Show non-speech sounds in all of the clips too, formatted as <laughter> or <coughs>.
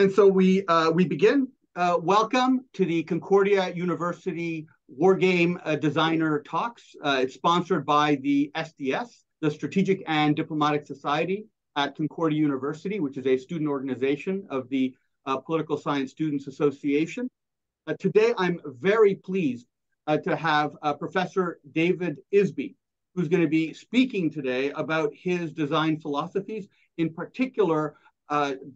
And so we uh, we begin. Uh, welcome to the Concordia University War Game uh, Designer Talks. Uh, it's sponsored by the SDS, the Strategic and Diplomatic Society at Concordia University, which is a student organization of the uh, Political Science Students Association. Uh, today, I'm very pleased to have Professor David Isby, who's going to be speaking today about his design philosophies, in particular,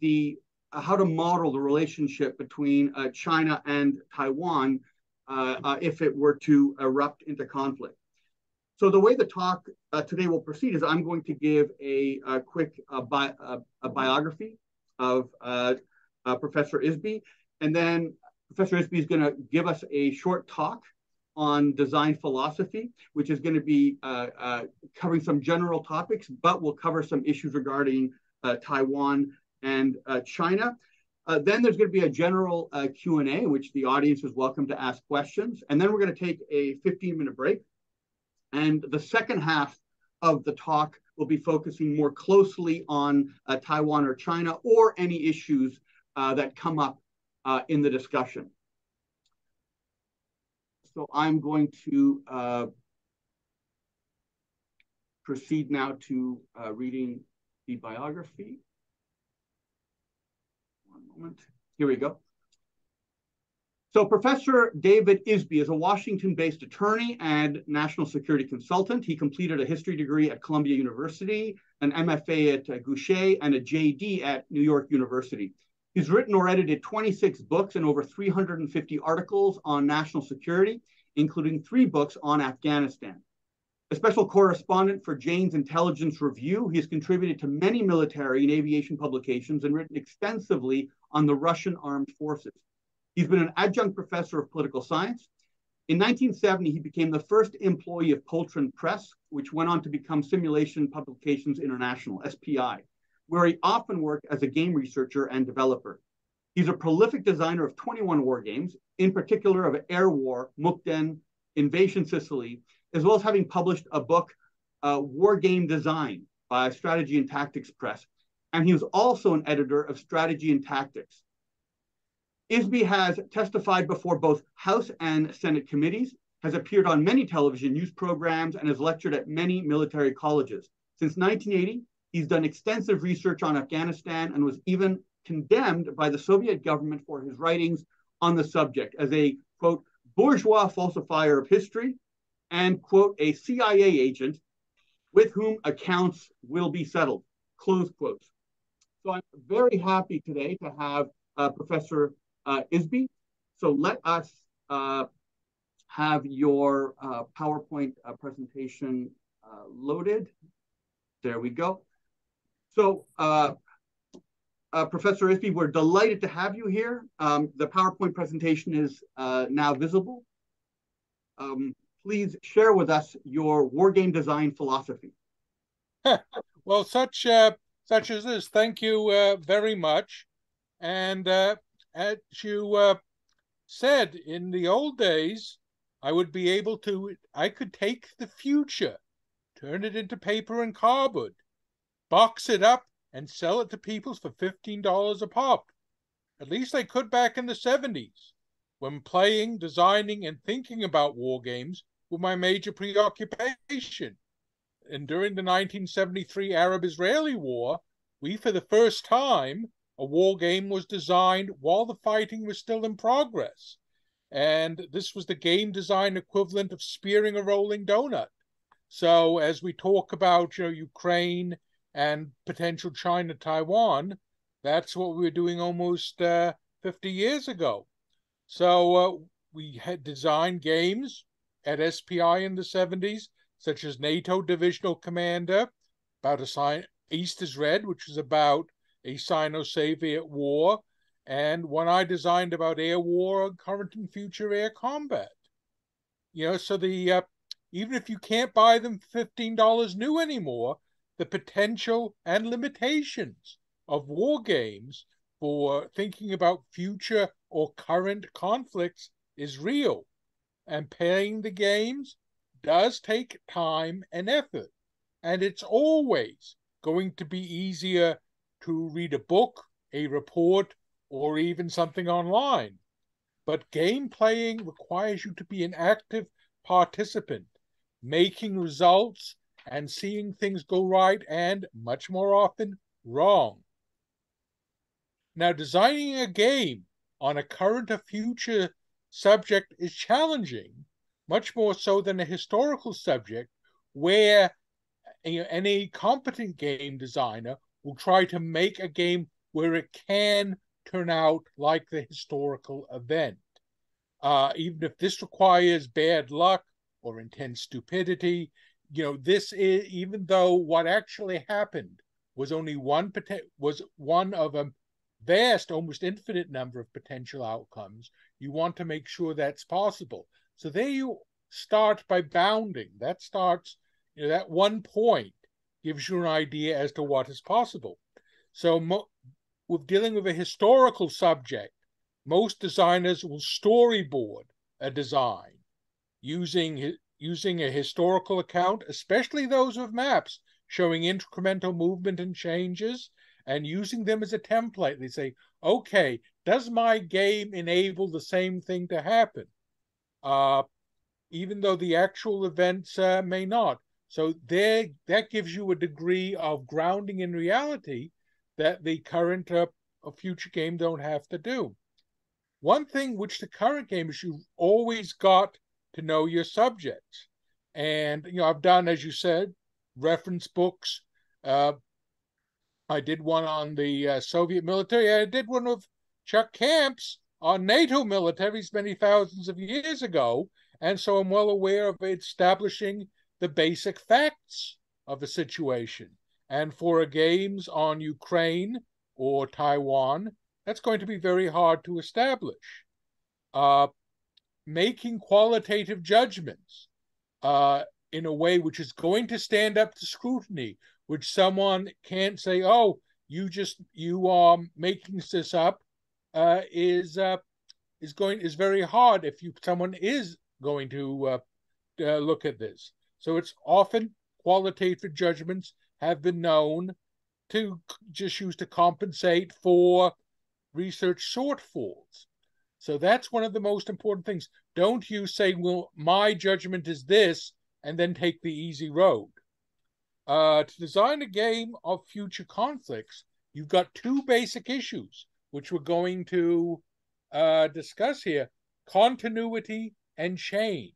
the how to model the relationship between uh, China and Taiwan uh, uh, if it were to erupt into conflict. So the way the talk uh, today will proceed is I'm going to give a, a quick bi a biography of Professor Isby, and then Professor Isby is going to give us a short talk on design philosophy, which is going to be uh, uh, covering some general topics, but we'll cover some issues regarding uh, Taiwan and uh, China. Uh, then there's going to be a general uh, Q&A which the audience is welcome to ask questions. And then we're going to take a 15-minute break. And the second half of the talk will be focusing more closely on uh, Taiwan or China or any issues uh, that come up uh, in the discussion. So I'm going to proceed now to reading the biography Here we go. So Professor David Isby is a Washington-based attorney and national security consultant. He completed a history degree at Columbia University, an MFA at Goucher, and a JD at New York University. He's written or edited 26 books and over 350 articles on national security, including three books on Afghanistan. A special correspondent for Jane's Intelligence Review, he has contributed to many military and aviation publications and written extensively on the Russian armed forces. He's been an adjunct professor of political science. In 1970, he became the first employee of Poultron Press, which went on to become Simulation Publications International, SPI, where he often worked as a game researcher and developer. He's a prolific designer of 21 war games, in particular of Air War, Mukden, Invasion Sicily, as well as having published a book, uh, War Game Design by Strategy and Tactics Press, and he was also an editor of Strategy and Tactics. Isby has testified before both House and Senate committees, has appeared on many television news programs, and has lectured at many military colleges. Since 1980, he's done extensive research on Afghanistan and was even condemned by the Soviet government for his writings on the subject as a, quote, bourgeois falsifier of history and, quote, a CIA agent with whom accounts will be settled, close quotes. So I'm very happy today to have uh, Professor uh, Isby. So let us uh, have your uh, PowerPoint uh, presentation uh, loaded. There we go. So Professor Isby, we're delighted to have you here. Um, the PowerPoint presentation is now visible. Um, please share with us your war game design philosophy. <laughs> well, such uh, such as this. Thank you uh, very much. And uh, as you uh, said, in the old days, I would be able to, I could take the future, turn it into paper and cardboard, box it up, and sell it to people for $15 a pop. At least I could back in the 70s, when playing, designing, and thinking about war games were my major preoccupation and during the 1973 Arab Israeli War, we, for the first time, a war game was designed while the fighting was still in progress. And this was the game design equivalent of spearing a rolling donut. So, as we talk about you know, Ukraine and potential China Taiwan, that's what we were doing almost uh, 50 years ago. So, uh, we had designed games at SPI in the 70s such as NATO Divisional Commander, about a sign East is Red, which is about a Sino-Soviet war, and one I designed about air war, current and future air combat. You know, so the uh, even if you can't buy them fifteen dollars new anymore, the potential and limitations of war games for thinking about future or current conflicts is real, and playing the games does take time and effort, and it's always going to be easier to read a book, a report, or even something online. But game playing requires you to be an active participant, making results and seeing things go right and, much more often, wrong. Now, designing a game on a current or future subject is challenging, much more so than a historical subject, where any competent game designer will try to make a game where it can turn out like the historical event. Uh, even if this requires bad luck or intense stupidity, you know, this is even though what actually happened was only one was one of a vast, almost infinite number of potential outcomes. You want to make sure that's possible. So there you start by bounding. That starts, you know, that one point gives you an idea as to what is possible. So mo- with dealing with a historical subject, most designers will storyboard a design using using a historical account, especially those of maps showing incremental movement and changes, and using them as a template. They say, okay, does my game enable the same thing to happen? Uh, even though the actual events uh, may not. So there, that gives you a degree of grounding in reality that the current uh, future game don't have to do. One thing which the current game is you've always got to know your subjects. And, you know, I've done, as you said, reference books. Uh, I did one on the uh, Soviet military. I did one with Chuck Kamps on NATO militaries many thousands of years ago. And so I'm well aware of establishing the basic facts of the situation. And for games on Ukraine or Taiwan, that's going to be very hard to establish. Uh, making qualitative judgments uh, in a way which is going to stand up to scrutiny, which someone can't say, "Oh, you just you are making this up," uh, is uh, is going is very hard if you someone is going to uh, uh, look at this. So it's often qualitative judgments have been known to just use to compensate for research shortfalls. So that's one of the most important things. Don't you say, well, my judgment is this, and then take the easy road. Uh, to design a game of future conflicts, you've got two basic issues, which we're going to uh, discuss here continuity and change.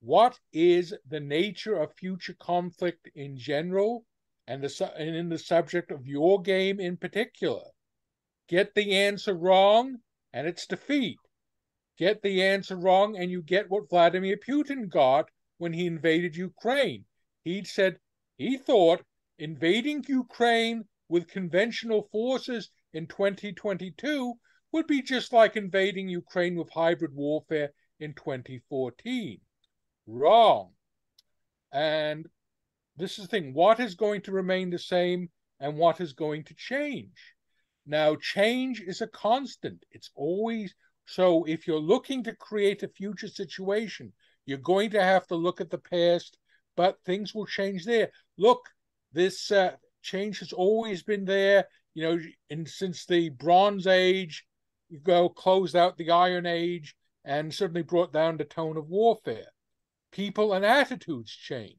What is the nature of future conflict in general? and, the, and in the subject of your game in particular. Get the answer wrong, and it's defeat. Get the answer wrong, and you get what Vladimir Putin got when he invaded Ukraine. He said he thought invading Ukraine with conventional forces in 2022 would be just like invading Ukraine with hybrid warfare in 2014. Wrong. And this is the thing what is going to remain the same and what is going to change now change is a constant it's always so if you're looking to create a future situation you're going to have to look at the past but things will change there look this uh, change has always been there you know and since the bronze age you go closed out the iron age and certainly brought down the tone of warfare people and attitudes change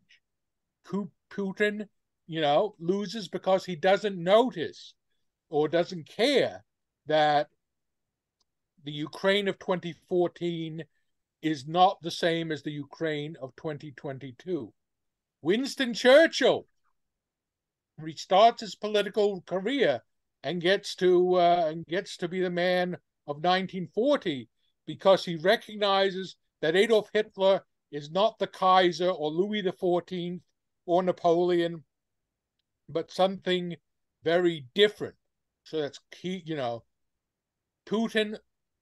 Putin, you know, loses because he doesn't notice or doesn't care that the Ukraine of 2014 is not the same as the Ukraine of 2022. Winston Churchill restarts his political career and gets to uh, and gets to be the man of 1940 because he recognizes that Adolf Hitler is not the Kaiser or Louis XIV or Napoleon, but something very different. So that's key, you know. Putin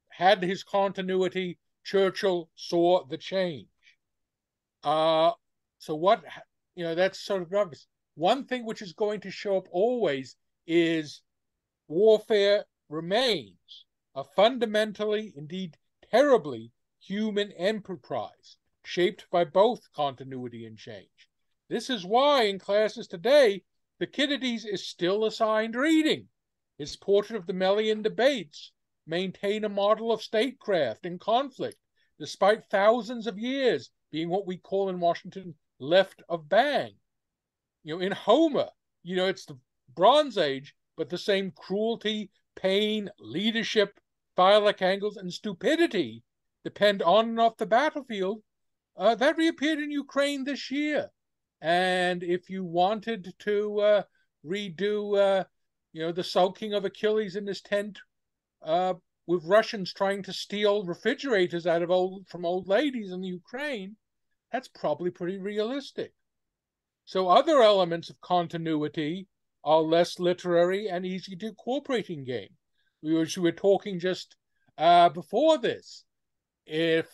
had his continuity, Churchill saw the change. Uh, so what, you know, that's sort of obvious. One thing which is going to show up always is warfare remains a fundamentally, indeed terribly, human enterprise, shaped by both continuity and change. This is why in classes today, Thucydides is still assigned reading his portrait of the Melian debates maintain a model of statecraft in conflict, despite thousands of years being what we call in Washington left of bang. You know, in Homer, you know, it's the Bronze Age, but the same cruelty, pain, leadership, phylax angles, and stupidity depend on and off the battlefield. Uh, that reappeared in Ukraine this year. And if you wanted to uh, redo, uh, you know, the sulking of Achilles in his tent uh, with Russians trying to steal refrigerators out of old from old ladies in the Ukraine, that's probably pretty realistic. So other elements of continuity are less literary and easy to incorporate in game. We were, we were talking just uh, before this. If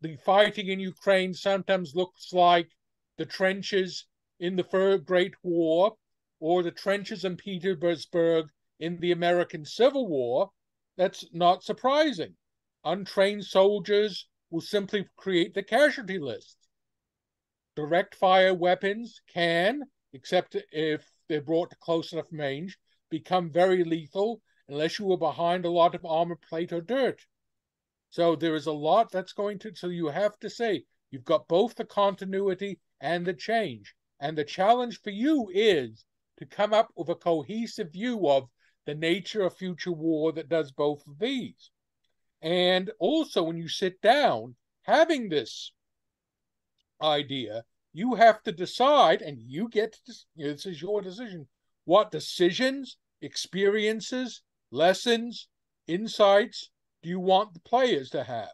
the fighting in Ukraine sometimes looks like the trenches in the Third Great War or the trenches in Petersburg in the American Civil War, that's not surprising. Untrained soldiers will simply create the casualty list. Direct fire weapons can, except if they're brought to close enough range, become very lethal unless you were behind a lot of armor plate or dirt. So there is a lot that's going to, so you have to say, you've got both the continuity and the change. And the challenge for you is to come up with a cohesive view of the nature of future war that does both of these. And also, when you sit down, having this idea, you have to decide, and you get to, you know, this is your decision, what decisions, experiences, lessons, insights do you want the players to have?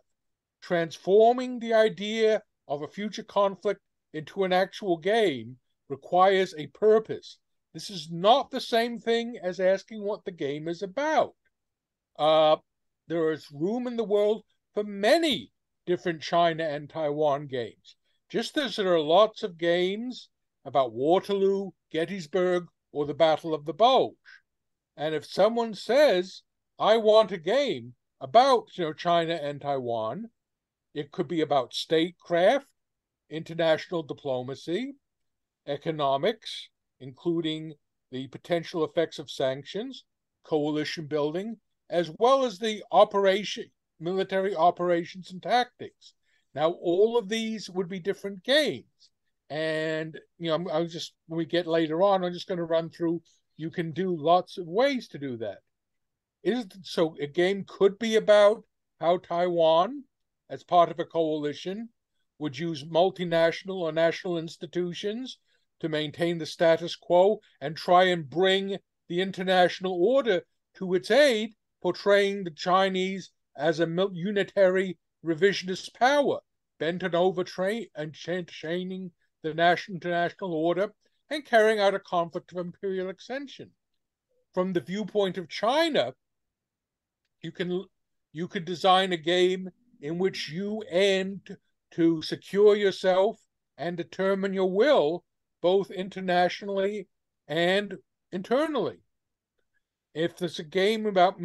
Transforming the idea of a future conflict into an actual game requires a purpose this is not the same thing as asking what the game is about. Uh, there is room in the world for many different China and Taiwan games. Just as there are lots of games about Waterloo, Gettysburg, or the Battle of the Bulge. And if someone says, I want a game about you know China and Taiwan, it could be about statecraft, international diplomacy, economics, including the potential effects of sanctions, coalition building, as well as the operation, military operations and tactics. Now, all of these would be different games. And, you know, I was just, when we get later on, I'm just going to run through, you can do lots of ways to do that. Is so a game could be about how Taiwan, as part of a coalition, would use multinational or national institutions to maintain the status quo and try and bring the international order to its aid, portraying the Chinese as a unitary revisionist power, bent on overtraining and chaining the national international order and carrying out a conflict of imperial extension. From the viewpoint of China, you can you could design a game in which you aim to secure yourself and determine your will both internationally and internally. If there's a game about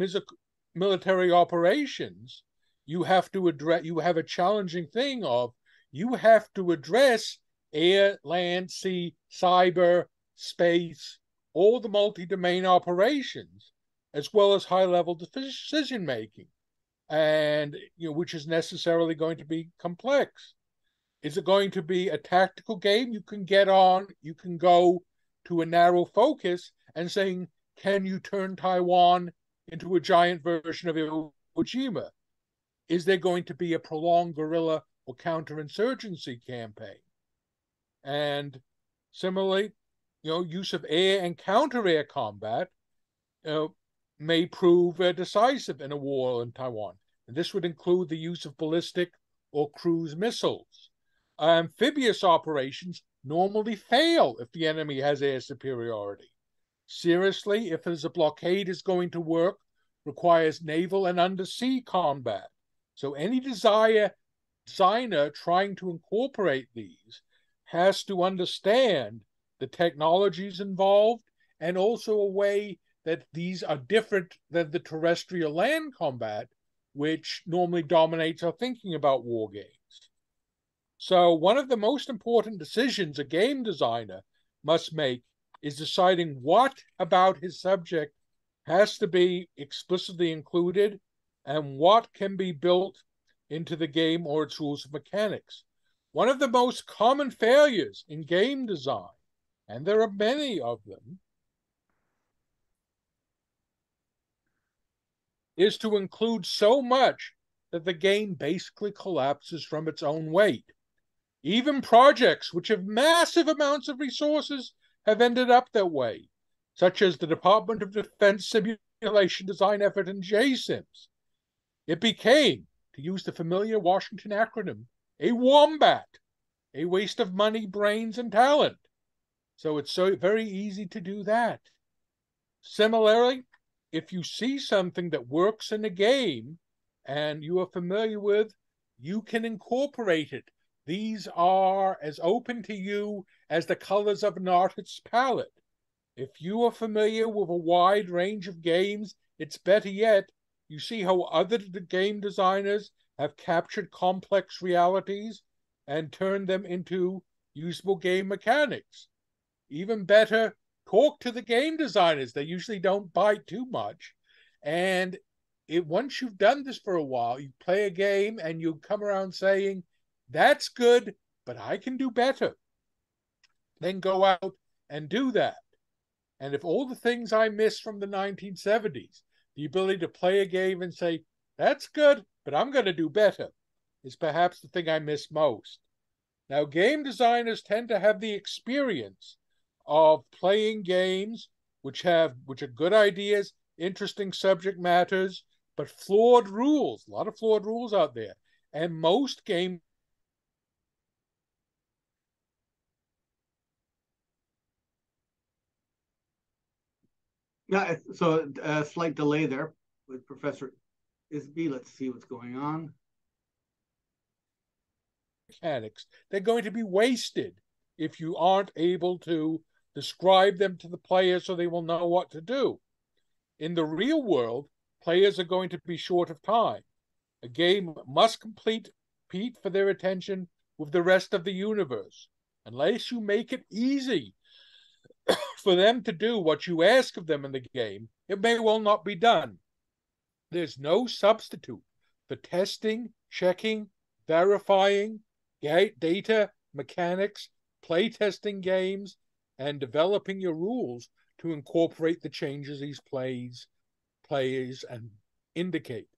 military operations, you have to address you have a challenging thing of you have to address air, land, sea, cyber, space, all the multi-domain operations, as well as high-level decision making, and you know which is necessarily going to be complex. Is it going to be a tactical game you can get on? You can go to a narrow focus and saying, can you turn Taiwan into a giant version of Iwo Jima? Is there going to be a prolonged guerrilla or counterinsurgency campaign? And similarly, you know, use of air and counter air combat may prove uh, decisive in a war in Taiwan. And this would include the use of ballistic or cruise missiles amphibious operations normally fail if the enemy has air superiority. Seriously, if there's a blockade is going to work, requires naval and undersea combat. So any desire designer trying to incorporate these has to understand the technologies involved and also a way that these are different than the terrestrial land combat, which normally dominates our thinking about war games. So, one of the most important decisions a game designer must make is deciding what about his subject has to be explicitly included and what can be built into the game or its rules of mechanics. One of the most common failures in game design, and there are many of them, is to include so much that the game basically collapses from its own weight. Even projects which have massive amounts of resources have ended up that way, such as the Department of Defense simulation design effort in JSIMS. It became, to use the familiar Washington acronym, a wombat, a waste of money, brains, and talent. So it's so very easy to do that. Similarly, if you see something that works in a game and you are familiar with, you can incorporate it. These are as open to you as the colors of an artist's palette. If you are familiar with a wide range of games, it's better yet, you see how other game designers have captured complex realities and turned them into usable game mechanics. Even better, talk to the game designers. They usually don't bite too much. And it, once you've done this for a while, you play a game and you come around saying, that's good, but I can do better. Then go out and do that. And if all the things I miss from the 1970s, the ability to play a game and say, that's good, but I'm going to do better, is perhaps the thing I miss most. Now, game designers tend to have the experience of playing games which have which are good ideas, interesting subject matters, but flawed rules. A lot of flawed rules out there. And most game Yeah, so a slight delay there with Professor Isby. Let's see what's going on. Mechanics. They're going to be wasted if you aren't able to describe them to the players so they will know what to do. In the real world, players are going to be short of time. A game must complete compete for their attention with the rest of the universe. Unless you make it easy <coughs> for them to do what you ask of them in the game, it may well not be done. There's no substitute for testing, checking, verifying data, mechanics, playtesting games, and developing your rules to incorporate the changes these plays plays and indicate.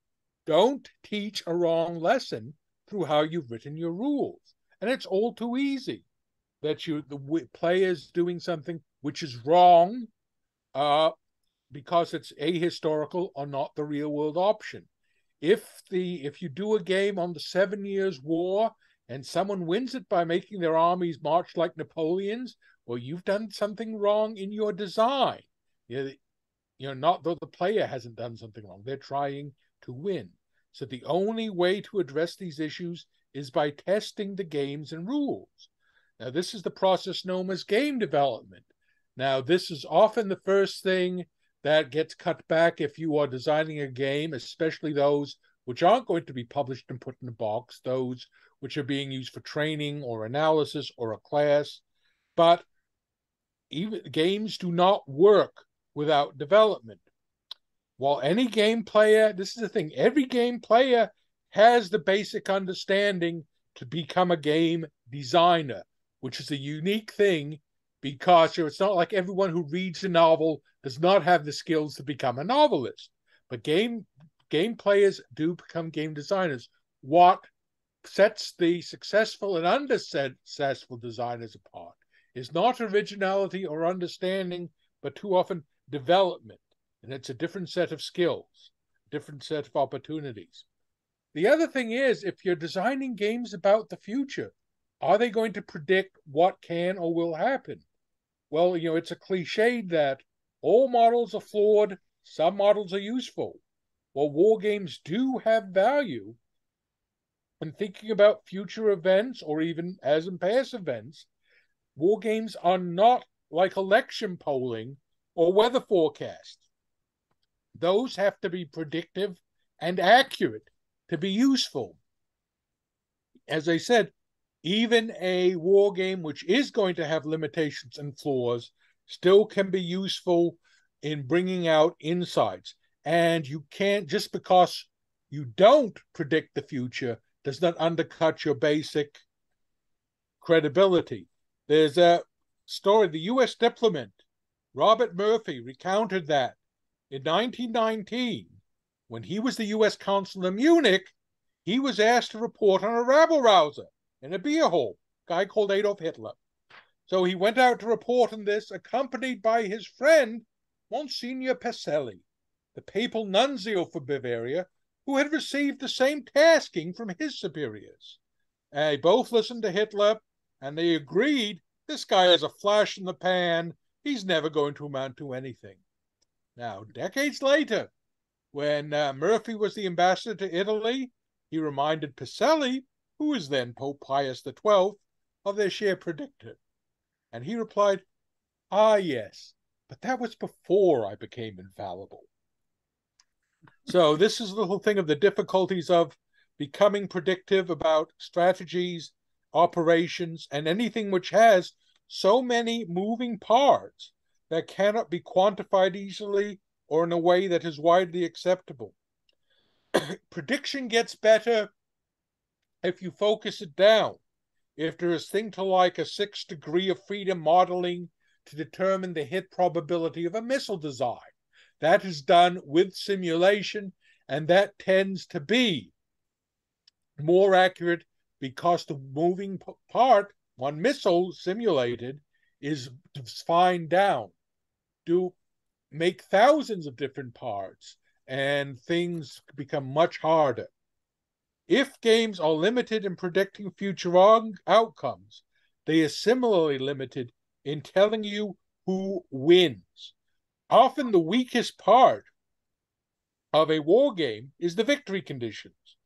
Don't teach a wrong lesson through how you've written your rules. And it's all too easy that you the players doing something which is wrong uh, because it's ahistorical or not the real world option. If the if you do a game on the Seven Years' War and someone wins it by making their armies march like Napoleon's, well, you've done something wrong in your design. You know, you know, not though the player hasn't done something wrong, they're trying to win. So the only way to address these issues is by testing the games and rules. Now, this is the process known as game development. Now, this is often the first thing that gets cut back if you are designing a game, especially those which aren't going to be published and put in a box, those which are being used for training or analysis or a class. But even games do not work without development. While any game player, this is the thing, every game player has the basic understanding to become a game designer, which is a unique thing because you know, it's not like everyone who reads a novel does not have the skills to become a novelist. But game game players do become game designers. What sets the successful and unsuccessful designers apart is not originality or understanding, but too often development. And it's a different set of skills, different set of opportunities. The other thing is, if you're designing games about the future, are they going to predict what can or will happen? Well, you know, it's a cliche that all models are flawed, some models are useful. Well, war games do have value. And thinking about future events or even as in past events, war games are not like election polling or weather forecasts. Those have to be predictive and accurate to be useful. As I said, even a war game which is going to have limitations and flaws still can be useful in bringing out insights. And you can't, just because you don't predict the future, does not undercut your basic credibility. There's a story, the US diplomat, Robert Murphy, recounted that in 1919, when he was the US consul in Munich, he was asked to report on a rabble rouser in a beer hall, a guy called Adolf Hitler. So he went out to report on this, accompanied by his friend, Monsignor Pacelli, the papal nuncio for Bavaria, who had received the same tasking from his superiors. And they both listened to Hitler, and they agreed this guy is a flash in the pan. He's never going to amount to anything. Now, decades later, when uh, Murphy was the ambassador to Italy, he reminded Pacelli, who was then Pope Pius XII, of their share predictor. And he replied, Ah, yes, but that was before I became infallible. So, this is the whole thing of the difficulties of becoming predictive about strategies, operations, and anything which has so many moving parts that cannot be quantified easily or in a way that is widely acceptable. <clears throat> Prediction gets better if you focus it down if there is thing to like a six degree of freedom modeling to determine the hit probability of a missile design. That is done with simulation, and that tends to be more accurate because the moving part, one missile simulated, is fine down. Do make thousands of different parts, and things become much harder. If games are limited in predicting future outcomes, they are similarly limited in telling you who wins. Often the weakest part of a war game is the victory conditions.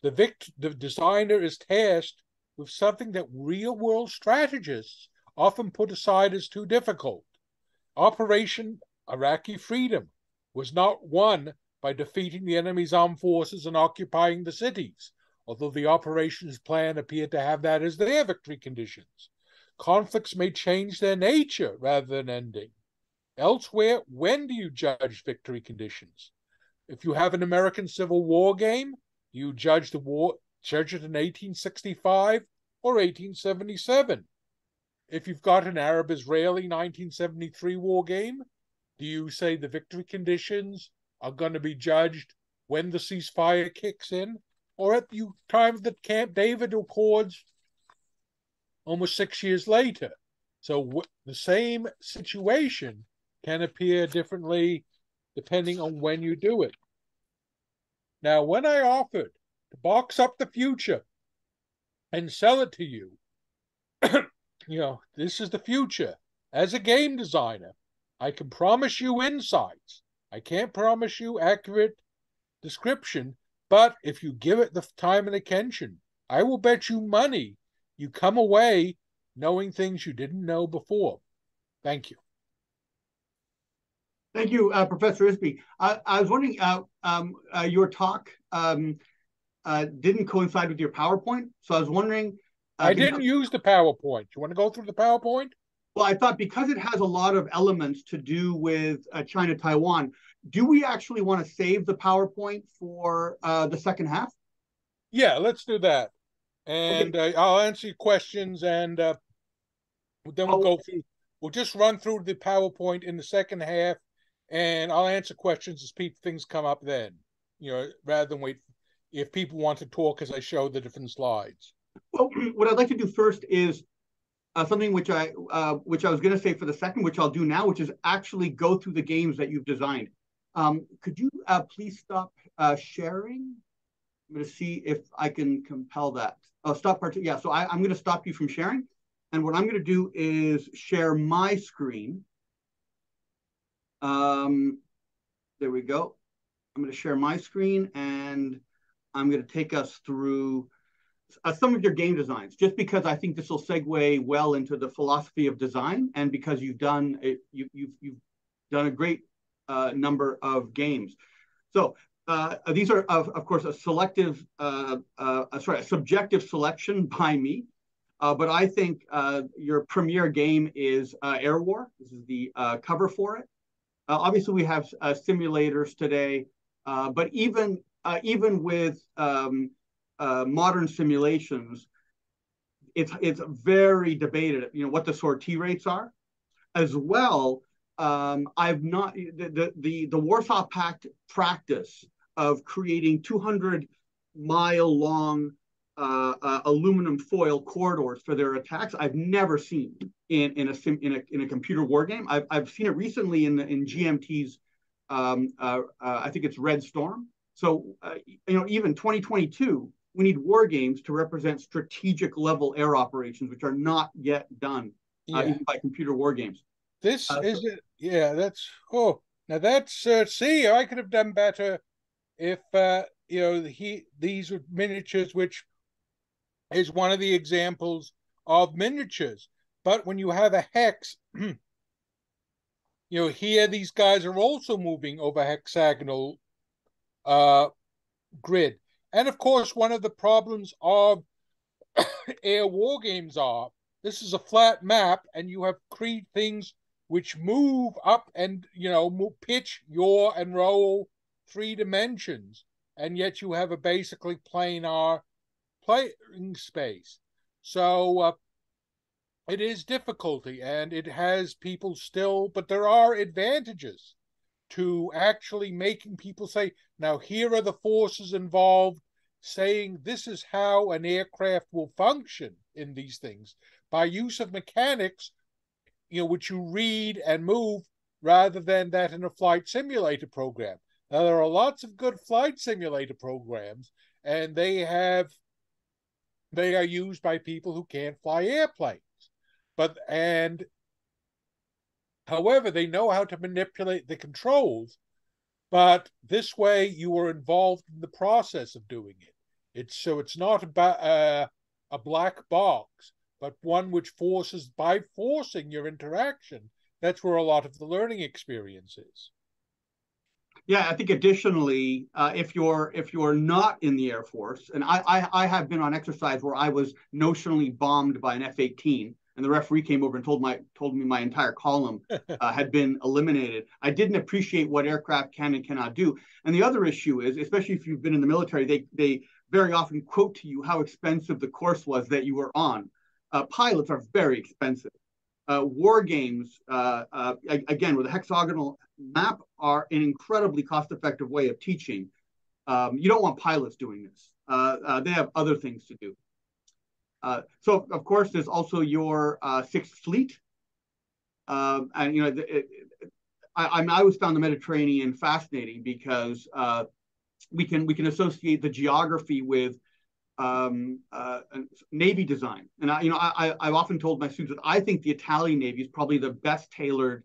The, vict- the designer is tasked with something that real world strategists often put aside as too difficult. Operation Iraqi Freedom was not won by defeating the enemy's armed forces and occupying the cities, although the operations plan appeared to have that as their victory conditions. Conflicts may change their nature rather than ending. Elsewhere, when do you judge victory conditions? If you have an American Civil War game, you judge the war, judge it in 1865 or 1877. If you've got an Arab Israeli 1973 war game, do you say the victory conditions are going to be judged when the ceasefire kicks in or at the time the Camp David Accords almost six years later? So w- the same situation can appear differently depending on when you do it. Now, when I offered to box up the future and sell it to you, <clears throat> you know, this is the future. As a game designer, I can promise you insights. I can't promise you accurate description, but if you give it the time and attention, I will bet you money you come away knowing things you didn't know before. Thank you. Thank you, uh, Professor Isby. I, I, was wondering, uh, um, uh, your talk um, uh, didn't coincide with your PowerPoint, so I was wondering. Uh, I didn't you... use the PowerPoint. You want to go through the PowerPoint? Well, I thought because it has a lot of elements to do with uh, China Taiwan, do we actually want to save the PowerPoint for uh, the second half? Yeah, let's do that. And okay. uh, I'll answer your questions and uh, then we'll oh. go through. We'll just run through the PowerPoint in the second half and I'll answer questions as people, things come up then, you know, rather than wait if people want to talk as I show the different slides. Well, <clears throat> what I'd like to do first is uh, something which I uh, which I was going to say for the second, which I'll do now, which is actually go through the games that you've designed. Um, could you uh, please stop uh, sharing? I'm going to see if I can compel that. Oh, stop part. Yeah, so I, I'm going to stop you from sharing. And what I'm going to do is share my screen. Um, there we go. I'm going to share my screen and I'm going to take us through uh, some of your game designs, just because I think this will segue well into the philosophy of design, and because you've done a, you, you've you've done a great uh, number of games. So uh, these are of, of course a selective, uh, uh, sorry, a subjective selection by me. Uh, but I think your premier game is Air War. This is the cover for it. obviously, we have simulators today, but even even with um, modern simulations, it's it's very debated. You know what the sortie rates are, as well. Um, I've not the, the the Warsaw Pact practice of creating 200 mile long uh, uh, aluminum foil corridors for their attacks. I've never seen in in a sim, in a in a computer war game. I've I've seen it recently in the, in GMT's. Um, uh, uh, I think it's Red Storm. So uh, you know, even 2022, we need war games to represent strategic level air operations, which are not yet done uh, yeah. even by computer war games. This is it. Yeah, that's oh. Now that's uh, see, I could have done better if uh, you know he these miniatures which is one of the examples of miniatures. But when you have a hex, <clears throat> you know, here these guys are also moving over hexagonal uh, grid. And of course, one of the problems of <coughs> air war games are this is a flat map, and you have three things which move up and you know move, pitch, yaw, and roll three dimensions, and yet you have a basically planar playing space. So uh, it is difficulty and it has people still, but there are advantages to actually making people say, now here are the forces involved, saying this is how an aircraft will function in these things by use of mechanics, you know, which you read and move rather than that in a flight simulator program. Now, there are lots of good flight simulator programs, and they have they are used by people who can't fly airplanes. But and however, they know how to manipulate the controls, but this way you are involved in the process of doing it. It's so it's not about uh, a black box, but one which forces by forcing your interaction. That's where a lot of the learning experience is. Yeah, I think additionally, uh, if you're if you're not in the Air Force, and I, I, I have been on exercise where I was notionally bombed by an F-18, and the referee came over and told my told me my entire column <laughs> uh, had been eliminated. I didn't appreciate what aircraft can and cannot do. And the other issue is, especially if you've been in the military, they they very often quote to you how expensive the course was that you were on. Uh, pilots are very expensive. Uh, war games, uh, uh, again, with a hexagonal map are an incredibly cost-effective way of teaching. Um, you don't want pilots doing this. Uh, uh, they have other things to do. Uh, so, of course, there's also your uh, Sixth Fleet, um, and you know, it, it, I, I, always found the Mediterranean fascinating because uh, we can we can associate the geography with um, uh, Navy design. And I, you know, I, I've often told my students that I think the Italian Navy is probably the best tailored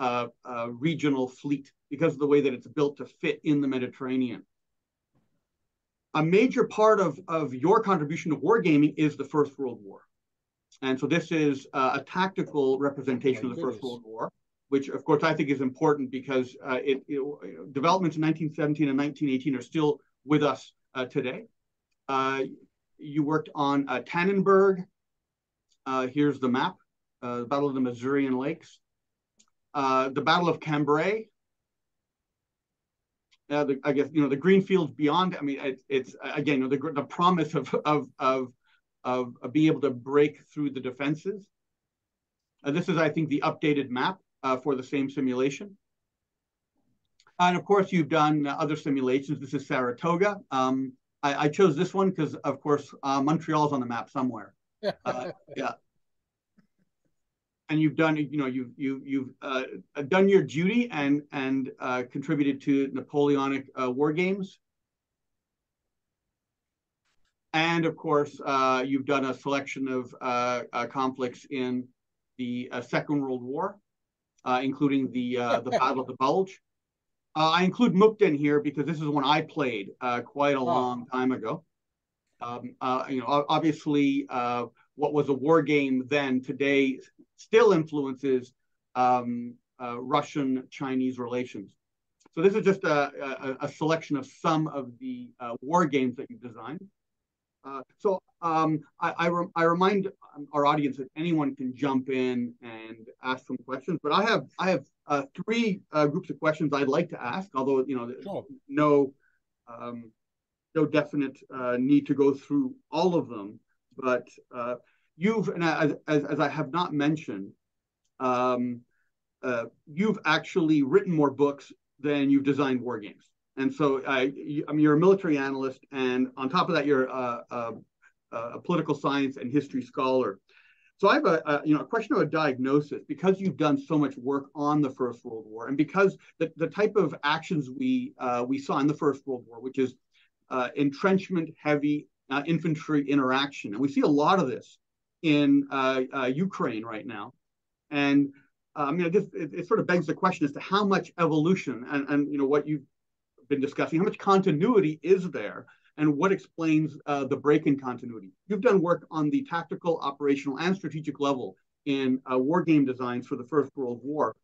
uh, uh, regional fleet because of the way that it's built to fit in the Mediterranean. A major part of, of your contribution to wargaming is the First World War. And so this is uh, a tactical representation of the First World War, which of course I think is important because uh, it, it, developments in 1917 and 1918 are still with us uh, today. Uh, you worked on Tannenberg. here's the map, the Battle of the Masurian Lakes. Uh, the Battle of Cambrai. Uh, the, I guess you know the green fields beyond. I mean, it, it's again you know, the the promise of of of of, of being able to break through the defenses. Uh, this is, I think, the updated map uh, for the same simulation. And of course, you've done other simulations. This is Saratoga. Um, I, I, chose this one because, of course, uh, Montreal's on the map somewhere. <laughs> Uh, yeah and you've done you know you've you, you've uh, done your duty and and uh, contributed to Napoleonic uh, war games, and of course uh, you've done a selection of uh, uh, conflicts in the Second World War, including the the <laughs> Battle of the Bulge. I include Mukden here because this is one I played quite a long time ago. Um, you know, obviously, what was a war game then today still influences um, uh, Russian-Chinese relations. So this is just a, a, a, selection of some of the uh, war games that you've designed. Uh, so um, I, I, re I, remind our audience that anyone can jump in and ask some questions, but I have I have uh, three uh, groups of questions I'd like to ask, although you know sure. no um, no definite uh, need to go through all of them. But uh, you've and as, as, as I have not mentioned, um, uh, you've actually written more books than you've designed war games. And so, you, I mean, you're a military analyst, and on top of that, you're a, a, a political science and history scholar. So I have a, a, you know a question of a diagnosis because you've done so much work on the First World War, and because the, the type of actions we uh, we saw in the First World War, which is uh, entrenchment heavy uh, infantry interaction, and we see a lot of this in uh, uh, Ukraine right now, and I mean, it, it, sort of begs the question as to how much evolution and, and you know what you've been discussing, how much continuity is there, and what explains uh, the break in continuity. You've done work on the tactical, operational, and strategic level in uh, war game designs for the First World War.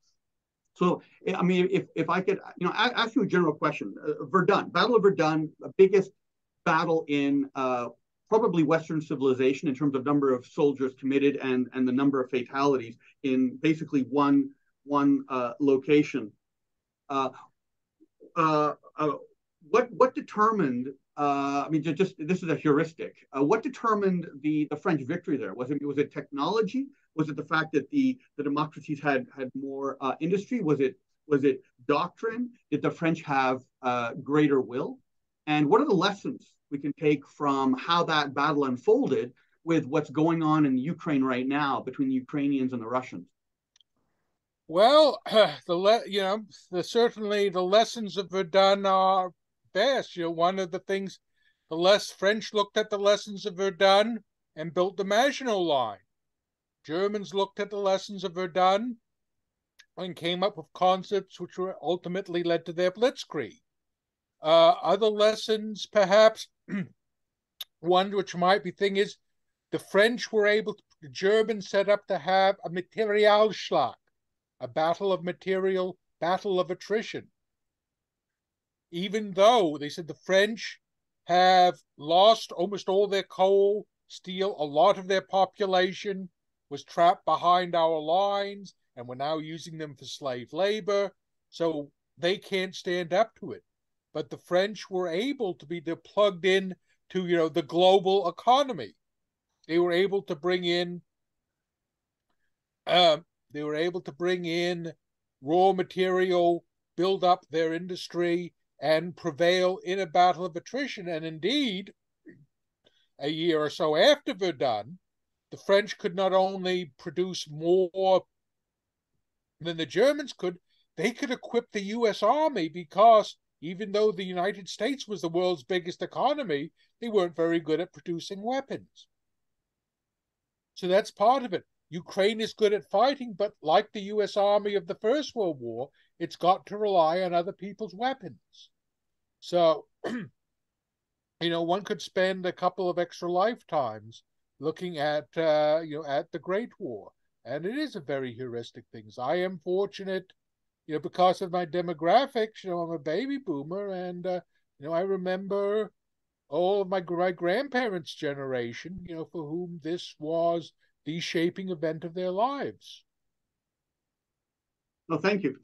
So, I mean, if, if I could, you know, ask you a general question, uh, Verdun, Battle of Verdun, the biggest battle in uh, probably Western civilization in terms of number of soldiers committed and, and the number of fatalities in basically one, one uh, location. Uh, uh, uh what, what determined, uh, I mean, just this is a heuristic, uh, what determined the, the French victory there? Was it, was it technology? Was it the fact that the, the democracies had, had more industry? Was it, was it doctrine? Did the French have greater will? And what are the lessons we can take from how that battle unfolded with what's going on in Ukraine right now between the Ukrainians and the Russians? Well, <clears throat> the le- you know the certainly the lessons of Verdun are vast. You know, one of the things the less French looked at the lessons of Verdun and built the Maginot Line. Germans looked at the lessons of Verdun and came up with concepts which were ultimately led to their blitzkrieg. Uh, other lessons, perhaps, <clears throat> one which might be thing is the French were able, to, the Germans set up to have a Materialschlacht, a battle of material, battle of attrition. Even though they said the French have lost almost all their coal, steel, a lot of their population was trapped behind our lines, and we're now using them for slave labor. So they can't stand up to it but the French were able to be plugged in to you know the global economy. They were able to bring in uh, they were able to bring in raw material, build up their industry, and prevail in a battle of attrition. And indeed, a year or so after Verdun, the French could not only produce more than the Germans could, they could equip the U.S. Army because even though the United States was the world's biggest economy, they weren't very good at producing weapons. So that's part of it. Ukraine is good at fighting, but like the US Army of the First World War, it's got to rely on other people's weapons. So, <clears throat> you know, one could spend a couple of extra lifetimes looking at, uh, you know, at the Great War. And it is a very heuristic thing. I am fortunate you know, because of my demographics, you know, I'm a baby boomer, and uh, you know, I remember all of my my grandparents' generation, you know, for whom this was the shaping event of their lives. Well, thank you.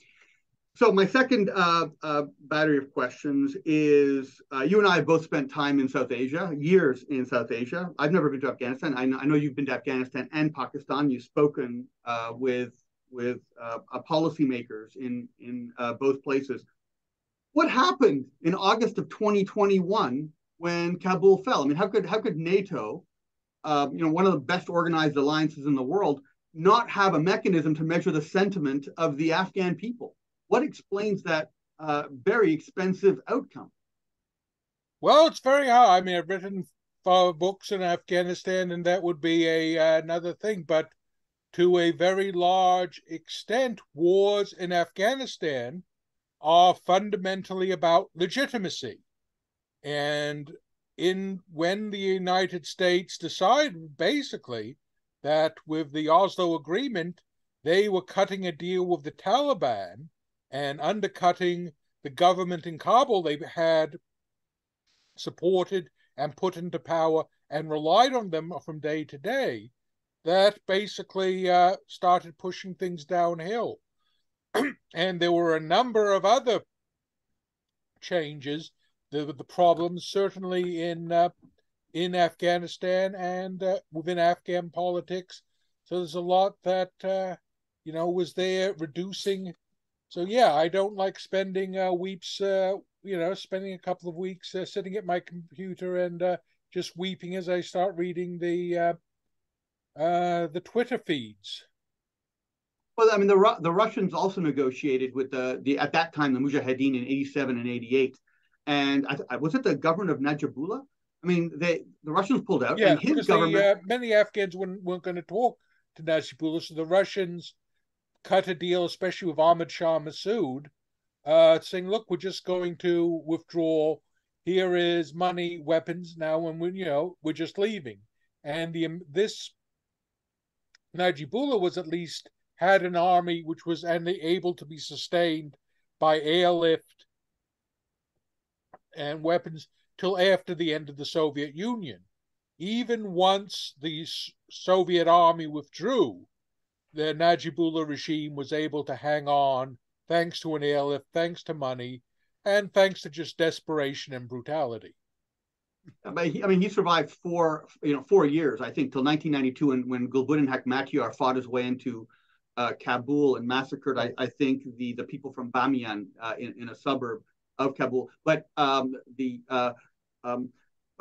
So my second uh, uh, battery of questions is: uh, you and I have both spent time in South Asia, years in South Asia. I've never been to Afghanistan. I know, I know you've been to Afghanistan and Pakistan. You've spoken uh, with with uh, policymakers in in uh, both places. What happened in August of 2021 when Kabul fell? I mean, how could how could NATO, uh, you know, one of the best organized alliances in the world, not have a mechanism to measure the sentiment of the Afghan people? What explains that uh, very expensive outcome? Well, it's very hard. I mean, I've written five books in Afghanistan, and that would be a uh, another thing. But to a very large extent, wars in Afghanistan are fundamentally about legitimacy. And in when the United States decided basically that with the Oslo Agreement, they were cutting a deal with the Taliban and undercutting the government in Kabul they had supported and put into power and relied on them from day to day, that basically uh, started pushing things downhill. <clears throat> and there were a number of other changes, the the problems certainly in uh, in Afghanistan and uh, within Afghan politics. So there's a lot that uh, you know was there reducing. So yeah, I don't like spending uh, weeks, uh, you know, spending a couple of weeks sitting at my computer and just weeping as I start reading the uh, the Twitter feeds. Well, I mean, the the Russians also negotiated with the the at that time the Mujahideen in '87 and '88, and I, was it the government of Najibullah? I mean, they the Russians pulled out, yeah, his government. The, uh, many Afghans weren't, weren't going to talk to Najibullah, so the Russians cut a deal, especially with Ahmad Shah Massoud, uh, saying, "Look, we're just going to withdraw. Here is money, weapons. Now, and we, you know, we're just leaving." And the this Najibullah was at least had an army which was able to be sustained by airlift and weapons till after the end of the Soviet Union. Even once the Soviet army withdrew, the Najibullah regime was able to hang on thanks to an airlift, thanks to money, and thanks to just desperation and brutality. I mean, he survived four, you know, four years, I think, till 1992, when when Gulbuddin Hekmatyar fought his way into uh, Kabul and massacred, I, I, think, the the people from Bamiyan uh, in, in a suburb of Kabul. But um, the uh, um,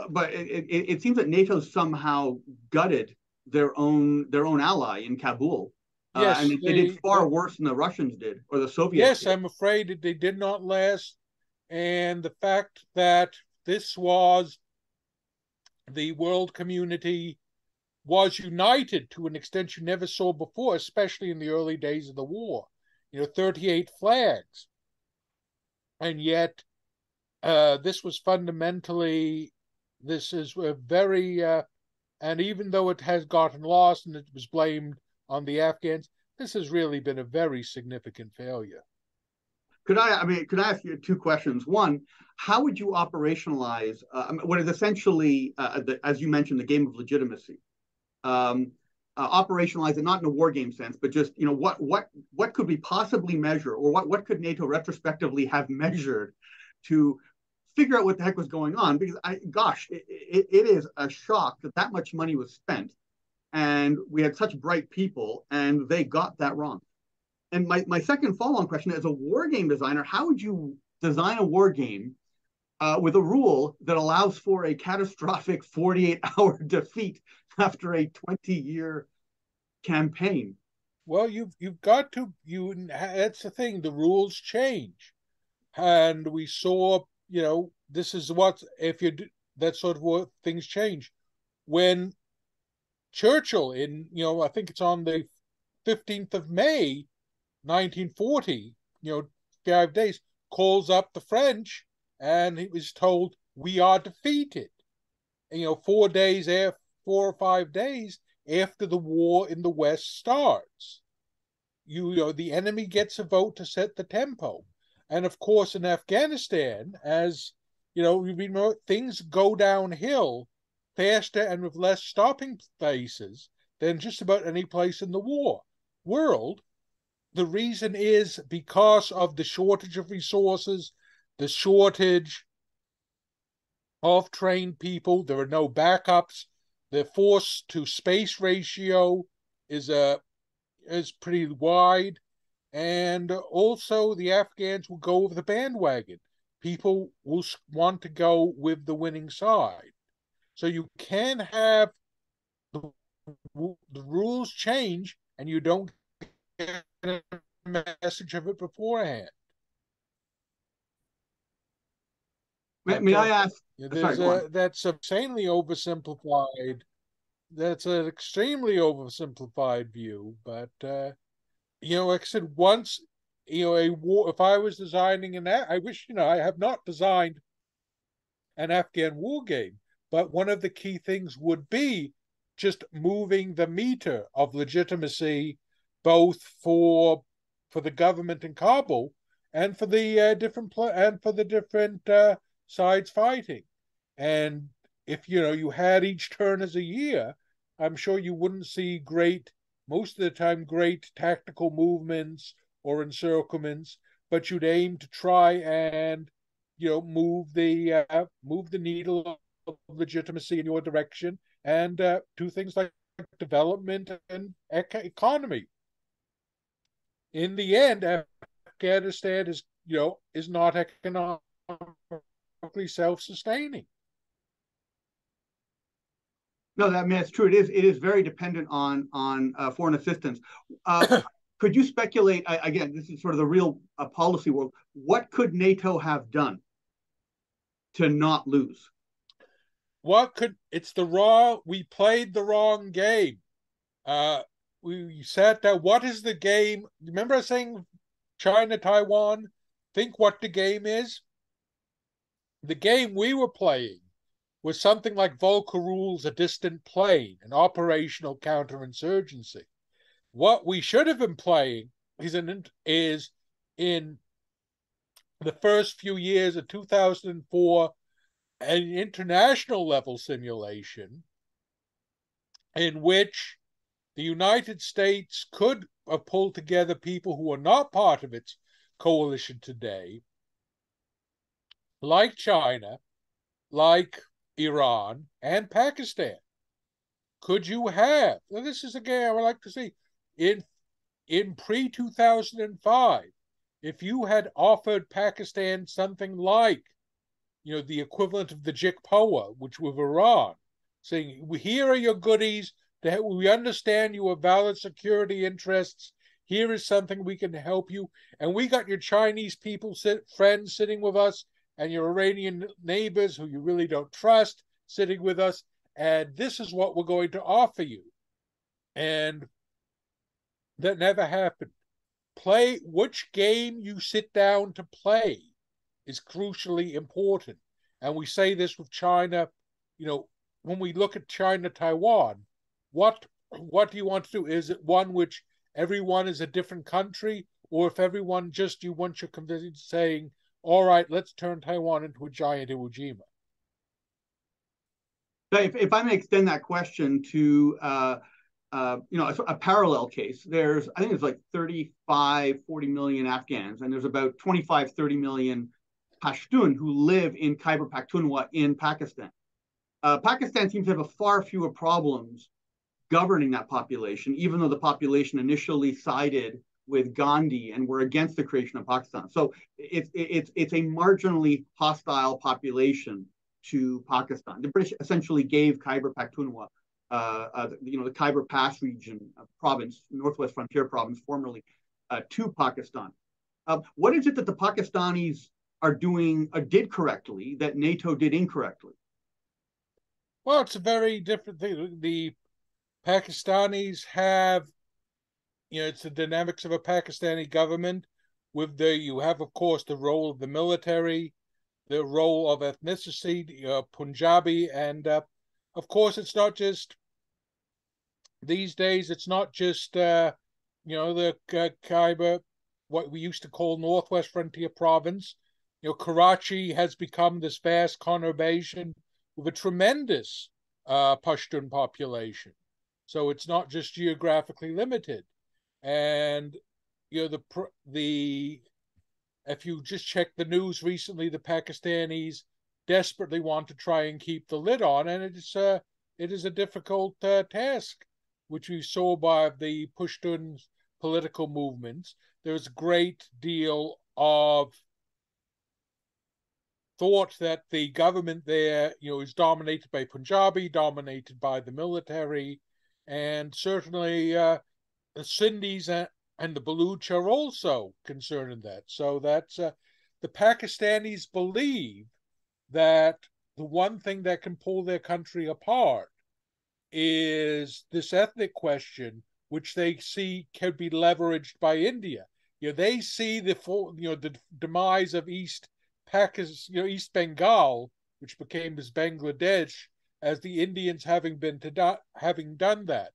but it, it, it, seems that NATO somehow gutted their own their own ally in Kabul. Uh, yes, and they, they, did far worse than the Russians did or the Soviets. Yes, did. I'm afraid they did not last. And the fact that this was the world community was united to an extent you never saw before, especially in the early days of the war. You know, 38 flags. And yet, uh, this was fundamentally, this is a very, uh, and even though it has gotten lost and it was blamed on the Afghans, this has really been a very significant failure. Could I, I mean, could I ask you two questions? One, how would you operationalize uh, what is essentially, uh, the, as you mentioned, the game of legitimacy? um, uh, operationalize it not in a war game sense, but just you know what what what could we possibly measure, or what what could NATO retrospectively have <laughs> measured to figure out what the heck was going on? Because I, gosh, it, it, it is a shock that that much money was spent, and we had such bright people, and they got that wrong. And my my second follow-on question as a war game designer, how would you design a war game uh, with a rule that allows for a catastrophic <laughs> 48 hour <laughs> defeat after a 20 year campaign. Well, you've you've got to you. That's the thing. The rules change, and we saw. You know, this is what if you that sort of what things change. When Churchill, in you know, I think it's on the 15th of May, 1940. You know, five days calls up the French and he was told, "We are defeated." And, you know, four days after, four or five days after the war in the West starts, you, you know, the enemy gets a vote to set the tempo, and of course, in Afghanistan, as you know, we know things go downhill faster and with less stopping places than just about any place in the war world. The reason is because of the shortage of resources, the shortage of trained people. There are no backups. The force to space ratio is a uh, is pretty wide, and also the Afghans will go over the bandwagon. People will want to go with the winning side. So you can have the, the rules change, and you don't get a message of it beforehand. May, may I ask? Sorry, a, that's insanely oversimplified. That's an extremely oversimplified view, but uh, you know, like I said, once you know, a war. If I was designing an, I wish you know, I have not designed an Afghan war game, but one of the key things would be just moving the meter of legitimacy, both for for the government in Kabul and for the uh, different pl- and for the different uh, sides fighting. And if you know you had each turn as a year, I'm sure you wouldn't see great most of the time great tactical movements or encirclements, but you'd aim to try and you know move the uh, move the needle of legitimacy in your direction and uh, do things like development and economy. In the end, Afghanistan is you know is not economically self-sustaining. No, that I mean that's true. It is it is very dependent on on uh, foreign assistance. Uh, <coughs> could you speculate again? This is sort of the real uh, policy world. What could NATO have done to not lose? What could it's the wrong? We played the wrong game. We sat down. What is the game? Remember I saying China, Taiwan? Think what the game is. The game we were playing was something like Volko Ruhnke's a Distant Plain, an operational counterinsurgency. What we should have been playing is, an, is in the first few years of 2004 an international level simulation in which the United States could have pulled together people who are not part of its coalition today, like China, like Iran, and Pakistan. Could you have? Now this is a game I would like to see in in pre two thousand and five. If you had offered Pakistan something like, you know, the equivalent of the JCPOA, which was Iran, saying, "Here are your goodies. We understand you have valid security interests. Here is something we can help you, and we got your Chinese people sit, friends sitting with us and your Iranian neighbors who you really don't trust sitting with us, and this is what we're going to offer you. And that never happened. Play which game you sit down to play is crucially important. And we say this with China, you know, when we look at China, Taiwan, what what do you want to do? Is it one which everyone is a different country, or if everyone just you want your convincing saying all right, let's turn Taiwan into a giant Iwo Jima. If, if I may extend that question to, uh, uh, you know, a, a, parallel case, there's, I think it's like 35, 40 million Afghans, and there's about 25, 30 million Pashtun who live in Khyber Pakhtunkhwa in Pakistan. Uh, Pakistan seems to have a far fewer problems governing that population, even though the population initially sided with Gandhi and were against the creation of Pakistan. So it's it's it's a marginally hostile population to Pakistan. The British essentially gave Khyber Pakhtunkhwa, uh, uh, you know, the Khyber Pass region uh, province, Northwest Frontier province, formerly, uh, to Pakistan. Uh, what is it that the Pakistanis are doing or uh, did correctly that NATO did incorrectly? Well, it's a very different thing. The Pakistanis have you know, it's the dynamics of a Pakistani government. With the, you have, of course, the role of the military, the role of ethnicity, uh, Punjabi, and uh, of course, it's not just these days. It's not just uh, you know the Khyber, what we used to call Northwest Frontier Province. You know, Karachi has become this vast conurbation with a tremendous uh, Pashtun population. So it's not just geographically limited and you know the the if you just check the news recently, the Pakistanis desperately want to try and keep the lid on, and it's uh, it is a difficult uh, task, which we saw by the Pashtun political movements. There's a great deal of thought that the government there, you know, is dominated by Punjabi, dominated by the military, and certainly uh, the Sindhis and the Baluch are also concerned in that. So that's uh, the Pakistanis believe that the one thing that can pull their country apart is this ethnic question, which they see can be leveraged by India. You know, they see the full, you know, the demise of East Pakistan, you know, East Bengal, which became as Bangladesh, as the Indians having been to do, having done that.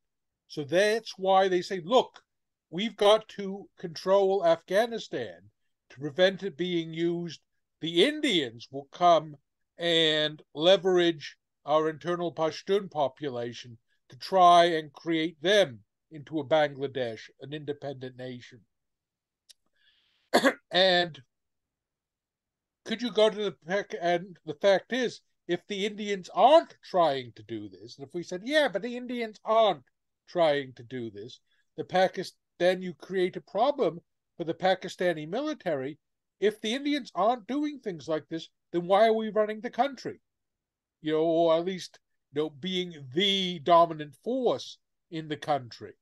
So that's why they say, look, we've got to control Afghanistan to prevent it being used. The Indians will come and leverage our internal Pashtun population to try and create them into a Bangladesh, an independent nation. <clears throat> and could you go to the? And the fact is, if the Indians aren't trying to do this, and if we said, yeah, but the Indians aren't trying to do this, the Pakistan, then you create a problem for the Pakistani military. If the Indians aren't doing things like this, then why are we running the country? You know, or at least you know, being the dominant force in the country.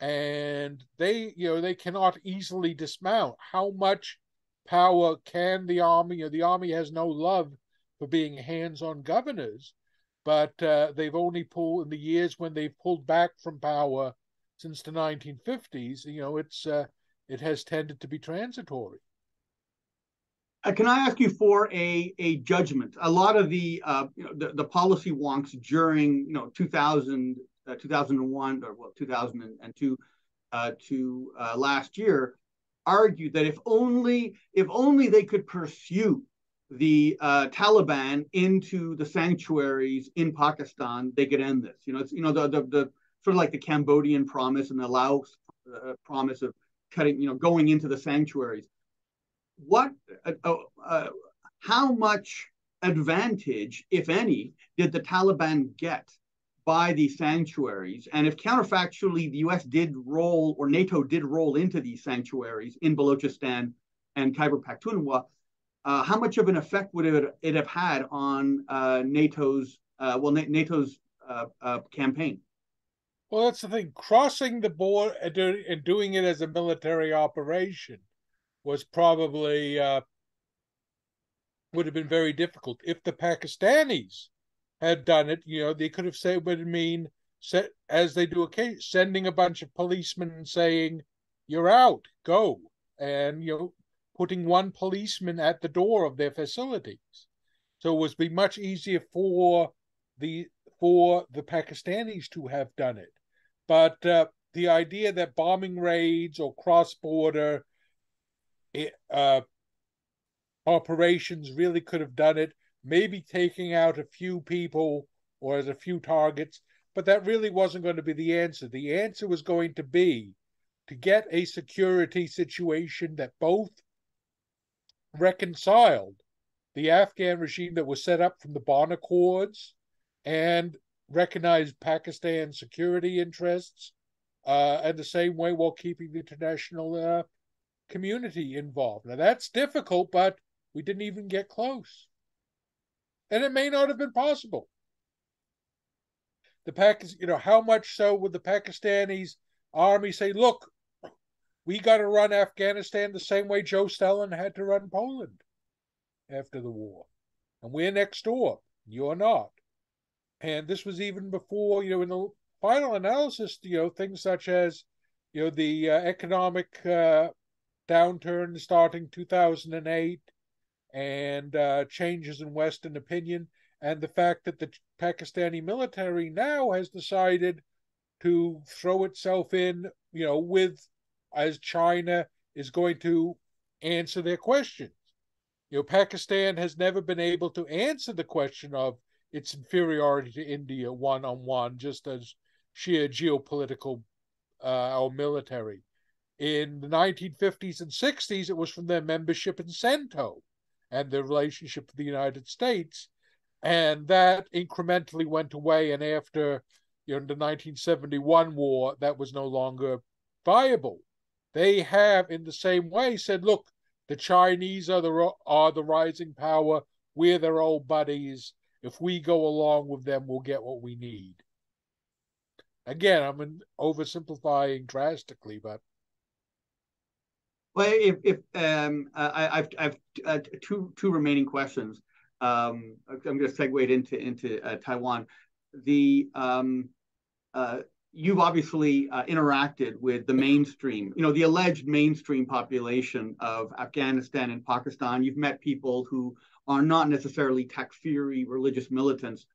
And they, you know, they cannot easily dismount. How much power can the army? You know, the army has no love for being hands-on governors, but uh, they've only pulled in the years when they've pulled back from power since the 1950s. You know, it's uh, it has tended to be transitory. Uh, can I ask you for a, a judgment? A lot of the, uh, you know, the, the policy wonks during you know 2000, uh, 2001 or well 2002 uh, to last year argued that if only if only they could pursue the uh, Taliban into the sanctuaries in Pakistan, they could end this. You know, it's you know the the, the sort of like the Cambodian promise and the Laos promise of cutting, you know, going into the sanctuaries what, uh, oh, uh, how much advantage, if any, did the Taliban get by these sanctuaries? And if counterfactually the US did roll or NATO did roll into these sanctuaries in Balochistan and Khyber Pakhtunkhwa, uh, how much of an effect would it, it have had on uh, NATO's uh, well NATO's uh, campaign? Well, that's the thing. Crossing the border and doing it as a military operation was probably uh, would have been very difficult. If the Pakistanis had done it, you know, they could have said would mean as they do occasionally, sending a bunch of policemen and saying, "You're out, go," and you know, putting one policeman at the door of their facilities. So it would be much easier for the for the Pakistanis to have done it. But uh, the idea that bombing raids or cross border uh, operations really could have done it, maybe taking out a few people or as a few targets, but that really wasn't going to be the answer. The answer was going to be to get a security situation that both reconciled the Afghan regime that was set up from the Bonn Accords and recognized Pakistan's security interests uh, in the same way while keeping the international uh, community involved. Now that's difficult, but we didn't even get close. And it may not have been possible. The Pakistan, you know, how much so would the Pakistanis army say, look, we got to run Afghanistan the same way Joe Stalin had to run Poland after the war. And we're next door. You're not. And this was even before, you know, in the final analysis, you know, things such as, you know, the uh, economic uh, downturn starting 2008 and uh, changes in Western opinion, and the fact that the Pakistani military now has decided to throw itself in, you know, with as China is going to answer their questions. You know, Pakistan has never been able to answer the question of its inferiority to India one on one, just as sheer geopolitical uh, or military. In the 1950s and 60s, it was from their membership in CENTO and their relationship with the United States. And that incrementally went away. And after you know, the 1971 war, that was no longer viable. They have, in the same way, said, look, the Chinese are the, are the rising power. We're their old buddies. If we go along with them, we'll get what we need. Again, I'm oversimplifying drastically, but well, if, if um, I, I've, I've uh, two two remaining questions. Um, I'm going to segue into into uh, Taiwan. The um, uh, you've obviously uh, interacted with the mainstream, you know, the alleged mainstream population of Afghanistan and Pakistan. You've met people who are not necessarily Takfiri religious militants.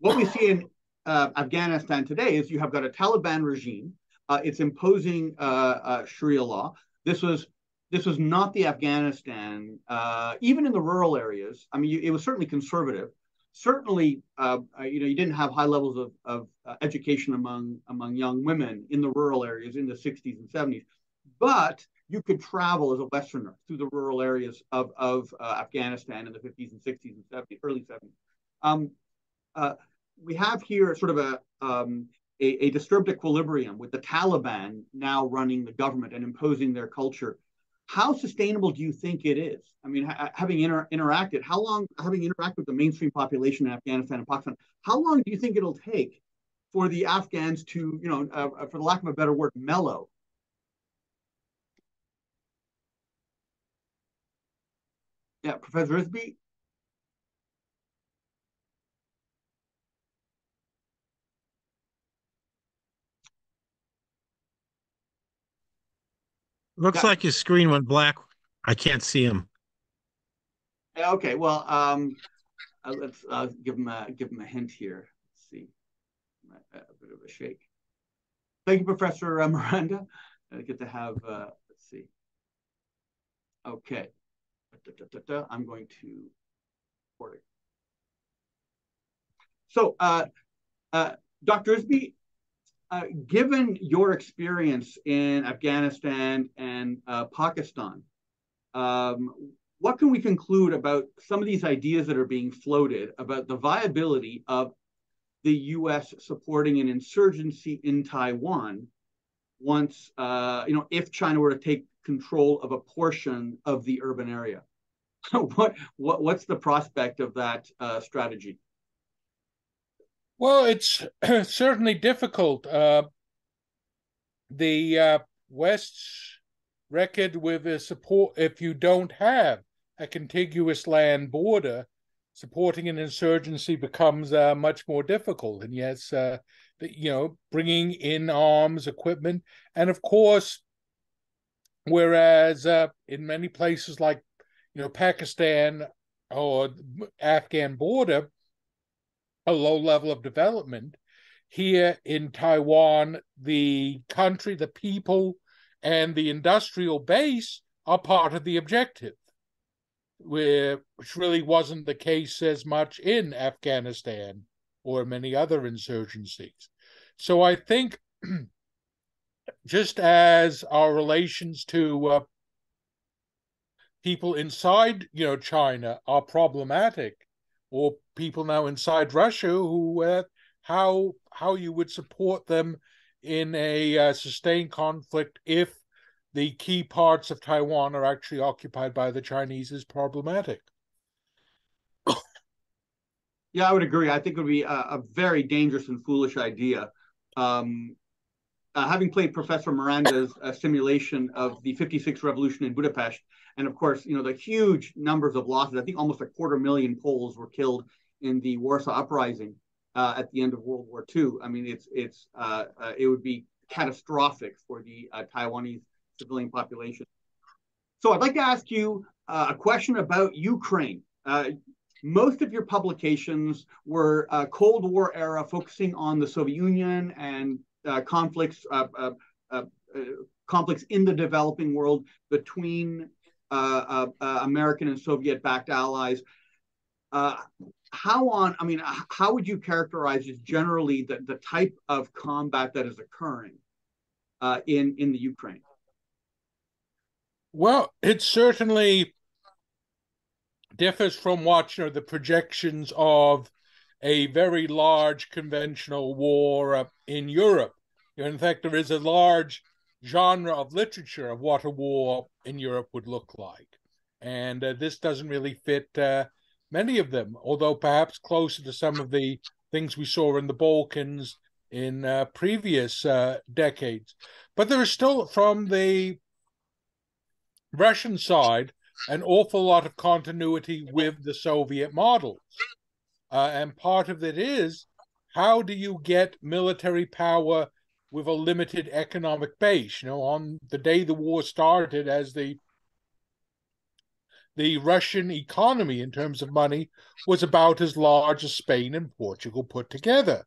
What we see in uh, Afghanistan today is you have got a Taliban regime. Uh, it's imposing Sharia law. This was this was not the Afghanistan, uh, even in the rural areas. I mean, it was certainly conservative, certainly, uh, uh, you know, you didn't have high levels of, of uh, education among among young women in the rural areas in the 60s and 70s, but you could travel as a Westerner through the rural areas of, of uh, Afghanistan in the 50s and 60s and 70s, early 70s. Um, uh, we have here sort of a, um, a, a, disturbed equilibrium with the Taliban now running the government and imposing their culture. How sustainable do you think it is? I mean, ha- having inter- interacted, how long, having interacted with the mainstream population in Afghanistan and Pakistan, how long do you think it'll take for the Afghans to, you know, uh, for the lack of a better word, mellow Yeah, Professor Isby. Looks like his screen went black. I can't see him. Okay, well, um, uh, let's uh, give him a give him a hint here. Let's see, a, a bit of a shake. Thank you, Professor uh, Miranda. I get to have. Uh, let's see. Okay. Da, da, da, I'm going to record it. So, uh, uh, Dr. Isby, uh, given your experience in Afghanistan and uh, Pakistan, um, what can we conclude about some of these ideas that are being floated about the viability of the U.S. supporting an insurgency in Taiwan once, uh, you know, if China were to take control of a portion of the urban area? <laughs> what, what what's the prospect of that uh, strategy? Well, it's <clears throat> certainly difficult. Uh, the uh, West's record with the support, if you don't have a contiguous land border, supporting an insurgency becomes uh, much more difficult. And yes, uh, you know, bringing in arms, equipment, and of course, whereas uh, in many places like you know, Pakistan or Afghan border, a low level of development. Here in Taiwan, the country, the people, and the industrial base are part of the objective, which really wasn't the case as much in Afghanistan or many other insurgencies. So I think <clears throat> just as our relations to uh, people inside, you know, China are problematic, or people now inside Russia who uh, how how you would support them in a uh, sustained conflict if the key parts of Taiwan are actually occupied by the Chinese is problematic. yeah, I would agree. I think it would be a, a very dangerous and foolish idea. Um, uh, having played Professor Miranda's uh, simulation of the 56 revolution in Budapest, and of course, you know, the huge numbers of losses, I think almost a quarter million Poles were killed in the Warsaw Uprising uh, at the end of World War II. I mean, it's, it's, uh, uh, it would be catastrophic for the uh, Taiwanese civilian population. So I'd like to ask you a question about Ukraine most of your publications were uh, Cold War era, focusing on the Soviet Union and uh, conflicts uh, uh, uh, conflicts in the developing world between American and Soviet-backed allies. How on? I mean, how would you characterize just generally the, the type of combat that is occurring in in the Ukraine? Well, it certainly differs from what you know the projections of a very large conventional war uh, in Europe. In fact, there is a large genre of literature of what a war in Europe would look like. And uh, this doesn't really fit uh, many of them, although perhaps closer to some of the things we saw in the Balkans in uh, previous uh, decades. But there is still, from the Russian side, an awful lot of continuity with the Soviet models. Uh, and part of it is how do you get military power with a limited economic base? You know, on the day the war started, as the the Russian economy, in terms of money, was about as large as Spain and Portugal put together.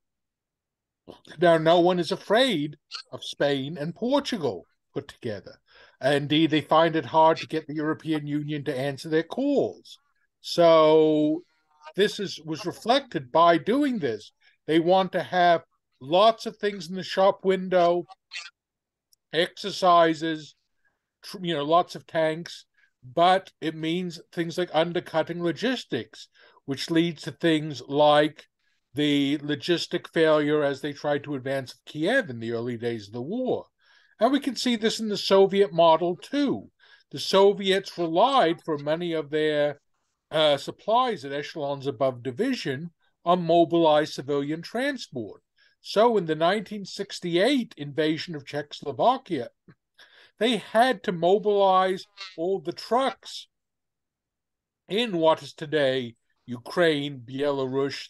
Now, no one is afraid of Spain and Portugal put together. Indeed, they find it hard to get the European Union to answer their calls. So this is was reflected by doing this. They want to have lots of things in the shop window, exercises, you know, lots of tanks, but it means things like undercutting logistics, which leads to things like the logistic failure as they tried to advance Kiev in the early days of the war. And we can see this in the Soviet model too. The Soviets relied for many of their uh, supplies at echelons above division on mobilized civilian transport. So in the 1968 invasion of Czechoslovakia, they had to mobilize all the trucks in what is today Ukraine, Belarus,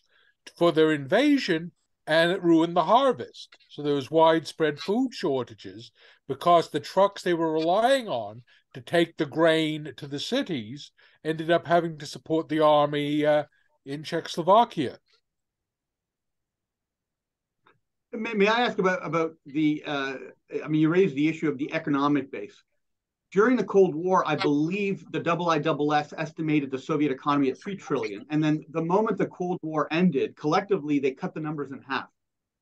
for their invasion, and it ruined the harvest. So there was widespread food shortages because the trucks they were relying on to take the grain to the cities ended up having to support the army uh, in Czechoslovakia. May, may I ask about about the? Uh, I mean, you raised the issue of the economic base. During the Cold War, I believe the IISS estimated the Soviet economy at three trillion, and then the moment the Cold War ended, collectively they cut the numbers in half.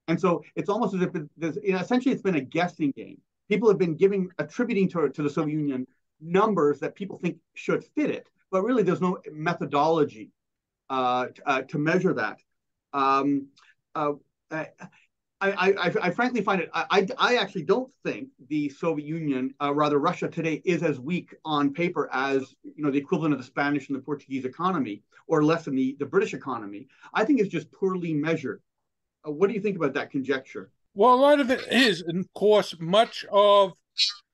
And so it's almost as if it, you know, essentially it's been a guessing game. People have been giving attributing to, to the Soviet Union numbers that people think should fit it, but really there's no methodology uh, uh, to measure that. Um, uh, I, I, I, frankly find it. I, I actually don't think the Soviet Union, uh, rather Russia today, is as weak on paper as you know the equivalent of the Spanish and the Portuguese economy, or less than the, the British economy. I think it's just poorly measured. Uh, what do you think about that conjecture? Well, a lot of it is, and of course, much of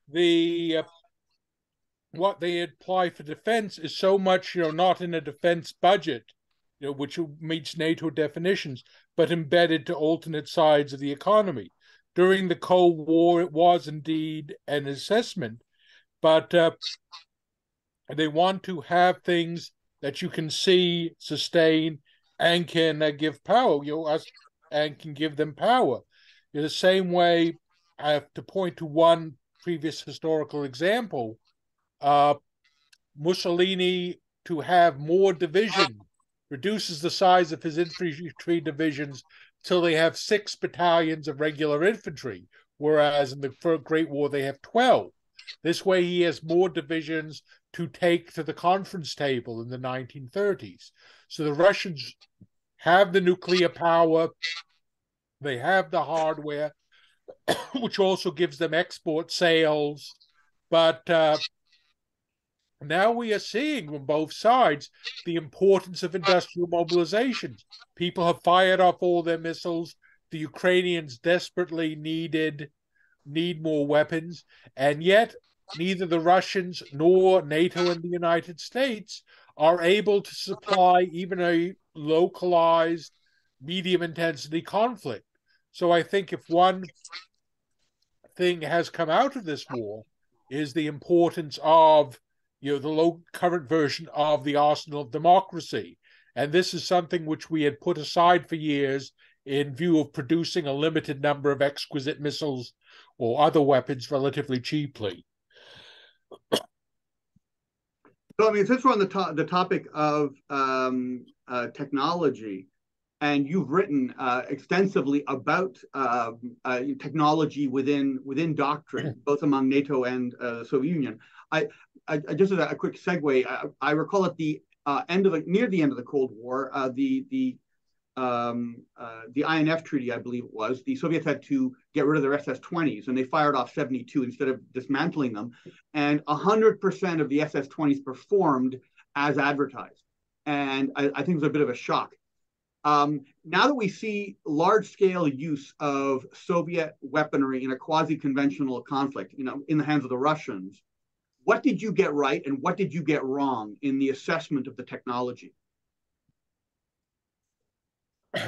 the uh, what they apply for defense is so much, you know, not in a defense budget, you know, which meets NATO definitions, but embedded to alternate sides of the economy. During the Cold War, it was indeed an assessment, but uh, they want to have things that you can see, sustain, and can uh, give power. You know, us and can give them power. In the same way, I have to point to one previous historical example. Uh, Mussolini to have more division reduces the size of his infantry divisions till they have six battalions of regular infantry, whereas in the Great War they have 12. This way, he has more divisions to take to the conference table in the 1930s. So the Russians have the nuclear power, they have the hardware, <coughs> which also gives them export sales, but uh, now we are seeing on both sides the importance of industrial mobilization. People have fired off all their missiles. The Ukrainians desperately needed need more weapons, and yet neither the Russians nor NATO and the United States are able to supply even a localized medium intensity conflict. So I think if one thing has come out of this war is the importance of you know, the low current version of the arsenal of democracy. And this is something which we had put aside for years in view of producing a limited number of exquisite missiles or other weapons relatively cheaply. So, I mean, since we're on the, to- the topic of um, uh, technology, and you've written uh, extensively about uh, uh, technology within within doctrine, both among NATO and uh, the Soviet Union. I, I, just as a, quick segue, I, I recall at the uh, end of the near the end of the Cold War, uh, the the um, uh, the INF treaty, I believe it was, the Soviets had to get rid of their SS-20s, and they fired off 72 instead of dismantling them, and 100% of the SS-20s performed as advertised, and I, I think it was a bit of a shock. Um, now that we see large-scale use of Soviet weaponry in a quasi-conventional conflict, you know, in the hands of the Russians, what did you get right and what did you get wrong in the assessment of the technology? <clears throat>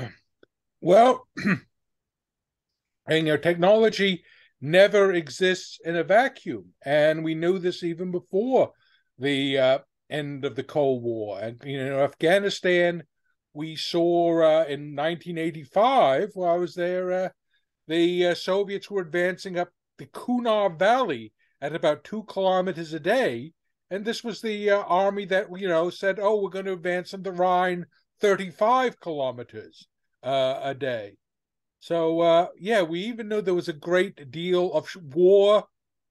Well, <clears throat> and your technology never exists in a vacuum, and we knew this even before the uh, end of the Cold War. And you know, Afghanistan, we saw uh, in 1985, while I was there, uh, the uh, Soviets were advancing up the Kunar Valley at about two kilometers a day. And this was the uh, army that, you know, said, oh, we're going to advance on the Rhine 35 kilometers uh, a day. So uh, yeah, we even know there was a great deal of war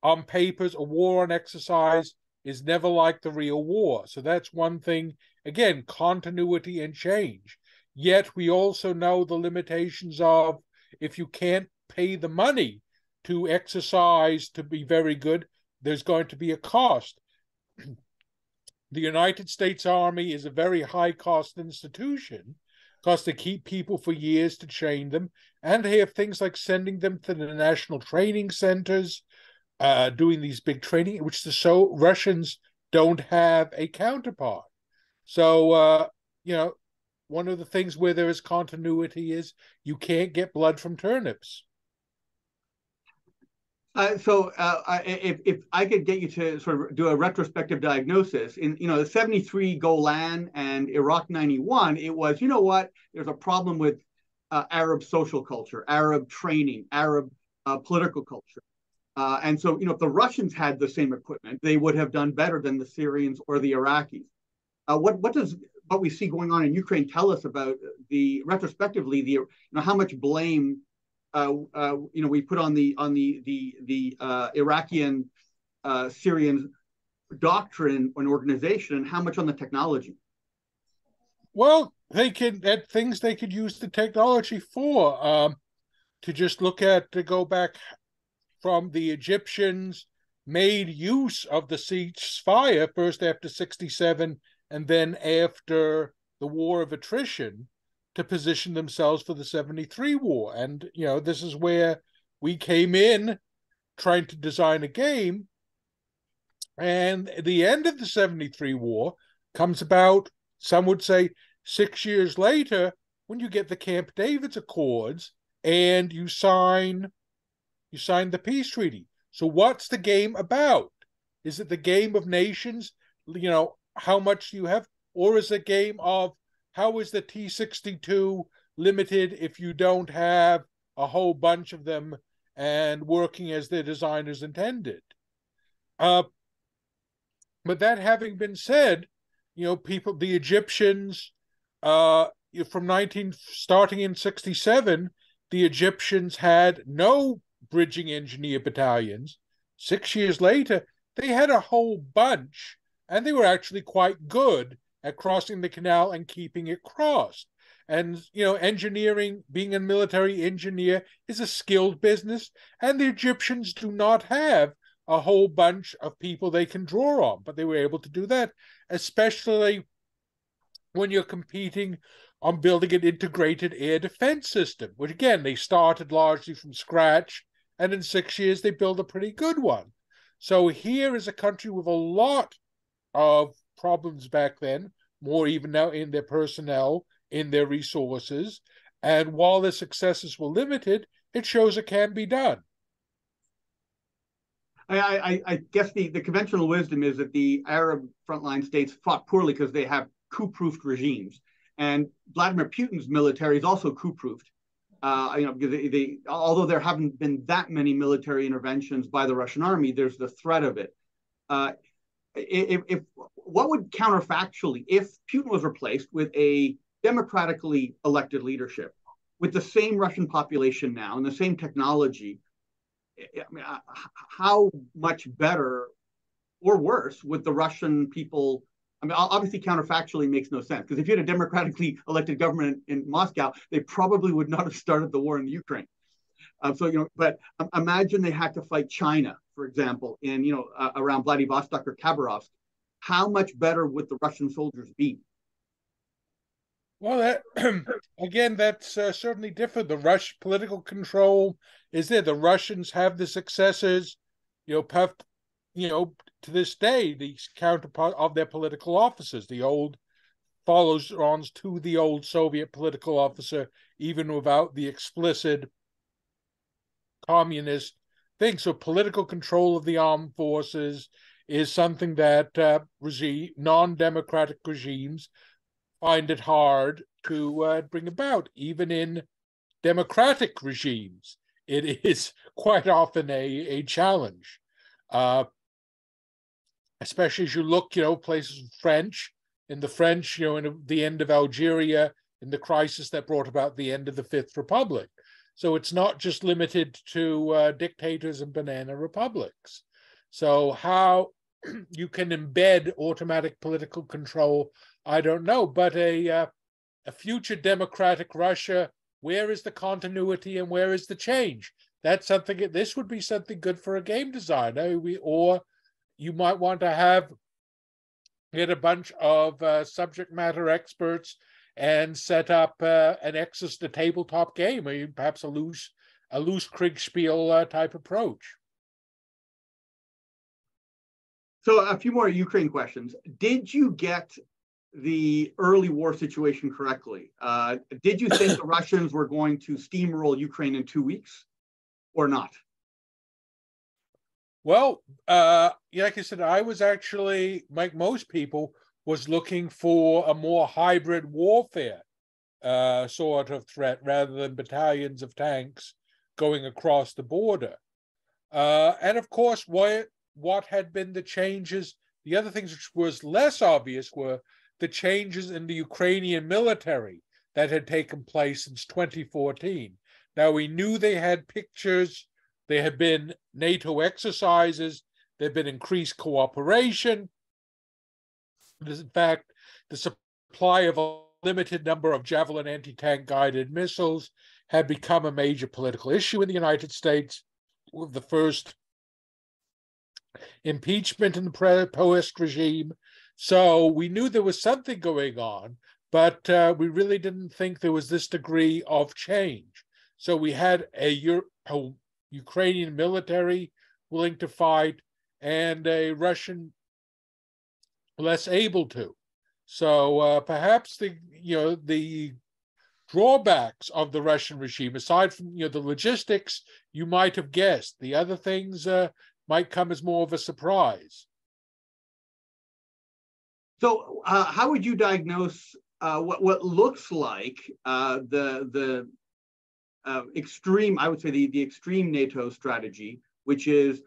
on papers. A war on exercise is never like the real war. So that's one thing. Again, continuity and change. Yet we also know the limitations of if you can't pay the money to exercise to be very good, there's going to be a cost. <clears throat> the United States Army is a very high cost institution because they keep people for years to train them, and they have things like sending them to the national training centers, uh, doing these big training, which the so Russians don't have a counterpart. So uh, you know, one of the things where there is continuity is you can't get blood from turnips. Uh, so uh, if, if I could get you to sort of do a retrospective diagnosis in you know the 73 Golan and Iraq 91 it was you know what? There's a problem with uh, Arab social culture Arab training Arab uh, political culture. Uh, and so you know if the Russians had the same equipment they would have done better than the Syrians or the Iraqis uh, what what does what we see going on in Ukraine tell us about the retrospectively the you know how much blame uh, uh, you know, we put on the on the the the uh, Iraqian uh, Syrian doctrine and organization, and how much on the technology? Well, they could at things they could use the technology for. Um, to just look at to go back from the Egyptians made use of the ceasefire first after 67 and then after the war of attrition to position themselves for the 73 war. And, you know, this is where we came in trying to design a game. And the end of the 73 war comes about, some would say, six years later when you get the Camp David's Accords and you sign you sign the peace treaty. So what's the game about? Is it the game of nations? You know, how much you have? Or is a game of how is the T62 limited if you don't have a whole bunch of them and working as the designers intended? Uh, but that having been said, you know, people, the Egyptians, uh, from 19 starting in 67, the Egyptians had no bridging engineer battalions. Six years later, they had a whole bunch, and they were actually quite good at crossing the canal and keeping it crossed. And, you know, engineering, being a military engineer is a skilled business, and the Egyptians do not have a whole bunch of people they can draw on, but they were able to do that, especially when you're competing on building an integrated air defense system, which again, they started largely from scratch, and in six years, they built a pretty good one. So here is a country with a lot of problems back then, more even now in their personnel, in their resources. And while the successes were limited, it shows it can be done. I, I, I guess the, the conventional wisdom is that the Arab frontline states fought poorly because they have coup-proofed regimes. And Vladimir Putin's military is also coup-proofed. Uh, you know, because they, although there haven't been that many military interventions by the Russian army, there's the threat of it. Uh, if, if what would counterfactually, if Putin was replaced with a democratically elected leadership with the same Russian population now and the same technology, I mean, uh, how much better or worse would the Russian people? I mean, obviously, counterfactually makes no sense because if you had a democratically elected government in Moscow, they probably would not have started the war in Ukraine. Um, so you know, but um, imagine they had to fight China, for example, in you know uh, around Vladivostok or Khabarovsk. How much better would the Russian soldiers be? Well, that, <clears throat> again, that's uh, certainly different. The Rush political control is there. The Russians have the successors, you know, puff, you know, to this day, the counterpart of their political officers, the old follows on to the old Soviet political officer, even without the explicit communist thing. So political control of the armed forces is something that uh, regime, non-democratic regimes find it hard to uh, bring about. Even in democratic regimes, it <laughs> is quite often a, a challenge. Uh, especially as you look, you know, places French in the French, you know, in the end of Algeria, in the crisis that brought about the end of the Fifth Republic. So it's not just limited to uh, dictators and banana republics. So how <clears throat> you can embed automatic political control, I don't know. But a uh, a future democratic Russia, where is the continuity and where is the change? That's something. This would be something good for a game designer. We or you might want to have get a bunch of uh, subject matter experts and set up uh, an access to tabletop game, or perhaps a loose a loose Kriegspiel uh, type approach. So a few more Ukraine questions. Did you get the early war situation correctly? Uh, did you think the <laughs> Russians were going to steamroll Ukraine in two weeks or not? Well, uh, like I said, I was actually, like most people, was looking for a more hybrid warfare uh, sort of threat rather than battalions of tanks going across the border. Uh, and of course, what, what had been the changes, the other things which was less obvious were the changes in the Ukrainian military that had taken place since 2014. Now, we knew they had pictures there had been NATO exercises, there had been increased cooperation. In fact, the supply of a limited number of Javelin anti tank guided missiles had become a major political issue in the United States with the first impeachment in the post regime. So we knew there was something going on, but uh, we really didn't think there was this degree of change. So we had a, a Ukrainian military willing to fight and a Russian less able to. So uh, perhaps the you know the drawbacks of the Russian regime, aside from you know the logistics, you might have guessed. The other things uh, might come as more of a surprise. So, uh, how would you diagnose uh, what what looks like uh, the the uh, extreme, I would say the, the extreme NATO strategy, which is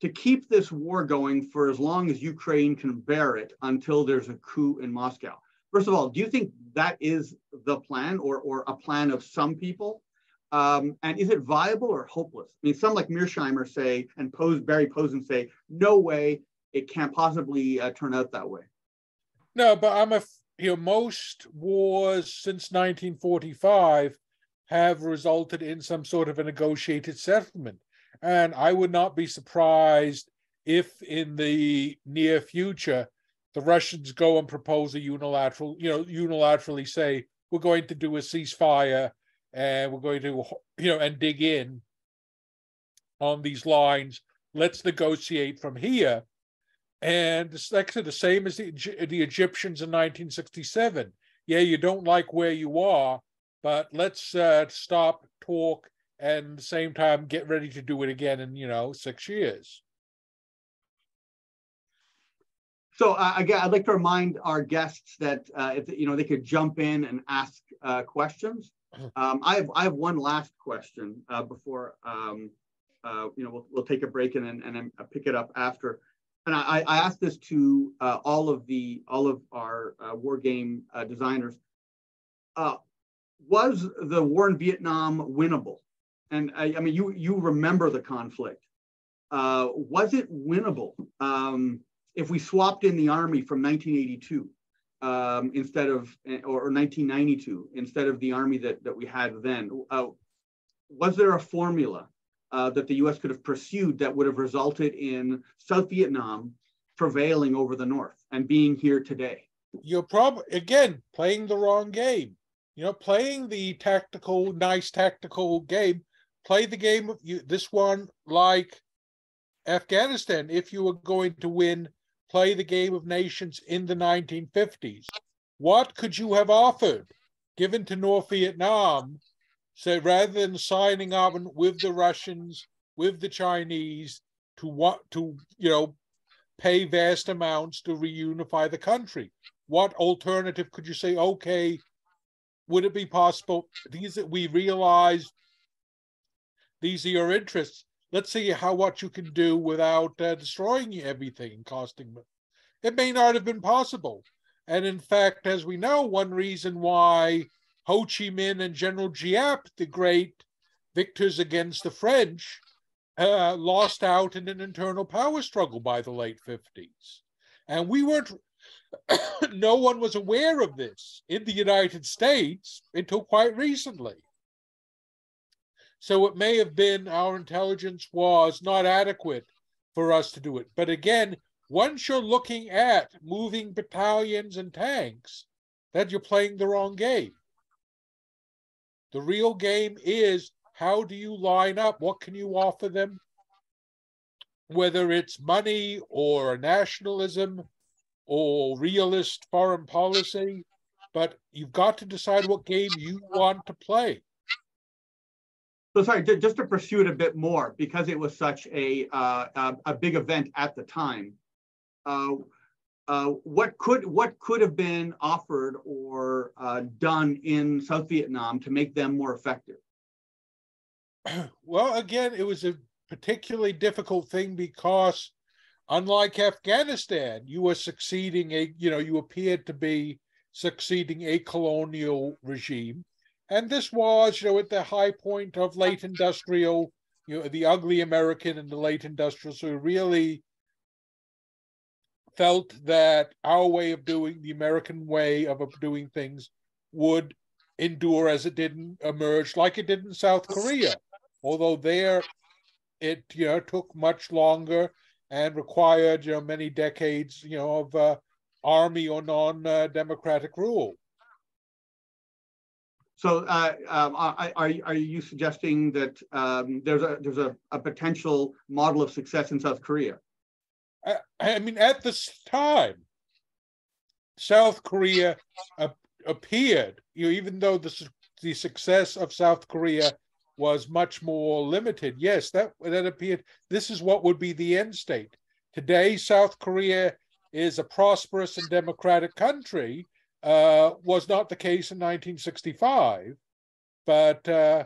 to keep this war going for as long as Ukraine can bear it until there's a coup in Moscow. First of all, do you think that is the plan or, or a plan of some people? Um, and is it viable or hopeless? I mean, some like Mearsheimer say, and Pose, Barry Posen say, no way, it can't possibly uh, turn out that way. No, but I'm a, you know, most wars since 1945 have resulted in some sort of a negotiated settlement. And I would not be surprised if in the near future the Russians go and propose a unilateral, you know, unilaterally say, we're going to do a ceasefire and we're going to, you know, and dig in on these lines. Let's negotiate from here. And it's actually the same as the, the Egyptians in 1967. Yeah, you don't like where you are, but let's uh, stop, talk, and at the same time get ready to do it again in you know six years. So uh, again, I'd like to remind our guests that uh, if you know they could jump in and ask uh, questions. Um, I have I have one last question uh, before um, uh, you know we'll, we'll take a break and then and then pick it up after. And I, I asked this to uh, all of the all of our war game designers was the war in Vietnam winnable? And I, I mean, you you remember the conflict. Uh, was it winnable um, if we swapped in the army from 1982 um, instead of or, or, 1992 instead of the army that that we had then? Uh, was there a formula uh, that the U.S. could have pursued that would have resulted in South Vietnam prevailing over the North and being here today? You're probably again playing the wrong game you know, playing the tactical, nice tactical game, play the game of you this one like Afghanistan. If you were going to win, play the game of nations in the 1950s. What could you have offered given to North Vietnam? So rather than signing on with the Russians, with the Chinese to what to you know pay vast amounts to reunify the country, what alternative could you say? Okay, would it be possible these we realize these are your interests let's see how what you can do without uh, destroying everything and costing it may not have been possible And in fact, as we know, one reason why Ho Chi Minh and General Giap, the great victors against the French, uh, lost out in an internal power struggle by the late 50s. And we weren't, <coughs> no one was aware of this in the United States until quite recently. So it may have been our intelligence was not adequate for us to do it. But again, once you're looking at moving battalions and tanks, that you're playing the wrong game. The real game is how do you line up? What can you offer them? Whether it's money or nationalism or realist foreign policy, but you've got to decide what game you want to play. So sorry, just to pursue it a bit more, because it was such a uh, a, big event at the time. Uh, uh, what could what could have been offered or uh, done in South Vietnam to make them more effective? <clears throat> Well, again, it was a particularly difficult thing because, unlike Afghanistan, you were succeeding a you know you appeared to be succeeding a colonial regime and this was, you know, at the high point of late industrial, you know, the ugly American and the late industrial. So really felt that our way of doing the American way of doing things would endure as it didn't emerge like it did in South Korea. Although there it you know took much longer and required you know many decades you know of uh, army or non-democratic rule. So uh, um, are, are you suggesting that um, there's a there's a, a, potential model of success in South Korea? I, I mean, at this time, South Korea uh, appeared, you know, even though the the success of South Korea was much more limited. Yes, that that appeared. This is what would be the end state. Today, South Korea is a prosperous and democratic country uh, was not the case in 1965. But uh,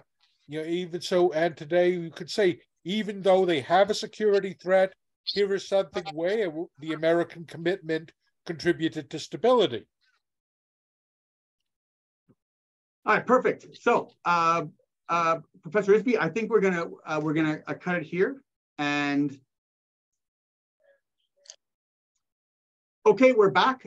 you know, even so, and today you could say, even though they have a security threat, here is something where the American commitment contributed to stability. All right, perfect. So, uh, uh, Professor Isby, I think we're gonna uh, we're gonna uh, cut it here, and okay, we're back.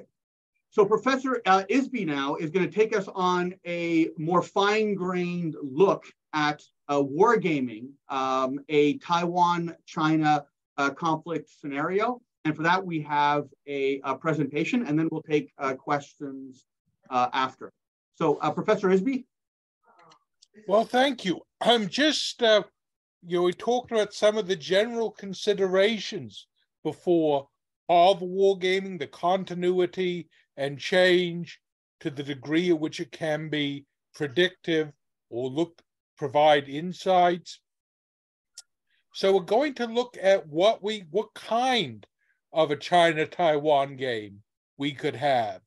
So Professor uh, Isby now is going to take us on a more fine-grained look at uh, wargaming, um, a Taiwan-China uh, conflict scenario. And for that, we have a, a presentation, and then we'll take uh, questions uh, after. So uh, Professor Isby? Well, thank you. I'm just, you know, we talked about some of the general considerations before of wargaming, the continuity, and change to the degree at which it can be predictive or look provide insights. So we're going to look at what we what kind of a China Taiwan game we could have,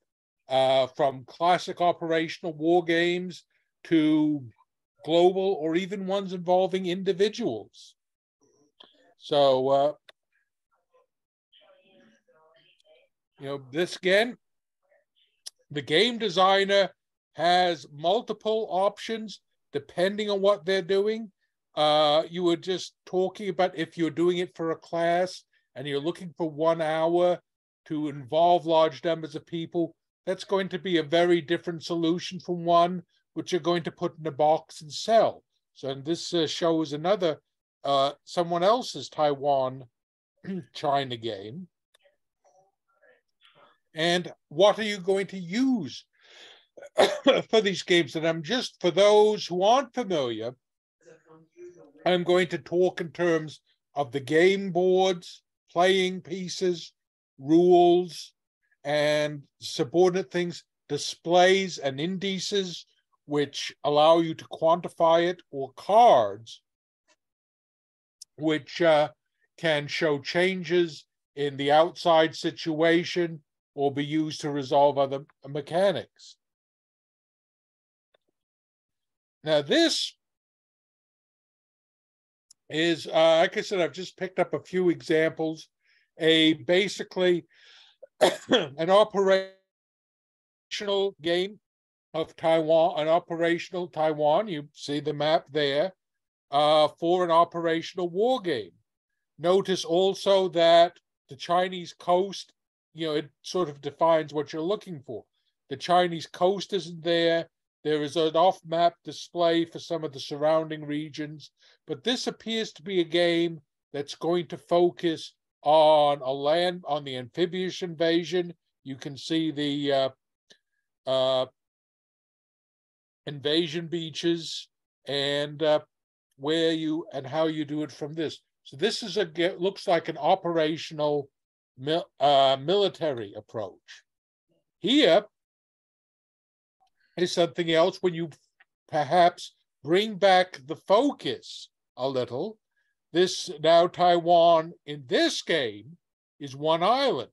uh, from classic operational war games to global or even ones involving individuals. So, uh, you know, this again the game designer has multiple options depending on what they're doing. Uh, you were just talking about if you're doing it for a class and you're looking for one hour to involve large numbers of people, that's going to be a very different solution from one which you're going to put in a box and sell. So and this uh, shows another uh, someone else's Taiwan <clears throat> China game and what are you going to use <coughs> for these games? And I'm just, for those who aren't familiar, I'm going to talk in terms of the game boards, playing pieces, rules, and subordinate things, displays and indices, which allow you to quantify it, or cards, which uh, can show changes in the outside situation or be used to resolve other mechanics. Now, this is, uh, like I said, I've just picked up a few examples. A basically <coughs> an operational game of Taiwan, an operational Taiwan, you see the map there, uh, for an operational war game. Notice also that the Chinese coast, you know, it sort of defines what you're looking for. The Chinese coast isn't there. There is an off map display for some of the surrounding regions, but this appears to be a game that's going to focus on a land, on the amphibious invasion. You can see the uh, uh, invasion beaches and uh, where you and how you do it from this. So this is a looks like an operational mil, uh, military approach. Here is something else when you perhaps bring back the focus a little. This now Taiwan in this game is one island.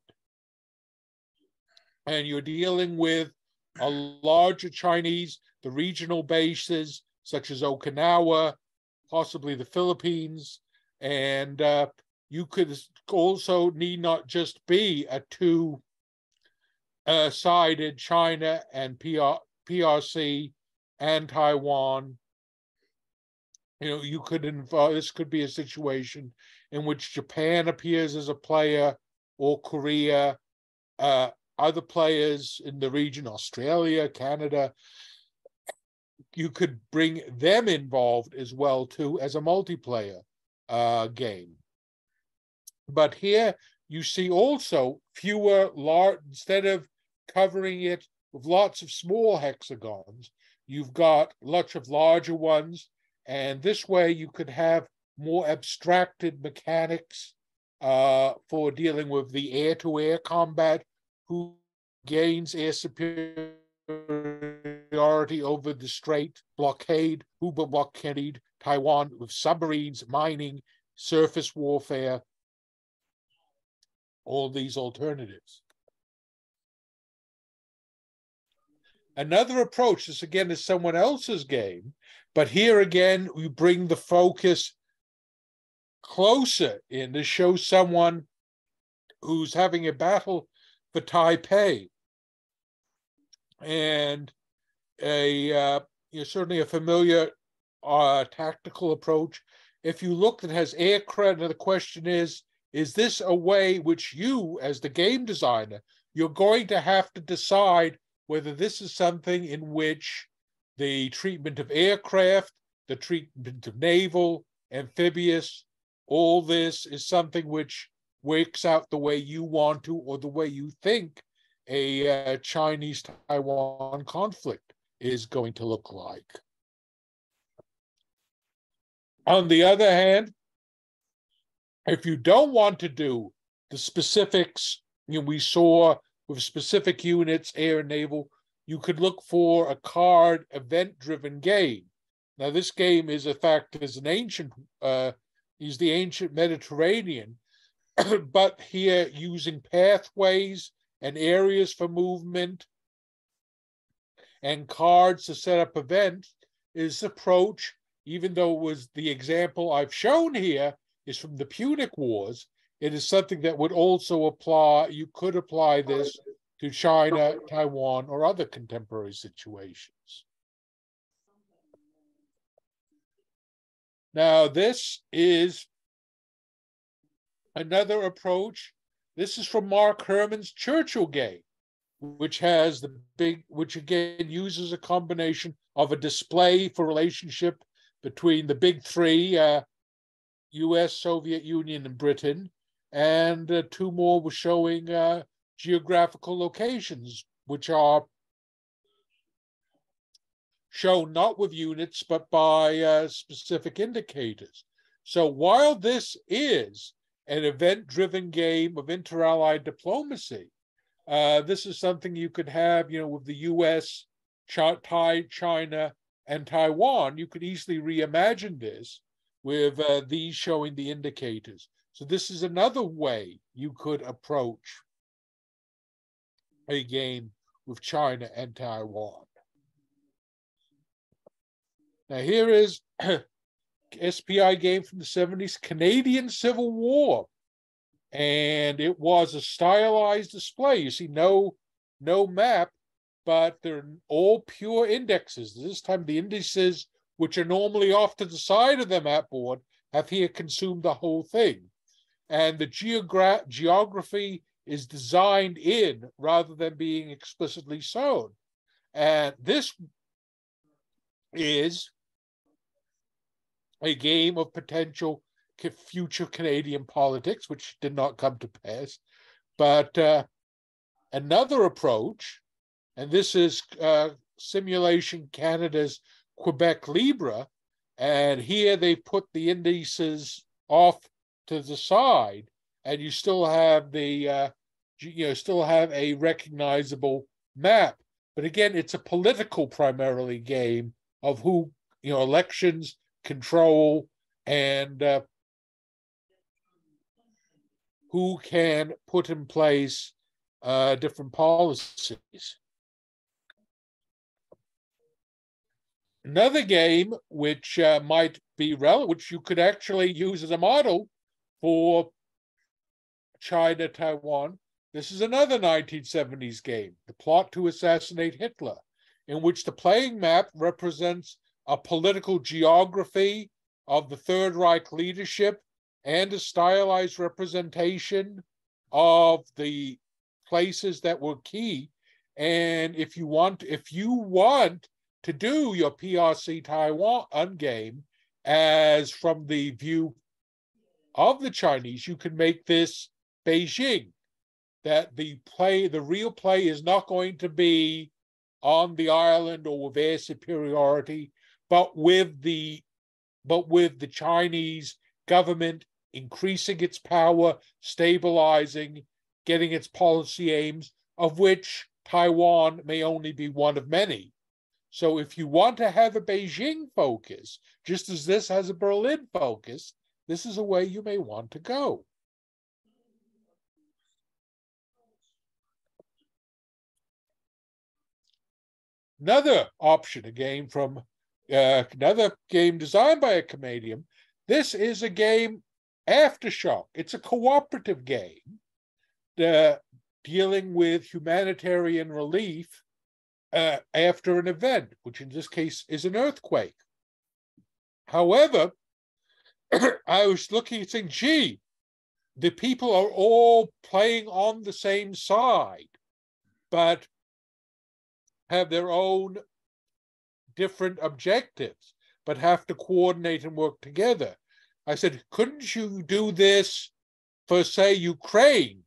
And you're dealing with a larger Chinese, the regional bases such as Okinawa, possibly the Philippines, and uh, you could also need not just be a two uh, sided China and PR, PRC and Taiwan. You know, you could involve this could be a situation in which Japan appears as a player or Korea, uh, other players in the region, Australia, Canada, you could bring them involved as well too as a multiplayer uh, game. But here you see also fewer large instead of covering it with lots of small hexagons, you've got lots of larger ones, and this way you could have more abstracted mechanics uh, for dealing with the air-to-air combat who gains air superiority over the Strait, blockade, who blockade Taiwan with submarines, mining, surface warfare, all these alternatives. Another approach, this again is someone else's game, but here again, we bring the focus closer in to show someone who's having a battle for Taipei. And a uh, you know, certainly a familiar uh, tactical approach. If you look, it has aircraft. And the question is, is this a way which you, as the game designer, you're going to have to decide whether this is something in which the treatment of aircraft, the treatment of naval, amphibious, all this is something which works out the way you want to or the way you think a uh, Chinese Taiwan conflict is going to look like. On the other hand, if you don't want to do the specifics you know, we saw with specific units, air and naval, you could look for a card event driven game. Now, this game is, in fact, is an ancient, uh, is the ancient Mediterranean, <clears throat> but here using pathways and areas for movement and cards to set up events is approach, even though it was the example I've shown here is from the Punic Wars, it is something that would also apply, you could apply this to China, Taiwan, or other contemporary situations. Now, this is another approach. This is from Mark Herman's Churchill game, which has the big, which again uses a combination of a display for relationship between the big three, uh, US, Soviet Union, and Britain, and uh, two more were showing uh, geographical locations, which are shown not with units, but by uh, specific indicators. So while this is an event driven game of inter allied diplomacy, uh, this is something you could have, you know, with the US, Thai, China, and Taiwan. You could easily reimagine this with uh, these showing the indicators. So this is another way you could approach a game with China and Taiwan. Now here is <clears throat> SPI game from the 70s, Canadian Civil War. And it was a stylized display. You see no no map, but they're all pure indexes. This time, the indices, which are normally off to the side of the map board, have here consumed the whole thing. And the geogra- geography is designed in rather than being explicitly shown. And this is a game of potential future Canadian politics, which did not come to pass. But uh, another approach, and this is uh, Simulation Canada's Quebec Libre, and here they put the indices off to the side, and you still have the uh, you know still have a recognizable map. But again, it's a political primarily game of who you know elections control and uh, who can put in place uh, different policies. Another game which uh, might be relevant, which you could actually use as a model for China, Taiwan. This is another 1970s game, The Plot to Assassinate Hitler, in which the playing map represents a political geography of the Third Reich leadership and a stylized representation of the places that were key. And if you want, if you want to do your PRC Taiwan game as from the view of the Chinese, you can make this Beijing. That the play, the real play is not going to be on the island or with air superiority, but with the but with the Chinese government increasing its power, stabilizing, getting its policy aims, of which Taiwan may only be one of many. So if you want to have a Beijing focus, just as this has a Berlin focus, this is a way you may want to go. Another option, again from uh, another game designed by a Canadian. This is a game Aftershock. It's a cooperative game uh, dealing with humanitarian relief uh, after an event, which in this case is an earthquake. However, <clears throat> I was looking and saying, gee, the people are all playing on the same side, but have their own different objectives, but have to coordinate and work together. I said, couldn't you do this for, say, Ukraine,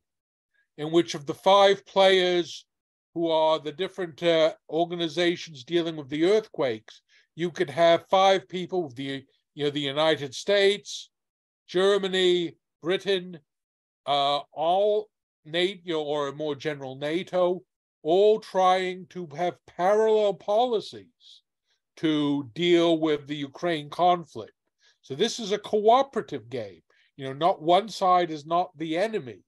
in which of the five players who are the different uh, organizations dealing with the earthquakes, you could have five people the you know the United States, Germany, Britain, uh, all NATO or more general NATO, all trying to have parallel policies to deal with the Ukraine conflict. So this is a cooperative game. You know, not one side is not the enemy,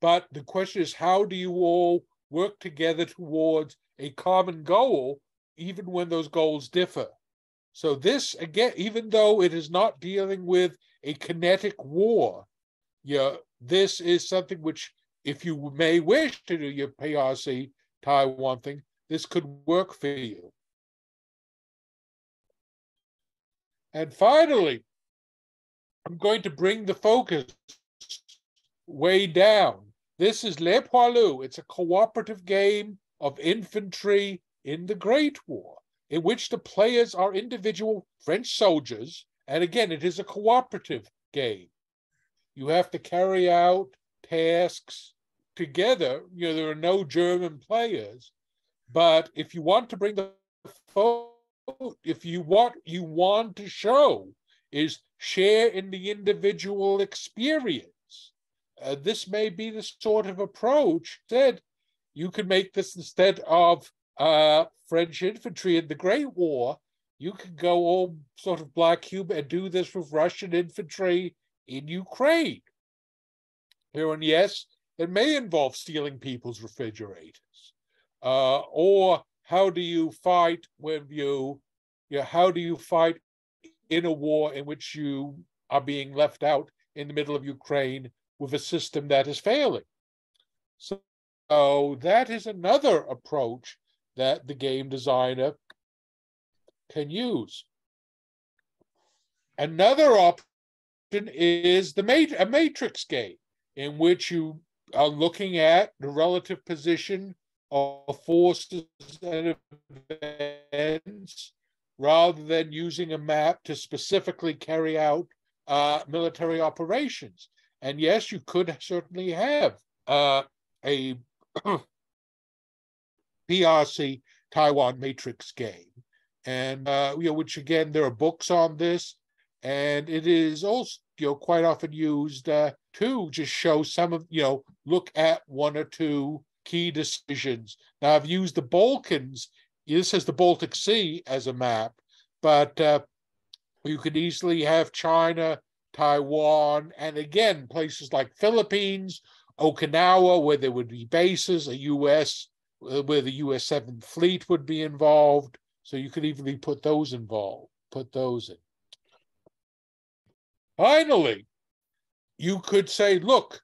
but the question is how do you all work together towards a common goal, even when those goals differ? So this again, even though it is not dealing with a kinetic war, yeah, this is something which, if you may wish to do your PRC Taiwan thing, this could work for you. And finally, I'm going to bring the focus way down. This is Le Poilu. It's a cooperative game of infantry in the Great War, in which the players are individual French soldiers. And again, it is a cooperative game. You have to carry out tasks together. You know, there are no German players. But if you want to bring the if you what you want to show is share in the individual experience. Uh, this may be the sort of approach that you could make this instead of uh, French infantry in the Great War. You could go all sort of black cube and do this with Russian infantry in Ukraine. Here and yes, it may involve stealing people's refrigerators. Uh, or how do you fight when you, you know, how do you fight in a war in which you are being left out in the middle of Ukraine with a system that is failing. So, so that is another approach that the game designer can use. Another option is the mat- a matrix game in which you are looking at the relative position of forces and events rather than using a map to specifically carry out uh, military operations. And yes, you could certainly have uh, a <clears throat> PRC Taiwan matrix game, and uh, you know, which again, there are books on this, and it is also you know quite often used uh, to just show some of you know look at one or two key decisions. Now I've used the Balkans. This has the Baltic Sea as a map, but uh, you could easily have China, Taiwan, and again places like Philippines, Okinawa, where there would be bases, a U.S. Uh, where the U.S. Seventh Fleet would be involved. So you could easily put those involved, put those in. Finally, you could say, look,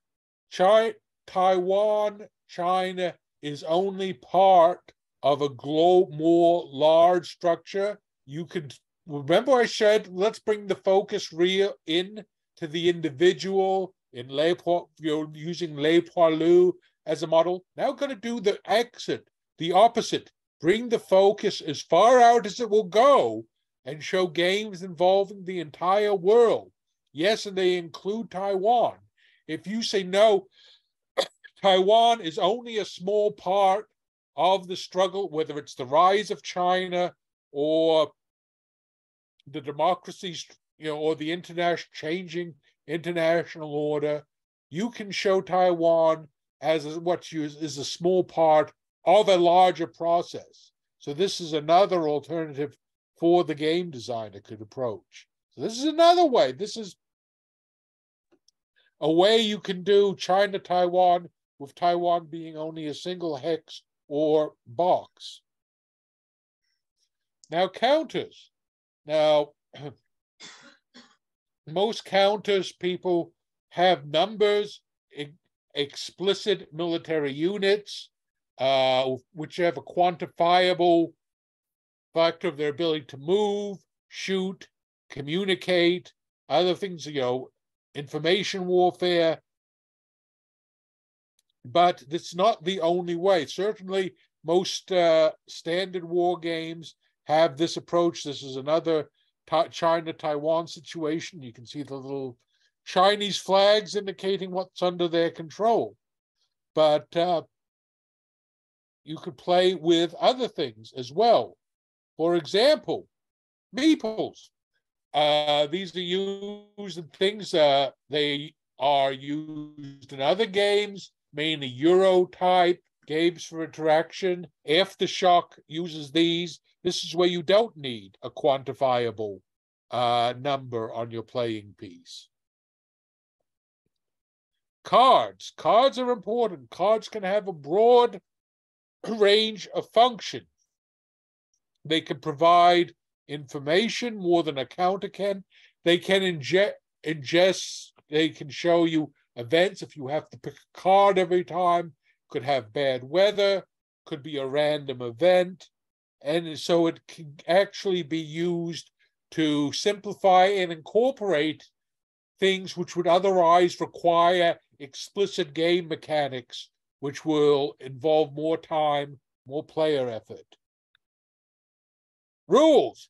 Taiwan, China is only part of a globe more large structure. You could remember I said let's bring the focus real in to the individual in Le you're using Le Poilu as a model. Now going to do the exit, the opposite. Bring the focus as far out as it will go and show games involving the entire world. Yes, and they include Taiwan. If you say no, <coughs> Taiwan is only a small part of the struggle, whether it's the rise of China or the democracies, you know, or the international changing international order, you can show Taiwan as what is is a small part of a larger process. So this is another alternative for the game designer could approach. So this is another way. This is a way you can do China Taiwan with Taiwan being only a single hex or box. Now, counters. Now, <clears throat> most counters people have numbers, explicit military units, uh, which have a quantifiable factor of their ability to move, shoot, communicate, other things, you know, information warfare. But it's not the only way. Certainly, most uh, standard war games have this approach. This is another China Taiwan situation. You can see the little Chinese flags indicating what's under their control. But uh, you could play with other things as well. For example, meeples. Uh, these are used in things, uh, they are used in other games, mainly Euro type games for interaction. Aftershock uses these. This is where you don't need a quantifiable uh, number on your playing piece. Cards. Cards are important. Cards can have a broad <clears throat> range of functions. They can provide information more than a counter can. They can inject, ingest, they can show you events if you have to pick a card every time, could have bad weather, could be a random event. And so it can actually be used to simplify and incorporate things which would otherwise require explicit game mechanics, which will involve more time, more player effort. Rules.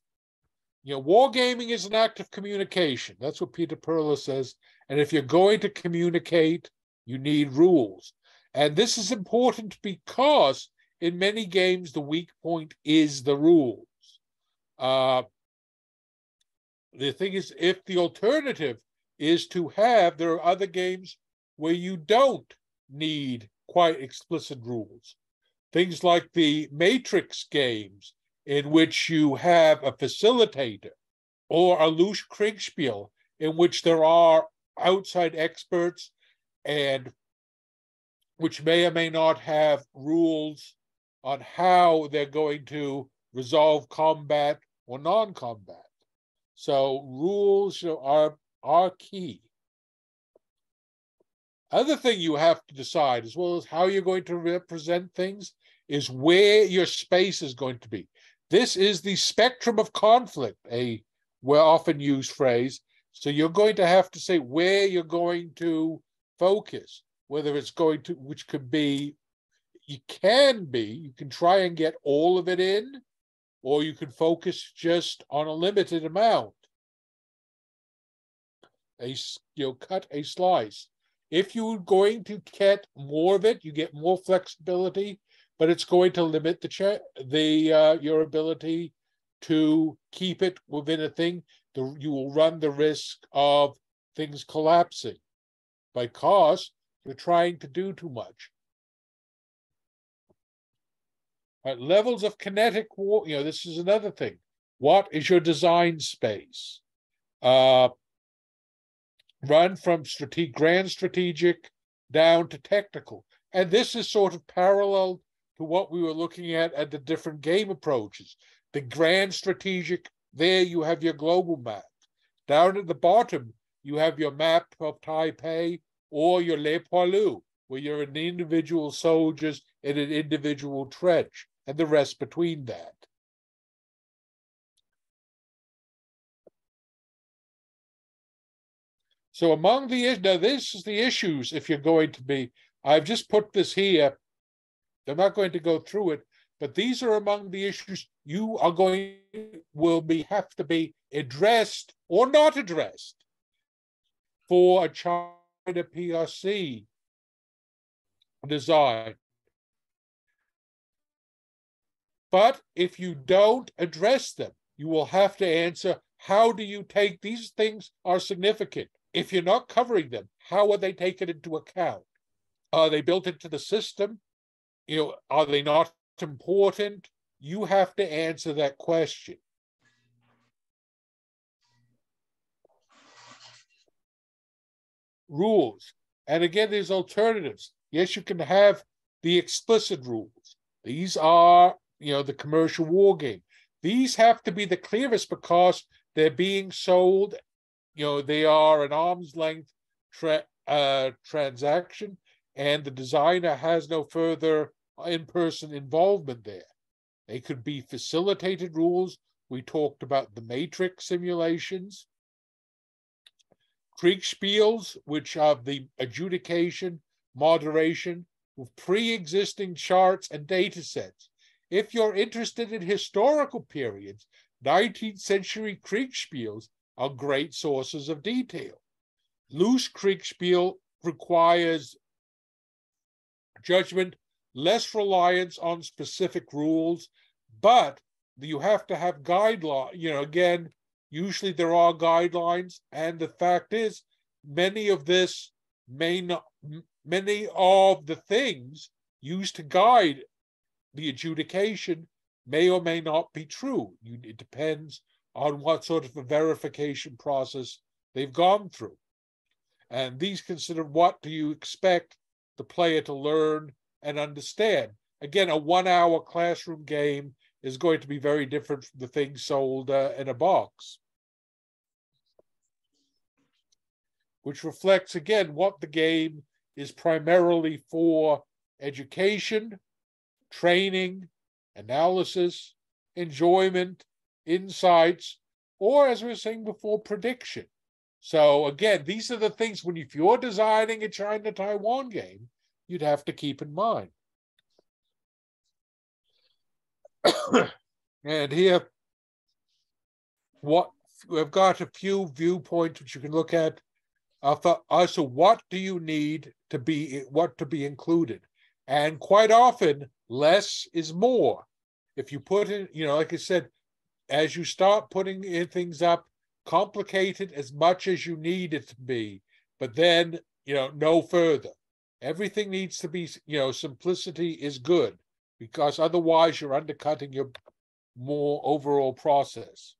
You know, wargaming is an act of communication. That's what Peter Perla says. And if you're going to communicate, you need rules. And this is important because in many games, the weak point is the rules. Uh, the thing is, if the alternative is to have, there are other games where you don't need quite explicit rules. Things like the Matrix games in which you have a facilitator, or a loose Kriegspiel, in which there are outside experts and which may or may not have rules on how they're going to resolve combat or non-combat. So rules are are key. Other thing you have to decide as well as how you're going to represent things is where your space is going to be. This is the spectrum of conflict, a well often used phrase. So you're going to have to say where you're going to focus, whether it's going to, which could be, you can be, you can try and get all of it in, or you can focus just on a limited amount. A, you know, cut a slice. If you're going to get more of it, you get more flexibility, but it's going to limit the the uh, your ability to keep it within a thing. The, you will run the risk of things collapsing because you're trying to do too much. At levels of kinetic war, you know, this is another thing. What is your design space? Uh, run from strategic, grand strategic down to technical. And this is sort of parallel to what we were looking at at the different game approaches. The grand strategic, there you have your global map. Down at the bottom, you have your map of Taipei or your Le Poilu, where you're an individual soldiers in an individual trench, and the rest between that. So among the now this is the issues if you're going to be. I've just put this here. I'm not going to go through it, but these are among the issues you are going will be have to be addressed or not addressed for a China PRC design. But if you don't address them, you will have to answer how do you take these things are significant if you're not covering them, how are they taken into account? Are they built into the system? You know, are they not important? You have to answer that question. Rules. And again, there's alternatives. Yes, you can have the explicit rules. These are, you know, the commercial war game. These have to be the clearest because they're being sold you know they are an arm's length tra- uh, transaction, and the designer has no further in-person involvement there. They could be facilitated rules. We talked about the matrix simulations. Kriegspiels, which are the adjudication, moderation, with pre-existing charts and data sets. If you're interested in historical periods, 19th century Kriegspiels are great sources of detail. Loose Kriegspiel requires judgment, less reliance on specific rules, but you have to have guidelines. You know, again, usually there are guidelines, and the fact is, many of this may not, many of the things used to guide the adjudication may or may not be true. It depends on what sort of a verification process they've gone through. And these consider what do you expect the player to learn and understand. Again, a one hour classroom game is going to be very different from the thing sold uh, in a box. Which reflects again what the game is primarily for education, training, analysis, enjoyment, insights, or as we were saying before, prediction. So again, these are the things when if you're designing a China Taiwan game, you'd have to keep in mind. <coughs> and here, what we've got a few viewpoints which you can look at. Uh, for, also, what do you need to be what to be included? And quite often, less is more. If you put in, you know, like I said, as you start putting in things up, complicated as much as you need it to be, but then, you know, no further. Everything needs to be, you know, simplicity is good because otherwise you're undercutting your more overall process.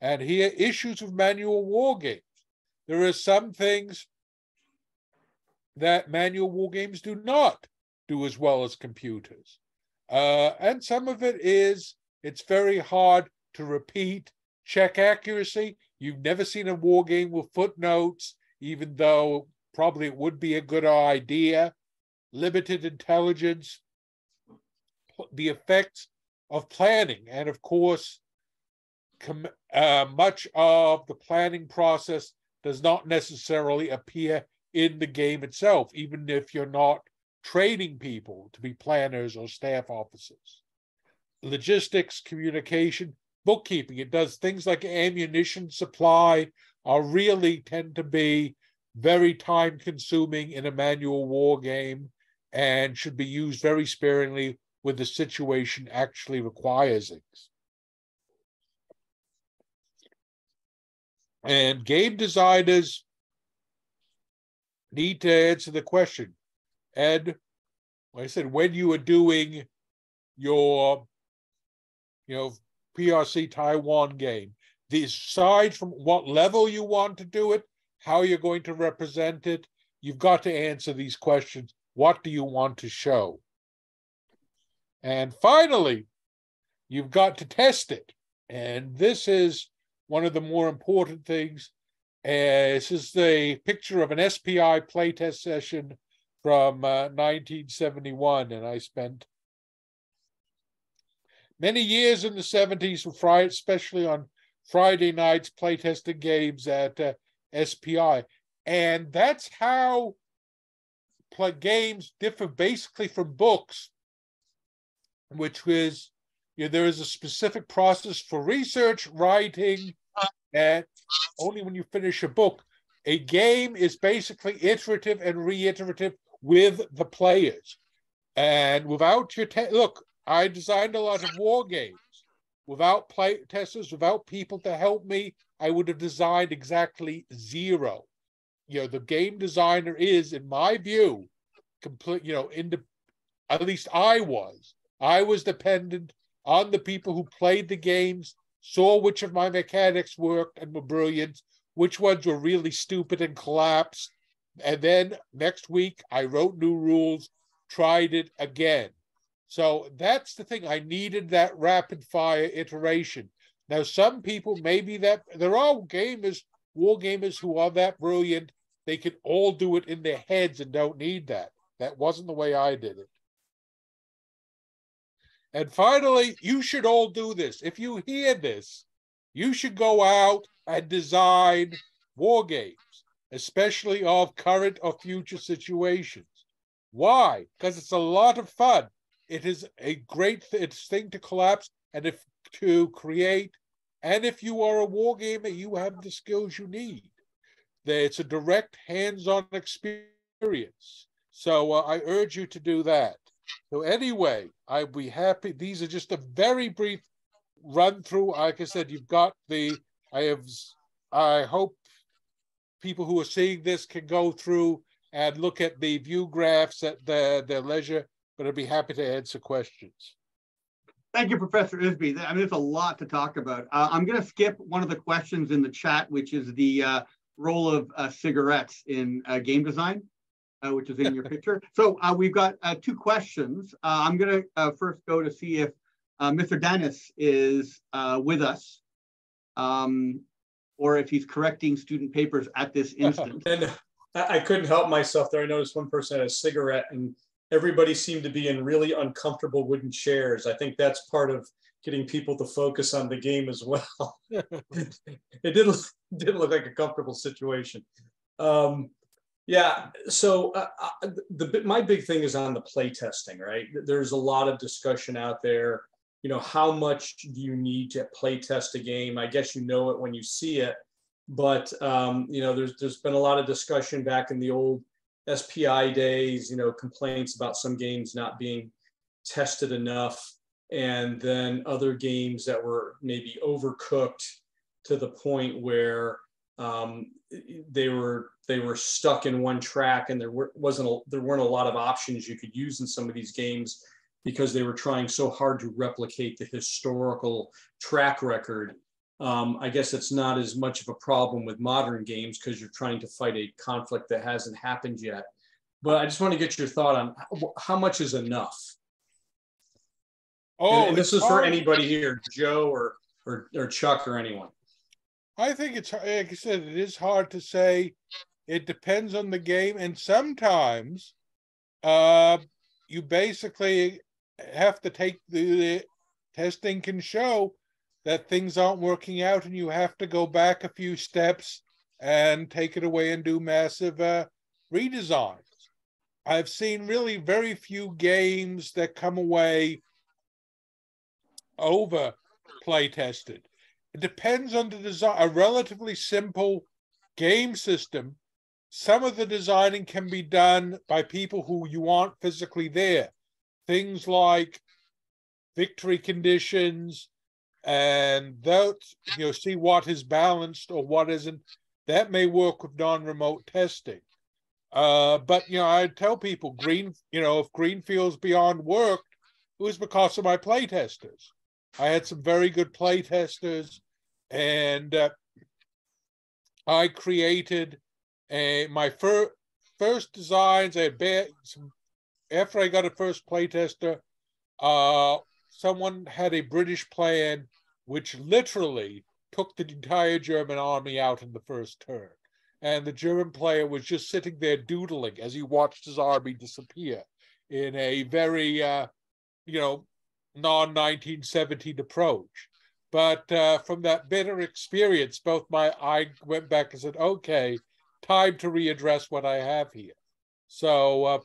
And here, issues of manual war games. There are some things that manual war games do not do as well as computers. Uh, and some of it is it's very hard to repeat, check accuracy. You've never seen a war game with footnotes, even though probably it would be a good idea. Limited intelligence. The effects of planning. And of course, uh, much of the planning process does not necessarily appear in the game itself, even if you're not training people to be planners or staff officers. Logistics, communication, bookkeeping, it does things like ammunition supply are really tend to be very time consuming in a manual war game and should be used very sparingly when the situation actually requires it. And game designers need to answer the question. And like I said, when you are doing your, you know, PRC Taiwan game, decide from what level you want to do it, how you're going to represent it. You've got to answer these questions. What do you want to show? And finally, you've got to test it. And this is one of the more important things. Uh, this is the picture of an SPI playtest session from uh, 1971, and I spent many years in the 70s, especially on Friday nights playtesting games at uh, SPI. And that's how play games differ basically from books, which is you know, there is a specific process for research, writing, and only when you finish a book. A game is basically iterative and reiterative with the players. And without your te- look, I designed a lot of war games. Without play testers, without people to help me, I would have designed exactly zero. You know, the game designer is, in my view, complete, you know, in the at least I was. I was dependent on the people who played the games, saw which of my mechanics worked and were brilliant, which ones were really stupid and collapsed. And then next week, I wrote new rules, tried it again. So that's the thing. I needed that rapid fire iteration. Now, some people maybe that there are gamers, war gamers who are that brilliant. They can all do it in their heads and don't need that. That wasn't the way I did it. And finally, you should all do this. If you hear this, you should go out and design war games, especially of current or future situations. Why? Because it's a lot of fun. It is a great th- thing to collapse and if to create. And if you are a war gamer, you have the skills you need. It's a direct hands-on experience. So uh, I urge you to do that. So anyway, I'd be happy. These are just a very brief run through. Like I said, you've got the. I have. I hope people who are seeing this can go through and look at the view graphs at their their leisure. But I'd be happy to answer questions. Thank you, Professor Isby. I mean, there's a lot to talk about. Uh, I'm going to skip one of the questions in the chat, which is the uh, role of uh, cigarettes in uh, game design which is in your picture. So uh, we've got uh, two questions. Uh, I'm going to uh, first go to see if uh, Mr. Dennis is with us, um, or if he's correcting student papers at this <laughs> instant. and I couldn't help myself there. I noticed one person had a cigarette, and everybody seemed to be in really uncomfortable wooden chairs. I think that's part of getting people to focus on the game as well. <laughs> <laughs> it did not didn't look like a comfortable situation. Um, yeah. So uh, uh the my big thing is on the play testing, right? There's a lot of discussion out there. You know, how much do you need to play test a game? I guess you know it when you see it, but um, you know, there's there's been a lot of discussion back in the old SPI days. You know, complaints about some games not being tested enough, and then other games that were maybe overcooked to the point where um, they were they were stuck in one track and there wasn't a, there weren't a lot of options you could use in some of these games because they were trying so hard to replicate the historical track record. Um, i guess it's not as much of a problem with modern games because you're trying to fight a conflict that hasn't happened yet. But i just want to get your thought on how, how much is enough? Oh and, this is for anybody here joe or, or or chuck or anyone I think it's like I said, it is hard to say. It depends on the game, and sometimes, uh, you basically have to take the, the testing can show that things aren't working out and you have to go back a few steps and take it away and do massive uh, redesigns. I've seen really very few games that come away over play tested. It depends on the design. A relatively simple game system, some of the designing can be done by people who you aren't physically there. Things like victory conditions and that you know see what is balanced or what isn't. That may work with non-remote testing. Uh, but you know, I tell people green, you know, if Greenfields Beyond worked, it was because of my play testers. I had some very good play testers, and uh, I created a my fir- first designs. I had some, after I got a first play tester. Uh, someone had a British plan which literally took the entire German army out in the first turn. And the German player was just sitting there doodling as he watched his army disappear in a very, uh, you know, non 1917 approach. But uh, from that bitter experience, both my I went back and said, okay, time to readdress what I have here. So, uh,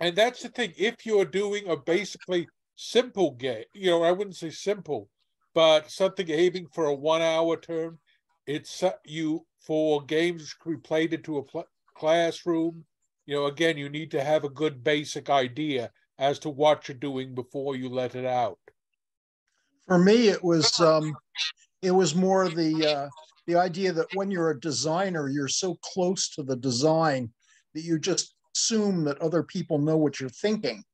and that's the thing. If you're doing a basically simple game, you know, I wouldn't say simple, but something aiming for a one-hour term, it's uh, you for games to be played into a pl- classroom. You know, again, you need to have a good basic idea as to what you're doing before you let it out. For me, it was um, it was more the uh, the idea that when you're a designer, you're so close to the design that you just assume that other people know what you're thinking.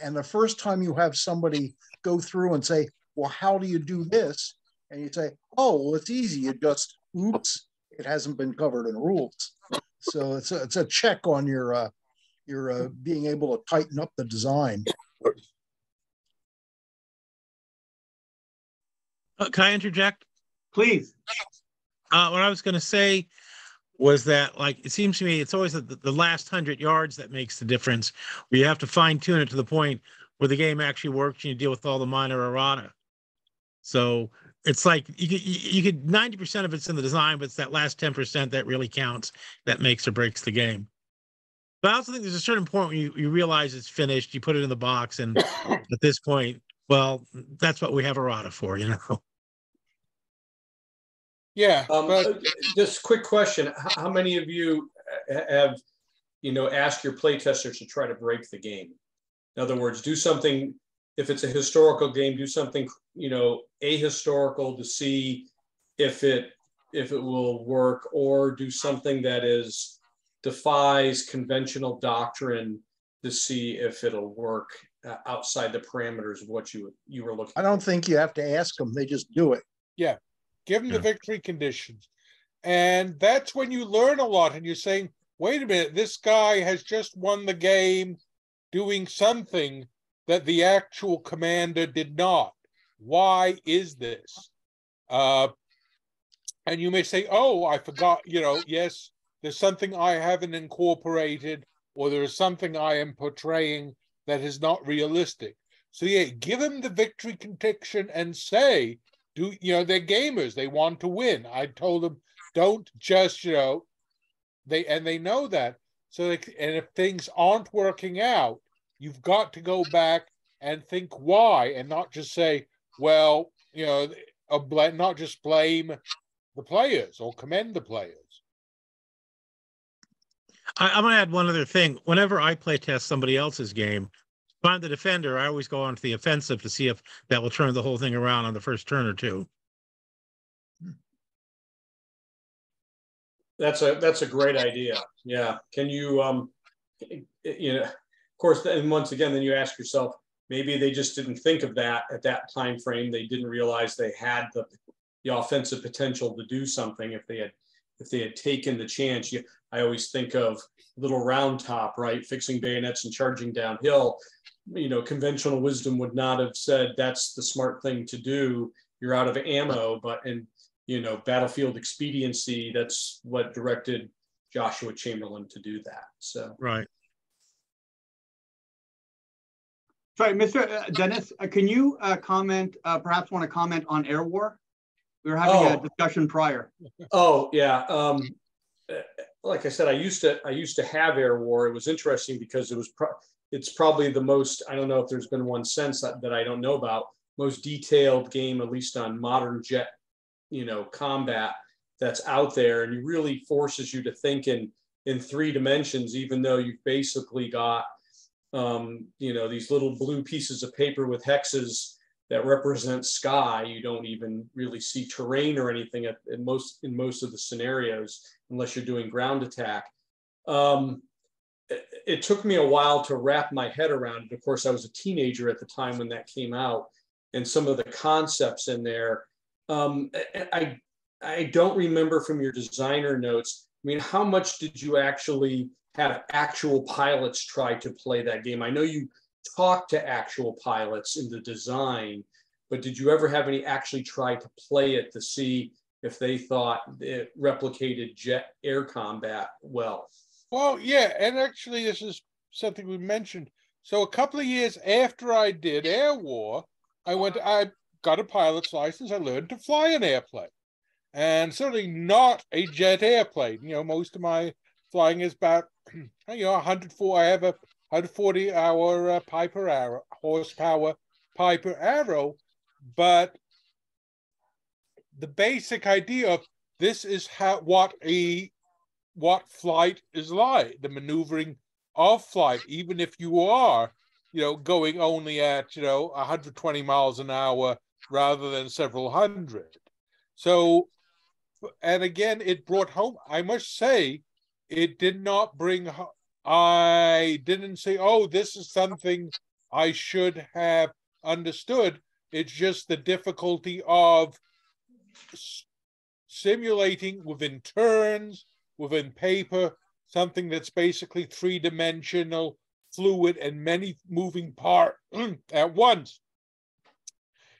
And the first time you have somebody go through and say, "Well, how do you do this?" and you say, "Oh, well, it's easy. You just oops, it hasn't been covered in rules." So it's a, it's a check on your uh, your uh, being able to tighten up the design. Uh, can I interject? Please. Uh, what I was going to say was that, like, it seems to me it's always the, the last hundred yards that makes the difference. Where you have to fine tune it to the point where the game actually works and you deal with all the minor errata. So it's like you could you could ninety percent of it's in the design, but it's that last ten percent that really counts that makes or breaks the game. But I also think there's a certain point when you, you realize it's finished, you put it in the box, and <coughs> at this point, well, that's what we have errata for, you know. Yeah, Um, but just quick question, how many of you have, you know, asked your playtesters to try to break the game? In other words, do something, if it's a historical game, do something, you know, ahistorical to see if it, if it will work, or do something that is defies conventional doctrine to see if it'll work uh, outside the parameters of what you, you were looking. I don't think you have to ask them; they just do it. Yeah, give them Yeah. the victory conditions. And that's when you learn a lot and you're saying, wait a minute, this guy has just won the game doing something that the actual commander did not. Why is this? Uh, and you may say, oh, I forgot, you know, yes, there's something I haven't incorporated, or there is something I am portraying that is not realistic. So, yeah, give them the victory conviction and say, do you know they're gamers. They want to win. I told them don't just you know they and they know that. So they, and if things aren't working out you've got to go back and think why and not just say well you know a bl- not just blame the players or commend the players I, I'm gonna add one other thing. Whenever I play test somebody else's game, if I'm the defender, I always go on to the offensive to see if that will turn the whole thing around on the first turn or two. That's a, that's a great idea. Yeah. Can you, um, you know, of course, and once again, then you ask yourself, maybe they just didn't think of that at that time frame. They didn't realize they had the, the offensive potential to do something if they had, if they had taken the chance. You, I always think of little round top, right? Fixing bayonets and charging downhill. You know, conventional wisdom would not have said that's the smart thing to do. You're out of ammo, but in you know, battlefield expediency, that's what directed Joshua Chamberlain to do that. So Right. Sorry, Mr. Uh, Dennis, uh, can you uh, comment, uh, perhaps want to comment on air war? We were having a Oh. discussion prior. Oh, yeah. Um, like I said, I used to, I used to have Air War. It was interesting because it was, pro- it's probably the most, I don't know if there's been one since that, that I don't know about, most detailed game, at least on modern jet, you know, combat that's out there. And it really forces you to think in, in three dimensions, even though you've basically got, um, you know, these little blue pieces of paper with hexes that represents sky. You don't even really see terrain or anything at, in most in most of the scenarios, unless you're doing ground attack. Um, it, it took me a while to wrap my head around it. Of course, I was a teenager at the time when that came out, and some of the concepts in there. Um, I, I I don't remember from your designer notes. I mean, how much did you actually have actual pilots try to play that game? I know you talk to actual pilots in the design, but did you ever have any actually try to play it to see if they thought it replicated jet air combat well? Well, yeah, and actually, this is something we mentioned. So a couple of years after I did Air War, I went. I got a pilot's license. I learned to fly an airplane, and certainly not a jet airplane. You know, most of my flying is about <clears throat> you know 104. I have a 140 hour uh, Piper Arrow horsepower Piper Arrow, but the basic idea of this is how what a what flight is like, the maneuvering of flight, even if you are, you know, going only at, you know, 120 miles an hour rather than several hundred. So, and again, it brought home, I must say, it did not bring, I didn't say, oh, this is something I should have understood. It's just the difficulty of simulating within turns, within paper, something that's basically three dimensional, fluid, and many moving parts <clears throat> at once.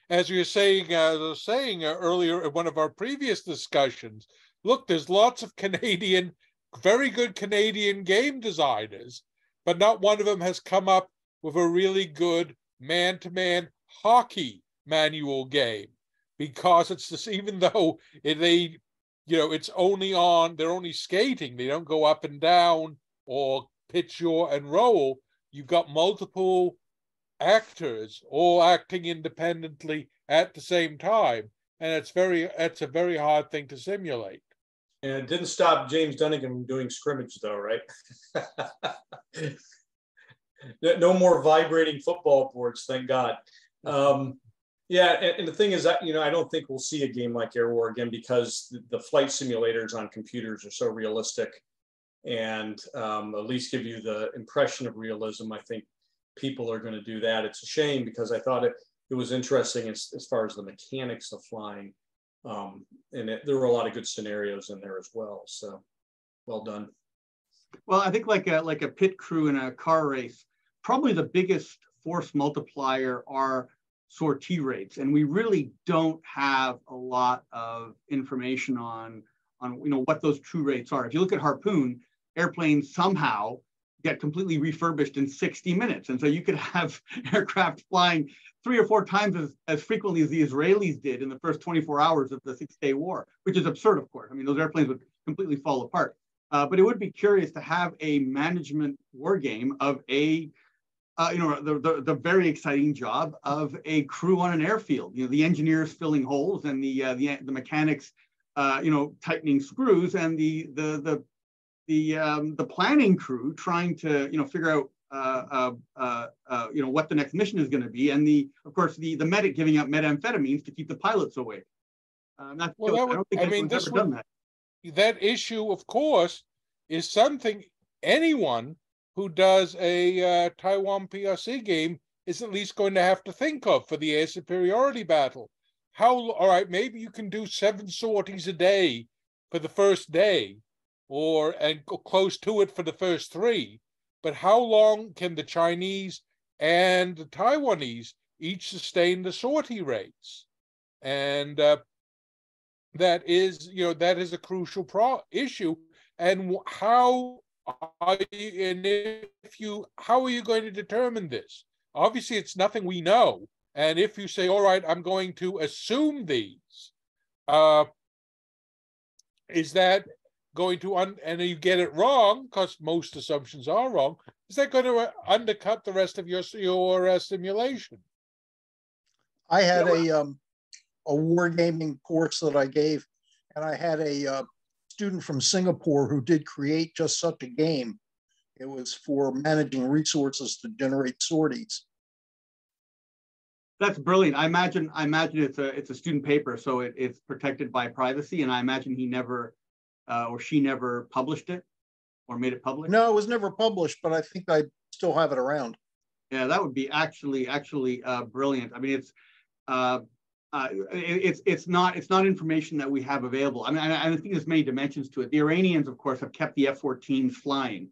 As we were saying, uh, I was saying uh, earlier in one of our previous discussions, look, there's lots of <laughs> Canadian, very good Canadian game designers, but not one of them has come up with a really good man to man hockey manual game because it's this, even though they you know, it's only on, they're only skating. They don't go up and down or pitch your and roll. You've got multiple actors all acting independently at the same time. And it's very, it's a very hard thing to simulate. And it didn't stop James Dunnigan from doing scrimmage, though, right? <laughs> no more vibrating football boards, thank God. Um, yeah, and, and, the thing is that you know I don't think we'll see a game like Air War again because the, the flight simulators on computers are so realistic, and um, at least give you the impression of realism. I think people are going to do that. It's a shame because I thought it it was interesting as, as far as the mechanics of flying, um, and it, there were a lot of good scenarios in there as well. So, well done. Well, I think like a like a pit crew in a car race, probably the biggest force multiplier are sortie rates and we really don't have a lot of information on on you know what those true rates are if you look at harpoon airplanes somehow get completely refurbished in 60 minutes. And so you could have <laughs> aircraft flying three or four times as, as frequently as the israelis did in the first 24 hours of the six day war which is absurd of course. I mean those airplanes would completely fall apart. Uh, but it would be curious to have a management war game of a uh, you know, the, the, the, very exciting job of a crew on an airfield. You know, the engineers filling holes and the uh, the, the mechanics, uh, you know, tightening screws, and the the the the um, the planning crew trying to you know figure out uh, uh, uh, you know what the next mission is going to be, and the of course the the medic giving out methamphetamines to keep the pilots awake. Um, that's, well, that would, I don't think I mean, this ever would, done that. That issue, of course, is something anyone who does a uh, Taiwan PRC game is at least going to have to think of for the air superiority battle. How, all right, maybe you can do seven sorties a day for the first day or and close to it for the first three. But how long can the Chinese and the Taiwanese each sustain the sortie rates? And uh, that is, you know, that is a crucial pro- issue. And how are you, and if you, how are you going to determine this? obviously it's nothing we know. And if you say, all right, I'm going to assume these, uh, is that going to, un- and you get it wrong, because most assumptions are wrong, is that going to uh, undercut the rest of your, your uh, simulation? I had a um, a wargaming course that I gave, and I had a uh, student from Singapore who did create just such a game. It was for managing resources to generate sorties. That's brilliant. I imagine I imagine it's a it's a student paper, so it, it's protected by privacy, and I imagine he never uh, or she never published it or made it public. No, it was never published, but I think I still have it around. Yeah, that would be actually actually uh, brilliant. I mean, it's uh, uh, it, it's it's not it's not information that we have available. I mean, I, I think there's many dimensions to it. The Iranians, of course, have kept the F-14s flying,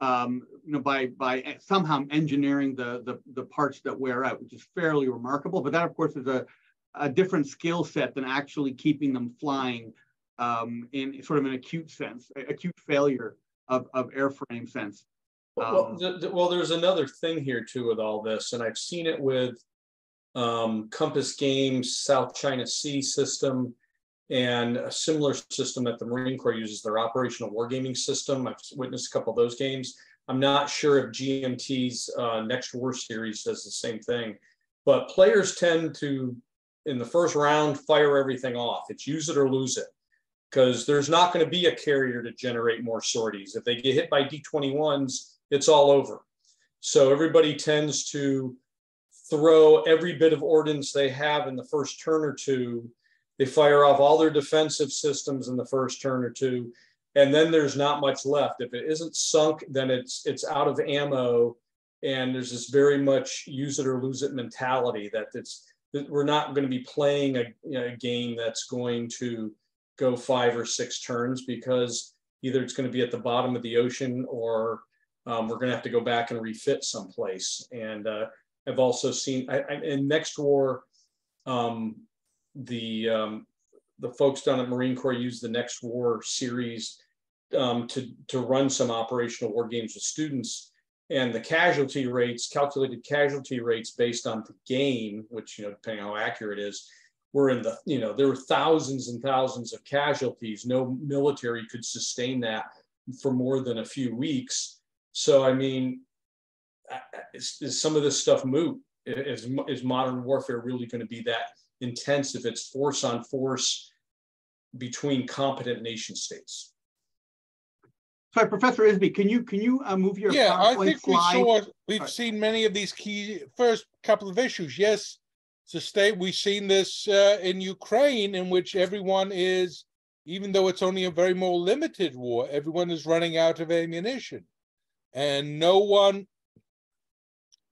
um, you know, by by somehow engineering the, the the parts that wear out, which is fairly remarkable. But that, of course, is a a different skill set than actually keeping them flying um, in sort of an acute sense, acute failure of, of airframe sense. Um, well, the, the, well, there's another thing here too with all this, and I've seen it with um, Compass Games South China Sea system, and a similar system that the Marine Corps uses, their operational wargaming system. I've witnessed a couple of those games. I'm not sure if GMT's uh, Next War series does the same thing, but players tend to, in the first round, fire everything off. It's use it or lose it because there's not going to be a carrier to generate more sorties. If they get hit by D21s, it's all over. So everybody tends to throw every bit of ordnance they have in the first turn or two. They fire off all their defensive systems in the first turn or two, and then there's not much left. If it isn't sunk, then it's it's out of ammo, and there's this very much use it or lose it mentality that it's that we're not going to be playing a, you know, a game that's going to go five or six turns because either it's going to be at the bottom of the ocean or um, we're going to have to go back and refit someplace. And uh, I've also seen I, I, in Next War, um, the um, the folks down at Marine Corps use the Next War series um, to to run some operational war games with students, and the casualty rates, calculated casualty rates based on the game, which you know depending on how accurate it is, were in the you know there were thousands and thousands of casualties. No military could sustain that for more than a few weeks. So I mean, is, is some of this stuff moot? Is, is modern warfare really going to be that intense if it's force on force between competent nation states? Sorry, Professor Isby, can you can you uh, move your yeah? I think slide? we saw we've right. seen many of these key first couple of issues. Yes, to state we've seen this uh, in Ukraine, in which everyone is, even though it's only a very more limited war, everyone is running out of ammunition, and no one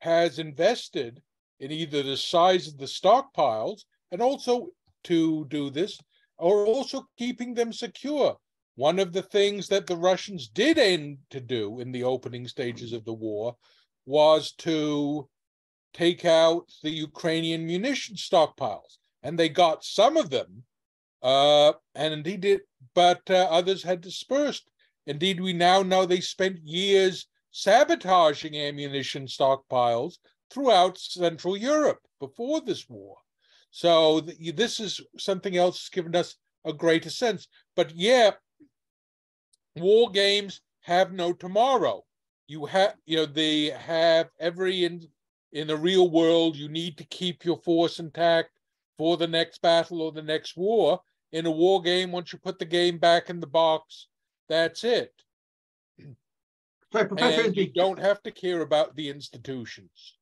has invested in either the size of the stockpiles and also to do this, or also keeping them secure. One of the things that the Russians did aim to do in the opening stages of the war was to take out the Ukrainian munition stockpiles, and they got some of them, uh, and indeed, it, but uh, others had dispersed. Indeed, we now know they spent years sabotaging ammunition stockpiles throughout Central Europe before this war. So th- this is something else that's given us a greater sense. But yeah, war games have no tomorrow. You have, you know, they have every in in the real world. You need to keep your force intact for the next battle or the next war. In a war game, once you put the game back in the box, that's it. Sorry, Professor and you don't have to care about the institutions.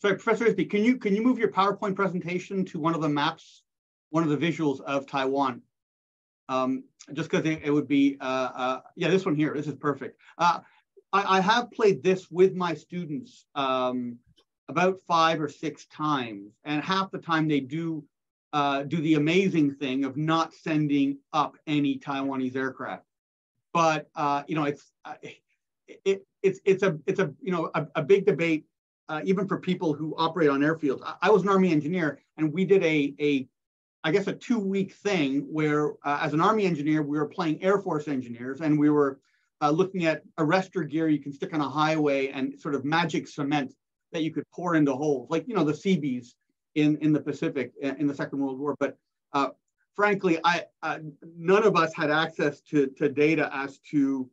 Sorry, Professor Isby, can you can you move your PowerPoint presentation to one of the maps, one of the visuals of Taiwan? Um, just because it, it, would be, uh, uh, yeah, this one here. This is perfect. Uh, I, I, have played this with my students um, about five or six times, and half the time they do uh, do the amazing thing of not sending up any Taiwanese aircraft. But uh, you know, it's uh, it, it's it's a it's a you know a, a big debate uh, even for people who operate on airfields. I, I, was an army engineer, and we did a a I guess a two week thing where uh, as an army engineer we were playing Air Force engineers, and we were uh, looking at arrestor gear you can stick on a highway and sort of magic cement that you could pour into holes, like you know the Seabees in in the Pacific in the Second World War. But uh, frankly, I uh, none of us had access to to data as to you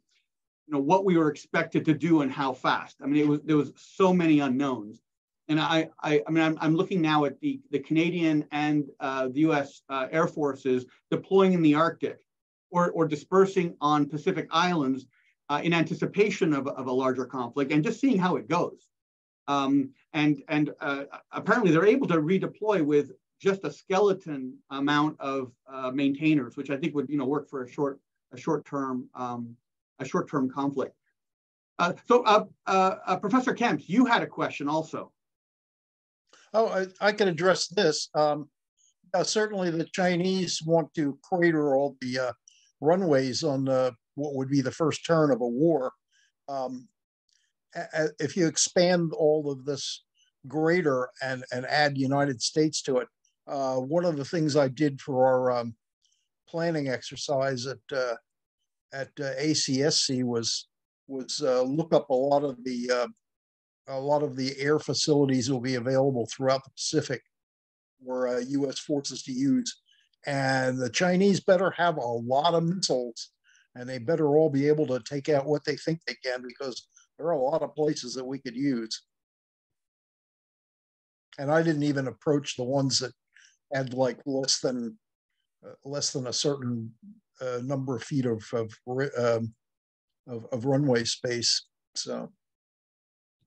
know what we were expected to do and how fast. I mean, it was there was so many unknowns. And I, I, I mean, I'm, I'm looking now at the, the Canadian and uh, the U.S. Uh, Air Forces deploying in the Arctic, or, or dispersing on Pacific Islands uh, in anticipation of, of a larger conflict, and just seeing how it goes. Um, and and uh, apparently they're able to redeploy with just a skeleton amount of uh, maintainers, which I think would you know work for a short a short term um, a short term conflict. Uh, so, uh, uh, uh, Professor Kamps, you had a question also. Oh, I, I can address this. Um, certainly, the Chinese want to crater all the runways on what would be the first turn of a war. Um, if you expand all of this greater and, and add United States to it, uh, one of the things I did for our um, planning exercise at uh, at uh, ACSC was was uh, look up a lot of the uh, a lot of the air facilities will be available throughout the Pacific for U.S. Uh, forces to use, and the Chinese better have a lot of missiles, and they better all be able to take out what they think they can because there are a lot of places that we could use. And I didn't even approach the ones that had like less than uh, less than a certain uh, number of feet of of, um, of, of runway space. So.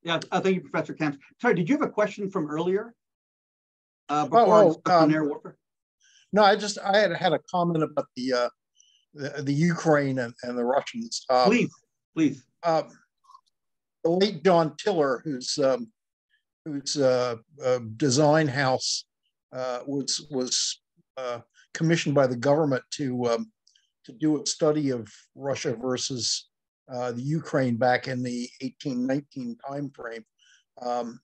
Yeah, uh, thank you, Professor Kamps. Sorry, did you have a question from earlier? Uh, before oh, oh um, air warfare? No, I just I had had a comment about the uh, the, the Ukraine and, and the Russians. Um, please, please. Um, the late John Tiller, whose um, whose uh, uh, design house uh, was was uh, commissioned by the government to um, to do a study of Russia versus uh, the Ukraine back in the 1819 timeframe, um,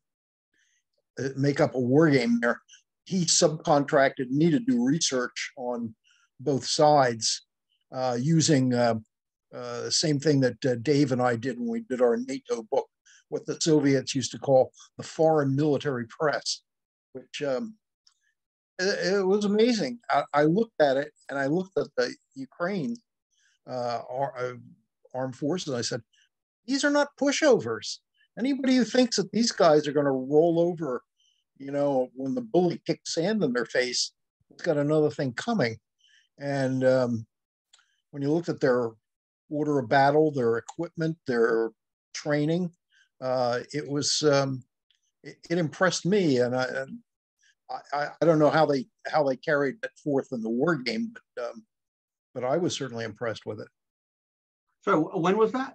uh, make up a war game there. He subcontracted me to do research on both sides using uh, the same thing that uh, Dave and I did when we did our NATO book, what the Soviets used to call the foreign military press, which um, it, it, was amazing. I, I, looked at it and I looked at the Ukraine uh, uh armed forces. I said, these are not pushovers. Anybody who thinks that these guys are going to roll over, you know, when the bully kicks sand in their face, it's got another thing coming. And um, when you looked at their order of battle, their equipment, their training. Uh, it was um, it, it, impressed me, and I, I, I don't know how they how they carried it forth in the war game, but um, but I was certainly impressed with it. So when was that?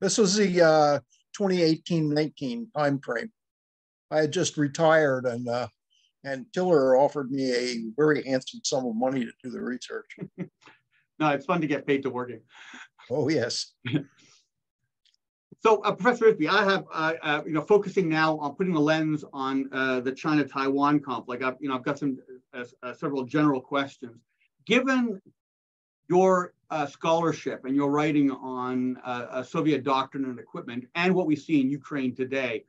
This was the uh, 2018-19 time frame. I had just retired, and uh, and Tiller offered me a very handsome sum of money to do the research. <laughs> no, it's fun to get paid to work in. Oh yes. so, uh, Professor Isby, I have uh, uh, you know focusing now on putting the lens on uh, the China-Taiwan conflict. I've you know I've got some uh, uh, several general questions. Given your scholarship and your writing on Soviet doctrine and equipment, and what we see in Ukraine today,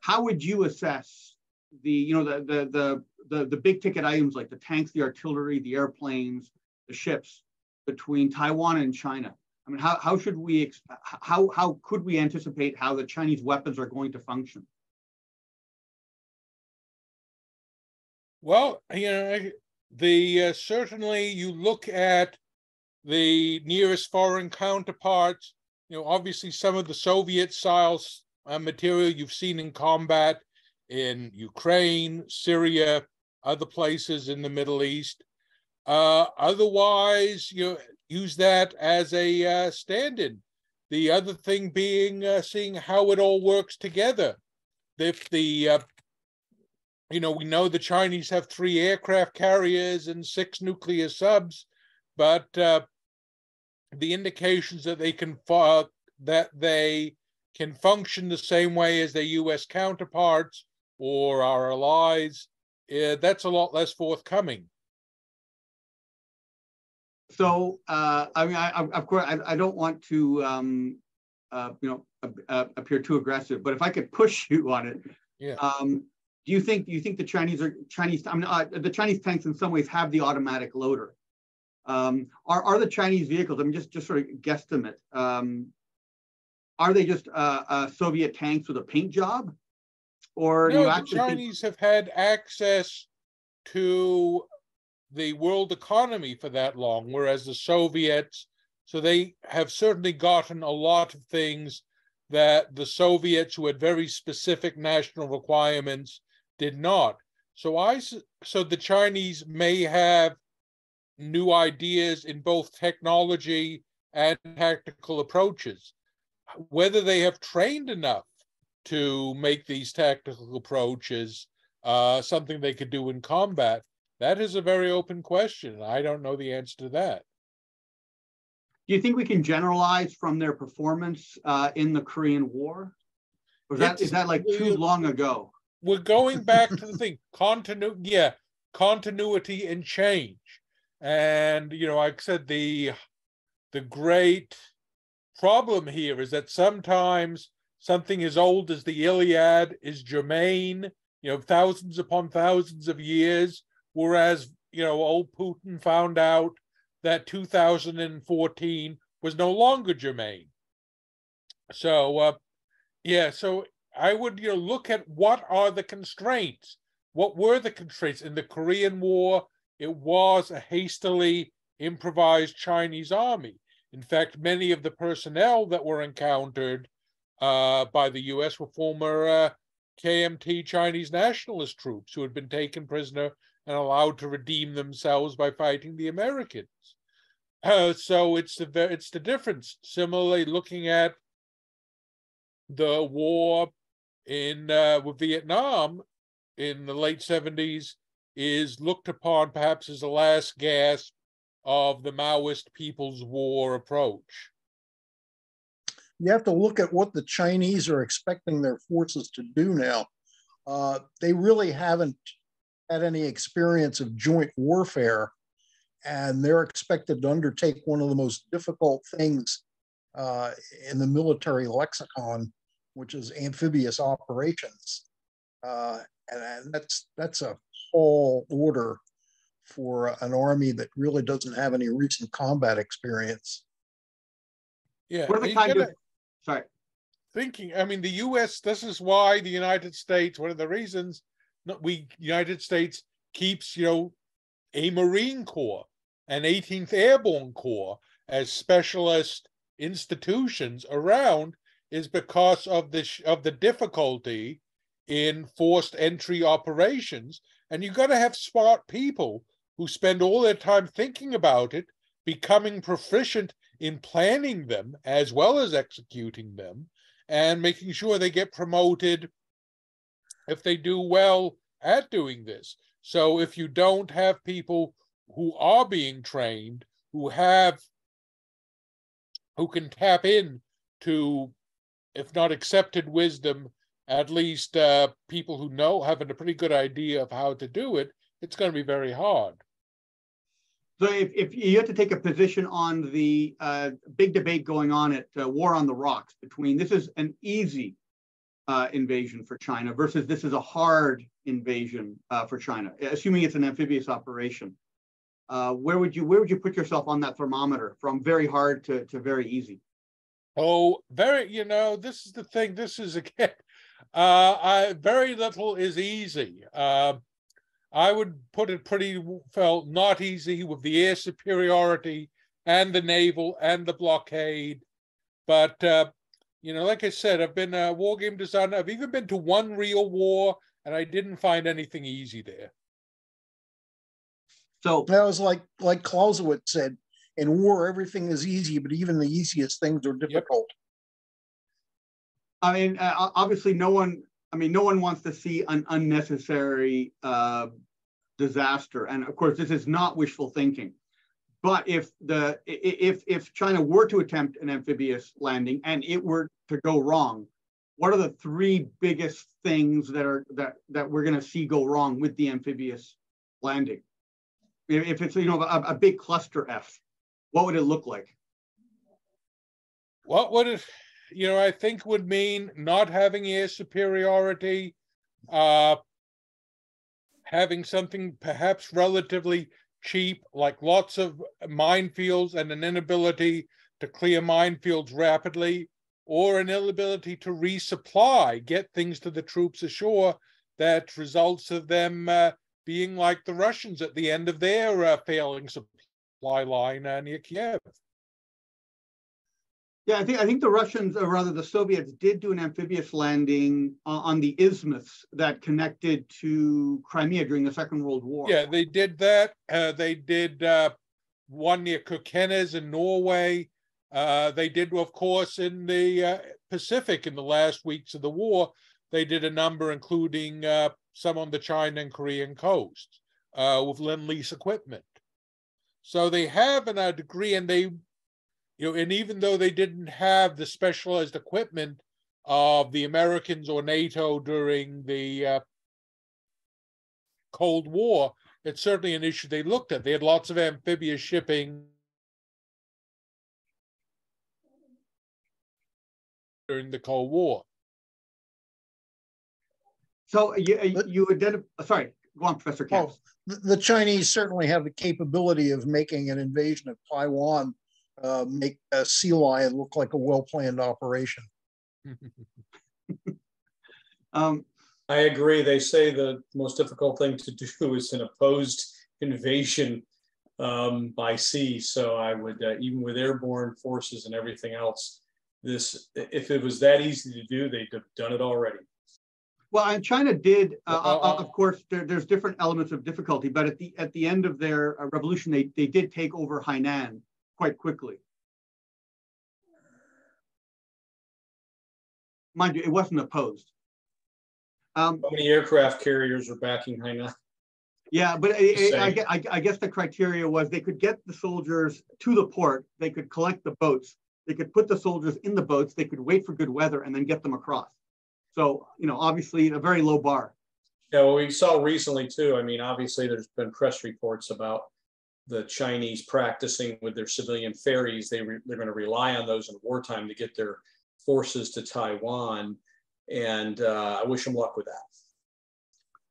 how would you assess the you know the the the the, the big ticket items like the tanks, the artillery, the airplanes, the ships between Taiwan and China? I mean, how, how should we, how, how could we anticipate how the Chinese weapons are going to function? Well, you know, the uh, certainly you look at the nearest foreign counterparts. You know, obviously some of the Soviet style uh, material you've seen in combat in Ukraine, Syria, other places in the Middle East. Uh, otherwise, you use that as a uh, stand-in. The other thing being uh, seeing how it all works together. If the uh, you know, we know the Chinese have three aircraft carriers and six nuclear subs, but uh, the indications that they can that they can function the same way as their U.S. counterparts or our allies, uh, that's a lot less forthcoming. So, uh, I mean, I, I, of course, I, I don't want to um, uh, you know, uh, appear too aggressive. But if I could <laughs> push you on it, Yeah. Um, do you think do you think the Chinese are Chinese? I mean, uh, the Chinese tanks in some ways have the automatic loader. Um, are are the Chinese vehicles? I mean, just just sort of guesstimate. Um, are they just uh, uh, Soviet tanks with a paint job, or do No, you the actually think- Chinese have had access to the world economy for that long, whereas the Soviets, so they have certainly gotten a lot of things that the Soviets, who had very specific national requirements, did not. So I so the Chinese may have new ideas in both technology and tactical approaches. Whether they have trained enough to make these tactical approaches uh, something they could do in combat? That is a very open question. I don't know the answer to that. Do you think we can generalize from their performance uh, in the Korean War? Or is that, is that like too long ago? We're going back to the thing <laughs> continu yeah, continuity and change. And you know, like I said, the the great problem here is that sometimes something as old as the Iliad is germane, you know, thousands upon thousands of years, whereas, you know, old Putin found out that 2014 was no longer germane. So, uh, yeah, so I would, you know, look at what are the constraints? What were the constraints in the Korean War? It was a hastily improvised Chinese army. In fact, many of the personnel that were encountered uh, by the U.S. were former uh, KMT Chinese nationalist troops who had been taken prisoner and allowed to redeem themselves by fighting the Americans. Uh, so it's the it's the difference. Similarly, looking at the war in uh, with Vietnam in the late seventies is looked upon perhaps as the last gasp of the Maoist People's War approach. you have to look at what the Chinese are expecting their forces to do now. Uh, they really haven't had any experience of joint warfare, and they're expected to undertake one of the most difficult things uh, in the military lexicon, which is amphibious operations. Uh, and, and that's that's a tall order for an army that really doesn't have any recent combat experience. Yeah, What are the kind gotta- of, sorry, thinking i mean the us this is why the united states one of the reasons that we united states keeps you know a marine corps an 18th airborne corps as specialist institutions around is because of the of the difficulty in forced entry operations. And you've got to have smart people who spend all their time thinking about it becoming proficient in planning them as well as executing them and making sure they get promoted if they do well at doing this. So if you don't have people who are being trained, who have who can tap in to if not accepted wisdom, at least uh, people who know having a pretty good idea of how to do it, it's going to be very hard. So if, if you have to take a position on the uh, big debate going on at uh, War on the Rocks between this is an easy uh, invasion for China versus this is a hard invasion uh, for China, assuming it's an amphibious operation. Uh, where would you where would you put yourself on that thermometer from very hard to, to very easy? Oh, very, you know, this is the thing. This is again, <laughs> uh, I, very little is easy. Uh, I would put it pretty felt not easy with the air superiority and the naval and the blockade. But, uh, you know, like I said, I've been a war game designer. I've even been to one real war and I didn't find anything easy there. So That was like like Clausewitz said, in war everything is easy, but even the easiest things are difficult. I mean, uh, obviously, no one. I mean, no one wants to see an unnecessary uh, disaster, and of course, this is not wishful thinking. But if the if if China were to attempt an amphibious landing and it were to go wrong, what are the three biggest things that are that that we're going to see go wrong with the amphibious landing? If if it's you know a, a big cluster F, what would it look like? What would it? you know, I think would mean not having air superiority, uh, having something perhaps relatively cheap, like lots of minefields and an inability to clear minefields rapidly, or an inability to resupply, get things to the troops ashore that results of them uh, being like the Russians at the end of their uh, failing supply line uh, near Kiev. Yeah, I think I think the Russians, or rather the Soviets, did do an amphibious landing uh, on the isthmus that connected to Crimea during the Second World War. Yeah, they did that. Uh, they did uh, one near Kirkenes in Norway. Uh, they did, of course, in the uh, Pacific in the last weeks of the war. They did a number, including uh, some on the China and Korean coasts with lend lease equipment. So they have in a degree, and they you know, and even though they didn't have the specialized equipment of the Americans or NATO during the uh, Cold War, it's certainly an issue they looked at. They had lots of amphibious shipping during the Cold War. So you you identify. Sorry, go on, Professor Kamps. Oh, the Chinese certainly have the capability of making an invasion of Taiwan uh, make a sea lion look like a well-planned operation. <laughs> um, I agree. They say the most difficult thing to <laughs> do is an opposed invasion um, by sea. So I would, uh, even with airborne forces and everything else, this if it was that easy to do, they'd have done it already. Well, and China did, uh, uh, uh, of course. There, there's different elements of difficulty, but at the at the end of their uh, revolution, they they did take over Hainan, quite quickly. Mind you, it wasn't opposed. Um, How many aircraft carriers are backing Hainan? Yeah, but I, I, I, I, guess the criteria was they could get the soldiers to the port, they could collect the boats, they could put the soldiers in the boats, they could wait for good weather and then get them across. So, you know, obviously a very low bar. Yeah, well, we saw recently too. I mean, obviously there's been press reports about the Chinese practicing with their civilian ferries. They re, they're going to rely on those in wartime to get their forces to Taiwan. And uh, I wish them luck with that.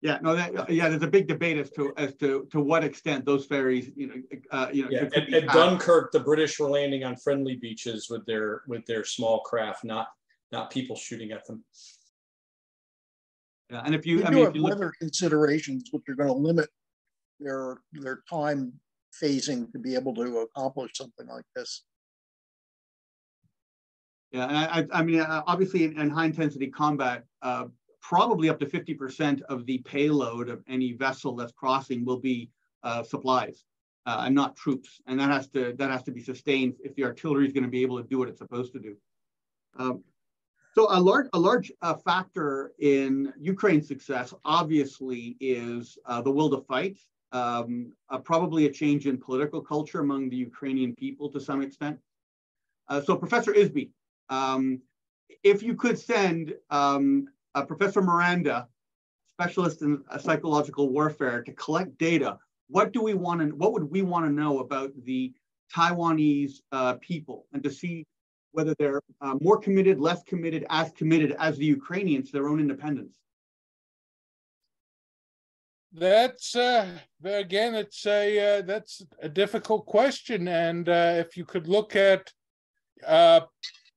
Yeah, no, that, yeah, there's a big debate as to as to to what extent those ferries, you know, uh, you know. Yeah, at, at Dunkirk, the British were landing on friendly beaches with their with their small craft, not not people shooting at them. Yeah, and if you, you I mean, have weather look... considerations, which are going to limit their their time phasing to be able to accomplish something like this. Yeah, I, I mean, uh, obviously in, in, high intensity combat, uh, probably up to 50% of the payload of any vessel that's crossing will be uh, supplies uh, and not troops. And that has to that has to be sustained if the artillery is going to be able to do what it's supposed to do. Um, so a large a large uh, factor in Ukraine's success, obviously, is uh, the will to fight. Um, probably a change in political culture among the Ukrainian people to some extent. so Professor Isby, um, if you could send um, Professor Miranda, specialist in uh, psychological warfare, to collect data, what do we want to, what would we want to know about the Taiwanese uh, people and to see whether they're uh, more committed, less committed, as committed as the Ukrainians to their own independence? That's uh, again, it's a uh, that's a difficult question, and uh, if you could look at uh,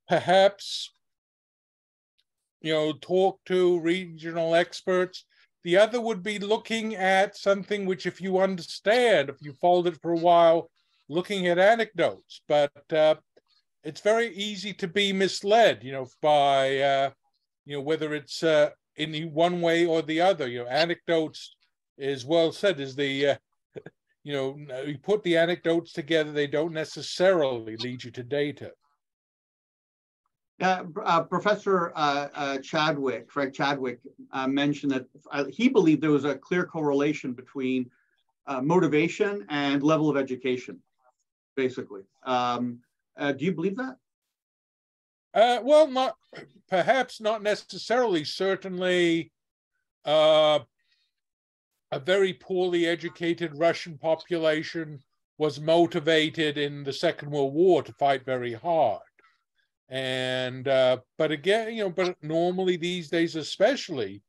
perhaps you know talk to regional experts the other would be looking at something which if you understand if you followed it for a while looking at anecdotes. But uh, it's very easy to be misled you know by uh, you know whether it's uh, in one way or the other. You know anecdotes is well said is the uh, <laughs> you know you put the anecdotes together they don't necessarily lead you to data uh, uh, Professor uh, uh, Chadwick, Frank Chadwick, uh, mentioned that uh, he believed there was a clear correlation between motivation and level of education, basically. Um, do you believe that? well, not perhaps not necessarily. Certainly, a very poorly educated Russian population was motivated in the Second World War to fight very hard And uh, but again, you know, but normally these days, especially,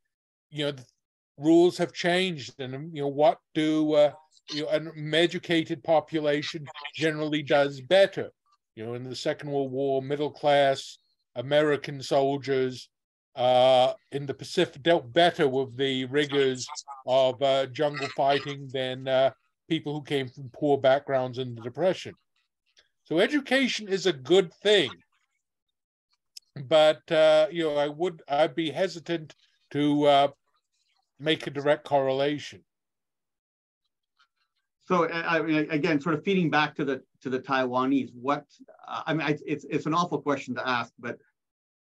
you know, rules have changed, and you know, what do uh, you know, an educated population generally does better. You know, in the Second World War, middle class American soldiers uh, in the Pacific dealt better with the rigors of uh, jungle fighting than uh, people who came from poor backgrounds in the Depression. So education is a good thing, but uh, you know, I would I'd be hesitant to uh, make a direct correlation. So I mean, again, sort of feeding back to the to the Taiwanese, what I mean, it's it's an awful question to ask, but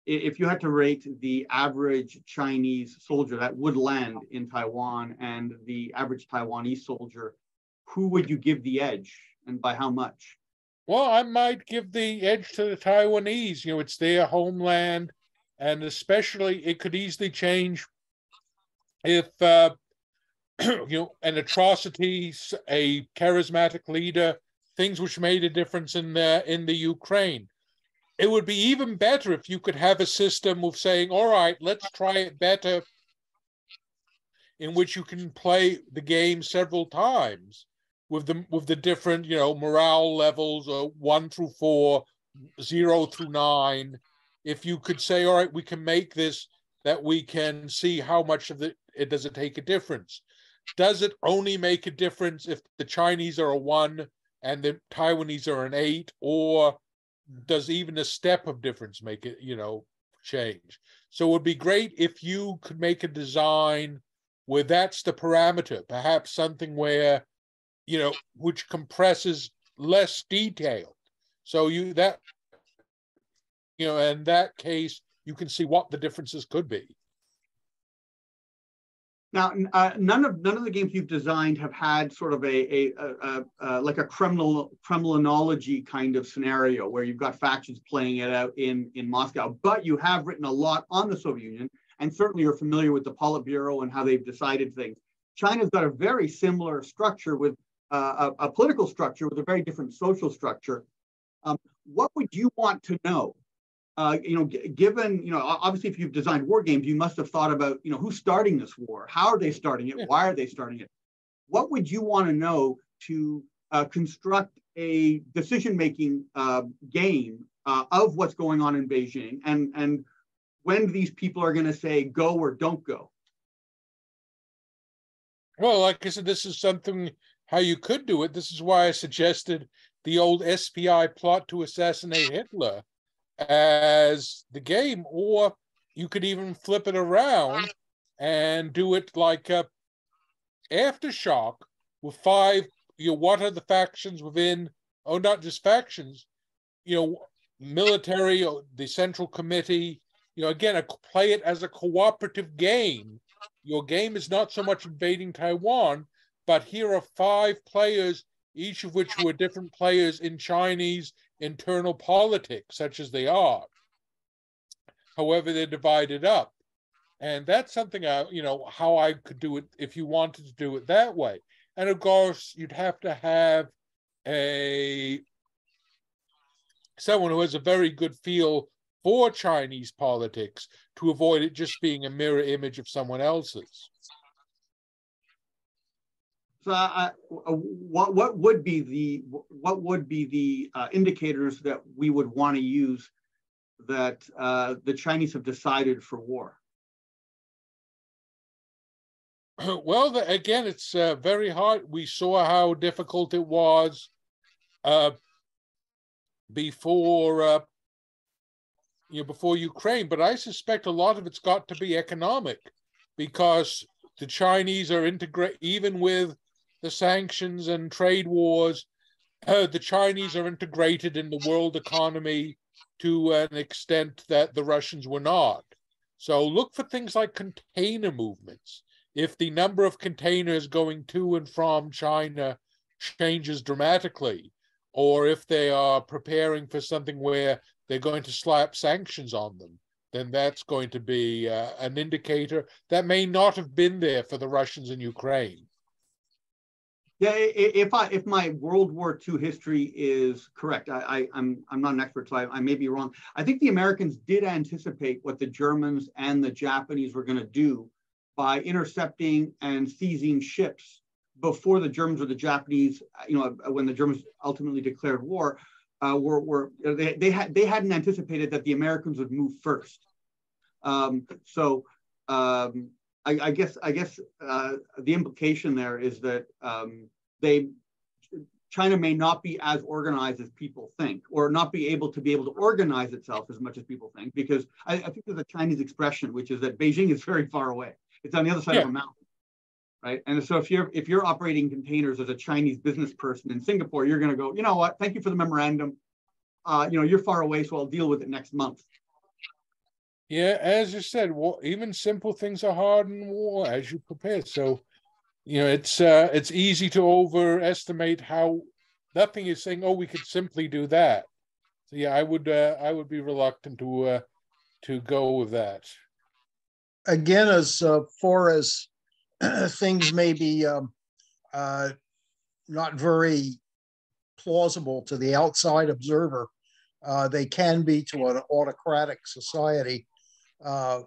if you had to rate the average Chinese soldier that would land in Taiwan and the average Taiwanese soldier, who would you give the edge, and by how much? Well, I might give the edge to the Taiwanese. You know, it's their homeland, and especially it could easily change if uh, <clears throat> you know an atrocity, a charismatic leader, things which made a difference in the in the Ukraine. It would be even better if you could have a system of saying, "All right, let's try it better," in which you can play the game several times with the with the different you know morale levels uh, one through four zero through nine. If you could say all right we can make this that we can see how much of the it does it take a difference? Does it only make a difference if the chinese are a one and the taiwanese are an eight or does even a step of difference make it you know change so it would be great if you could make a design where that's the parameter perhaps something where you know, which compresses less detail. So you that you know, in that case, you can see what the differences could be. Now, uh, none of none of the games you've designed have had sort of a, a, a, a, like a Kremlin Kremlinology kind of scenario where you've got factions playing it out in in Moscow. But you have written a lot on the Soviet Union, and certainly you're familiar with the Politburo and how they've decided things. China's got a very similar structure with uh, a, a, political structure with a very different social structure. Um, what would you want to know? Uh, you know, g- given you know, obviously, if you've designed war games, you must have thought about you know who's starting this war, how are they starting it, yeah. why are they starting it? What would you want to know to uh, construct a decision-making uh, game uh, of what's going on in Beijing, and and when these people are going to say go or don't go? Well, like I said, this is something how you could do it. This is why I suggested the old SPI plot to assassinate Hitler as the game, or you could even flip it around and do it like a aftershock with five. You know, what are the factions within? Oh, not just factions. You know, military, or the Central Committee. You know, again, a, play it as a cooperative game. Your game is not so much invading Taiwan, but here are five players, each of which were different players in Chinese internal politics, such as they are. However, they're divided up. And that's something I, you know, how I could do it if you wanted to do it that way. And of course, you'd have to have a someone who has a very good feel for Chinese politics to avoid it just being a mirror image of someone else's. Uh, uh, what what would be the what would be the uh, indicators that we would want to use that uh, the Chinese have decided for war? <clears throat> Well, the, again, it's uh, very hard. We saw how difficult it was uh, before you know before Ukraine, but I suspect a lot of it's got to be economic because the Chinese are integrate even with the sanctions and trade wars, uh, the Chinese are integrated in the world economy to an extent that the Russians were not. So look for things like container movements. If the number of containers going to and from China changes dramatically, or if they are preparing for something where they're going to slap sanctions on them, then that's going to be uh, an indicator that may not have been there for the Russians in Ukraine. Yeah, if I if my World War II history is correct, I, I am I'm, I'm not an expert, so I, I may be wrong. I think the Americans did anticipate what the Germans and the Japanese were going to do by intercepting and seizing ships before the Germans or the Japanese, you know, when the Germans ultimately declared war, uh, were, were they, they had they hadn't anticipated that the Americans would move first. Um, so um, I, I, guess I guess uh, the implication there is that um, they China may not be as organized as people think, or not be able to be able to organize itself as much as people think, because I, I think there's a Chinese expression which is that Beijing is very far away. It's on the other side yeah. of a mountain, right? And so if you're if you're operating containers as a Chinese business person in Singapore, you're going to go, you know what? Thank you for the memorandum. Uh, you know, you're far away, so I'll deal with it next month. Yeah, as you said, even simple things are hard in war as you prepare. So, you know, it's uh, it's easy to overestimate how nothing is saying, "Oh, we could simply do that." So, yeah, I would uh, I would be reluctant to uh, to go with that. Again, as uh, far as <clears throat> things may be um, uh, not very plausible to the outside observer, uh, they can be to an autocratic society uh,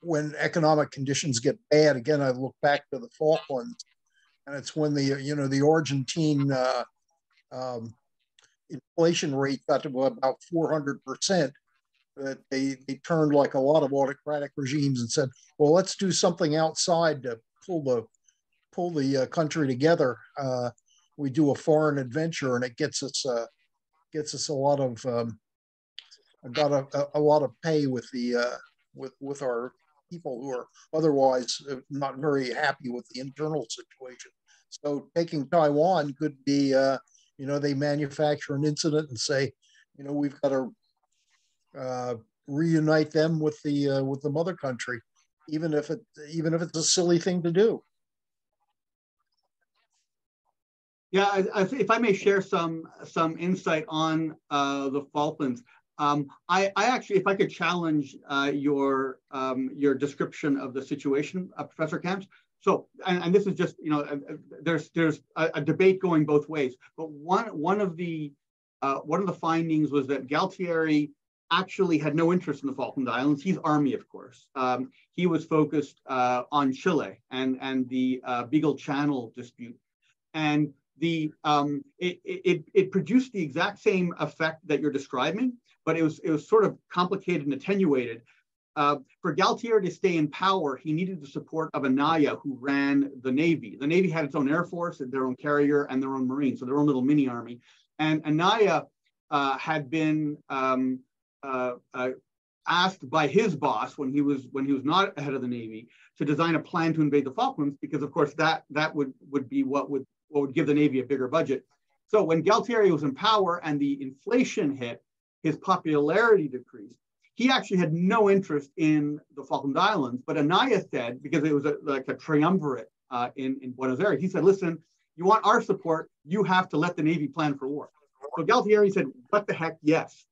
when economic conditions get bad, again, I look back to the Falklands, and it's when the you know the Argentine uh, um, inflation rate got to about 400 percent. That they they turned like a lot of autocratic regimes and said, well, let's do something outside to pull the pull the uh, country together. Uh, we do a foreign adventure, and it gets us uh, gets us a lot of um, got a, a, lot of pay with the uh, with with our people who are otherwise uh, not very happy with the internal situation. So taking Taiwan could be, uh, you know, they manufacture an incident and say, you know, we've got to uh, reunite them with the uh, with the mother country, even if it even if it's a silly thing to do. Yeah, I, I, if I may share some some insight on uh, the Falklands, um, I, I, actually, if I could challenge uh, your um, your description of the situation, uh, Professor Kamps. So, and, and, this is just, you know, uh, uh, there's there's a, a, debate going both ways. But one one of the uh, one of the findings was that Galtieri actually had no interest in the Falkland Islands. He's Army, of course. Um, he was focused uh, on Chile and and the Beagle Channel dispute, and the um, it, it, it produced the exact same effect that you're describing but it was it was sort of complicated and attenuated. Uh, for Galtieri to stay in power, he needed the support of Anaya, who ran the Navy. The Navy had its own Air Force, their own carrier, and their own Marines, so their own little mini army. And Anaya uh, had been um, uh, uh, asked by his boss when he was when he was not head of the Navy to design a plan to invade the Falklands, because of course that that would would be what would what would give the Navy a bigger budget. So when Galtieri was in power and the inflation hit, his popularity decreased. He actually had no interest in the Falkland Islands, but Anaya said, because it was a, like a triumvirate uh, in, in Buenos Aires, he said, listen, you want our support, you have to let the Navy plan for war. So Galtieri said, what the heck, yes.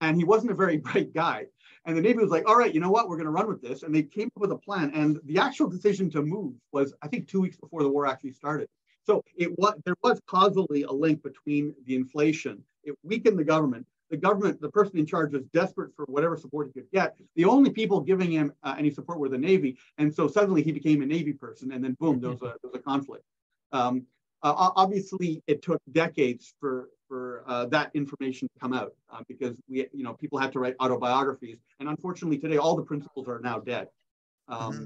And he wasn't a very <laughs> bright guy. And the Navy was like, all right, you know what, we're going to run with this. And they came up with a plan. And the actual decision to move was, I think, two weeks before the war actually started. So it was there was causally a link between the inflation. It weakened the government, the government, the person in charge was desperate for whatever support he could get. The only people giving him uh, any support were the Navy. And so suddenly he became a Navy person and then boom, there was a, there was a conflict. Um, uh, obviously, it took decades for, for uh, that information to come out uh, because we, you know, people had to write autobiographies. And unfortunately today, all the principals are now dead. Um, mm-hmm.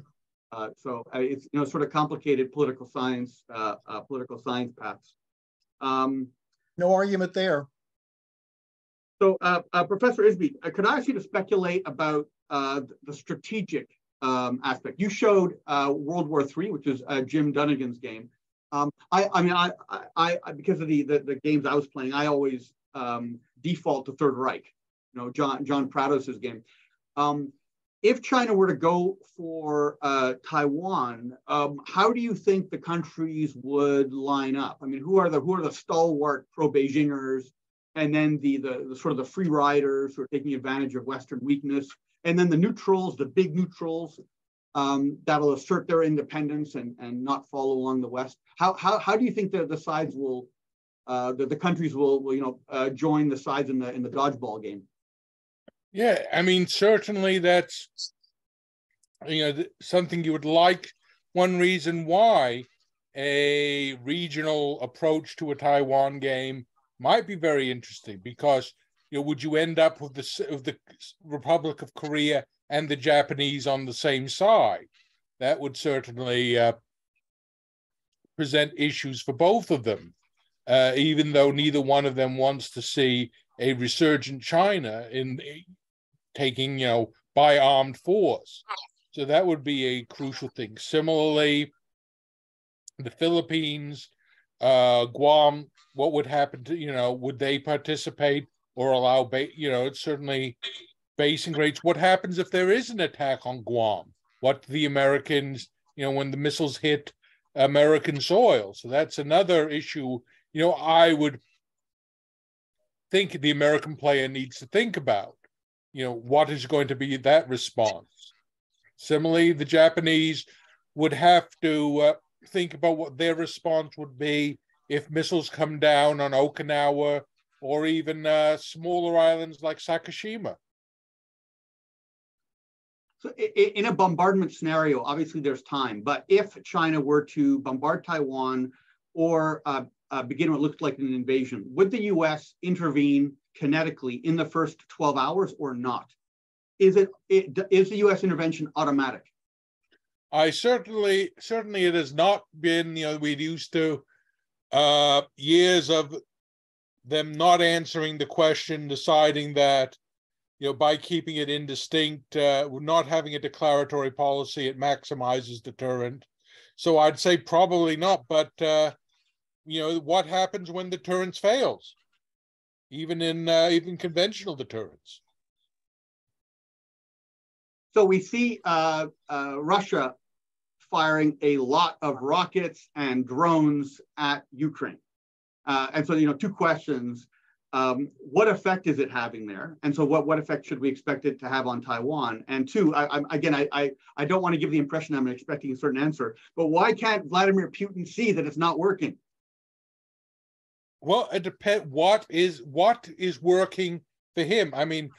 Uh, so uh, it's, you know, sort of complicated political science, political science paths. Um, no argument there. So, uh, uh, Professor Isby, uh, could I ask you to speculate about uh, the strategic um, aspect? You showed uh, World War III, which is uh, Jim Dunnigan's game. Um, I, I, mean, I, I, I, because of the, the, the games I was playing, I always um, default to Third Reich. You know, John John Prados's game. Um, if China were to go for Taiwan, um, how do you think the countries would line up? I mean, who are the who are the stalwart pro Beijingers? And then the, the, the sort of the free riders who are taking advantage of Western weakness, and then the neutrals, the big neutrals. um, that'll assert their independence and, and not follow along the West? How, how, how do you think that the sides will, uh, the, the countries will, will you know, uh, join the sides in the in the dodgeball game? Yeah, I mean, certainly that's you know something you would like. One reason why a regional approach to a Taiwan game might be very interesting because you know would you end up with the of the Republic of Korea and the Japanese on the same side? That would certainly uh, present issues for both of them, uh, even though neither one of them wants to see a resurgent China in taking you know by armed force. So that would be a crucial thing. Similarly, the Philippines, uh, Guam, what would happen to, you know, would they participate or allow, ba- you know, it's certainly basing rates. What happens if there is an attack on Guam? What the Americans, you know, when the missiles hit American soil? So that's another issue, you know, I would think the American player needs to think about. You know, what is going to be that response? Similarly, the Japanese would have to uh, think about what their response would be if missiles come down on Okinawa or even uh, smaller islands like Sakishima. So in a bombardment scenario, obviously there's time, but if China were to bombard Taiwan or uh, uh, begin what looks like an invasion, would the US intervene kinetically in the first 12 hours or not? Is it, it is the US intervention automatic? I certainly, certainly, it has not been. You know, we used to uh, years of them not answering the question, deciding that you know by keeping it indistinct, uh, not having a declaratory policy, it maximizes deterrent. So I'd say probably not. But uh, you know, what happens when deterrence fails? Even in uh, even conventional deterrence. So we see uh, uh, Russia firing a lot of rockets and drones at Ukraine. Uh, and so, you know, two questions. Um, what effect is it having there? And so what, what effect should we expect it to have on Taiwan? And two, I, I, again, I, I, I don't want to give the impression I'm expecting a certain answer, but why can't Vladimir Putin see that it's not working? Well, it depends. What is what is working for him? I mean,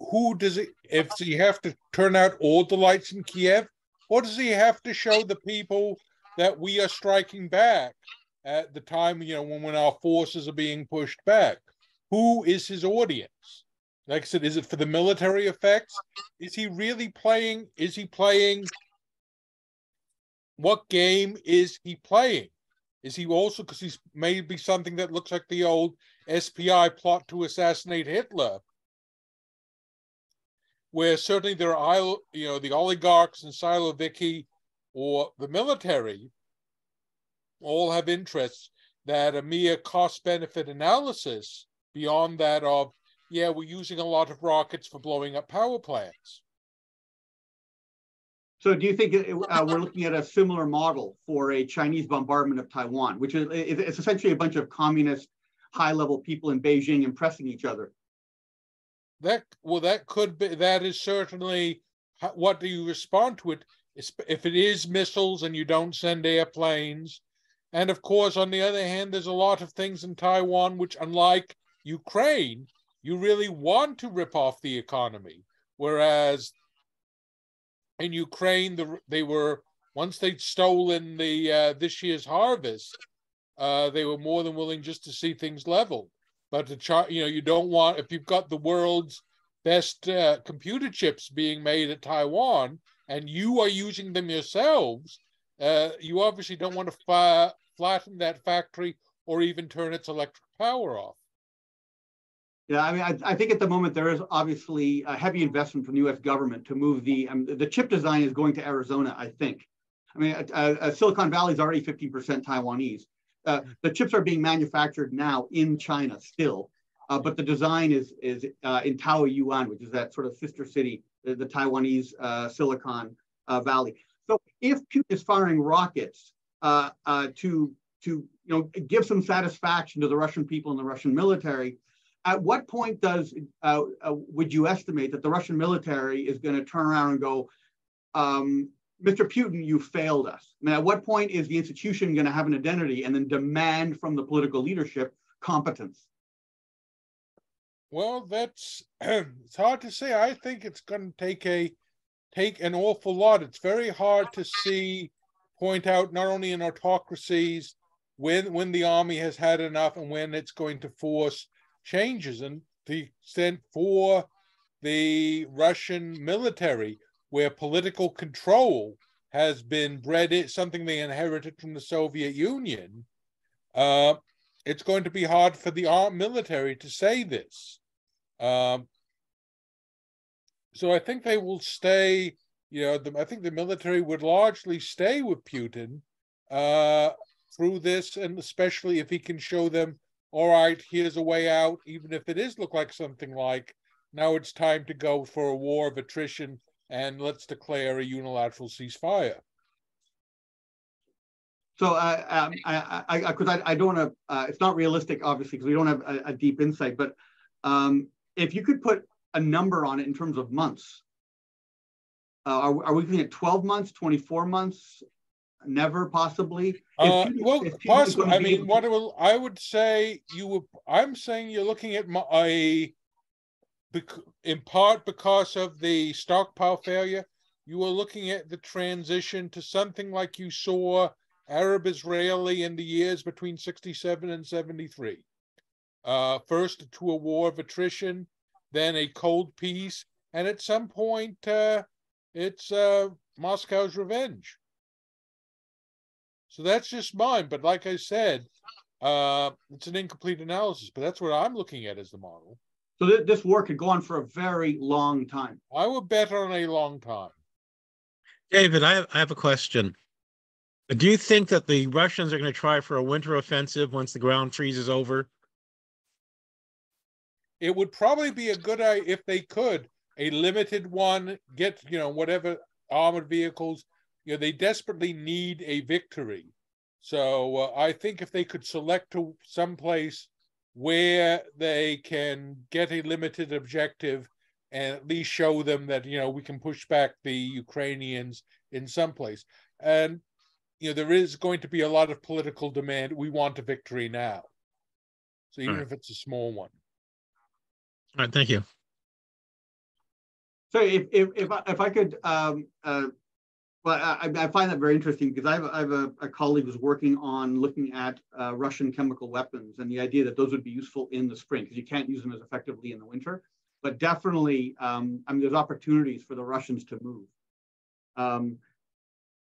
who does it? If you have to turn out all the lights in Kiev, or does he have to show the people that we are striking back at the time, you know, when, when our forces are being pushed back? Who is his audience? Like I said, is it for the military effects? Is he really playing? Is he playing? What game is he playing? Is he also because he's maybe something that looks like the old SPI plot to assassinate Hitler? Where certainly there are, you know, the oligarchs and Siloviki or the military all have interests that a mere cost benefit analysis beyond that of, yeah, we're using a lot of rockets for blowing up power plants. So do you think uh, we're looking at a similar model for a Chinese bombardment of Taiwan, which is it's essentially a bunch of communist high level people in Beijing impressing each other? That well that could be that is certainly what do you respond to it? If it is missiles and you don't send airplanes. And of course on the other hand there's a lot of things in taiwan which unlike ukraine you really want to rip off the economy. Whereas in ukraine the, they were once they'd stolen the uh, this year's harvest uh, they were more than willing just to see things leveled but the chart, you know, you don't want if you've got the world's best uh, computer chips being made at Taiwan and you are using them yourselves, uh, you obviously don't want to fi- flatten that factory or even turn its electric power off. Yeah, I mean, I, I, think at the moment there is obviously a heavy investment from the U.S. government to move the um, the chip design is going to Arizona. I think. I mean, uh, uh Silicon Valley is already 50% Taiwanese. Uh, the chips are being manufactured now in China still, uh, but the design is is uh, in Taoyuan, which is that sort of sister city, the, the Taiwanese uh, Silicon uh, Valley. So if Putin is firing rockets uh, to to you know give some satisfaction to the Russian people and the Russian military, at what point does would you estimate that the Russian military is going to turn around and go? Um, Mr. Putin, you failed us. I mean, at what point is the institution going to have an identity and then demand from the political leadership competence? Well, that's <clears throat> it's hard to say. I think it's going to take a take an awful lot. It's very hard to see point out not only in autocracies when when the army has had enough and when it's going to force changes and the extent for the Russian military where political control has been bred in something they inherited from the Soviet Union, uh, it's going to be hard for the armed military to say this. Um, so I think they will stay. You know, the, I think the military would largely stay with Putin uh, through this, and especially if he can show them, all right, here's a way out, even if it is look like something like now it's time to go for a war of attrition and let's declare a unilateral ceasefire. So I, um, I, I, because I, I, I, don't to. Uh, it's not realistic, obviously, because we don't have a, a deep insight. But um, if you could put a number on it in terms of months, uh, are, are we looking at 12 months, 24 months, never possibly? Uh, well, possibly. I mean, what will, I would say you would. I'm saying you're looking at a in part because of the stockpile failure, you are looking at the transition to something like you saw Arab Israeli in the years between 67 and 73. Uh, first to a war of attrition, then a cold peace, and at some point, uh, it's uh, Moscow's revenge. So that's just mine. But like I said, uh, it's an incomplete analysis, but that's what I'm looking at as the model. So th- this war could go on for a very long time. I would bet on a long time. David, I have, I have a question. Do you think that the Russians are going to try for a winter offensive once the ground freezes over? It would probably be a good idea if they could a limited one. Get you know whatever armored vehicles. You know they desperately need a victory. So uh, I think if they could select to some place where they can get a limited objective and at least show them that you know we can push back the Ukrainians in some place. And you know there is going to be a lot of political demand. We want a victory now. So even right. if it's a small one. All right, thank you. So if if if I, if I could um, uh, well, I, I, find that very interesting because I have, I have a, a, colleague who's working on looking at uh, Russian chemical weapons and the idea that those would be useful in the spring because you can't use them as effectively in the winter. But definitely, um, I mean, there's opportunities for the Russians to move. Um,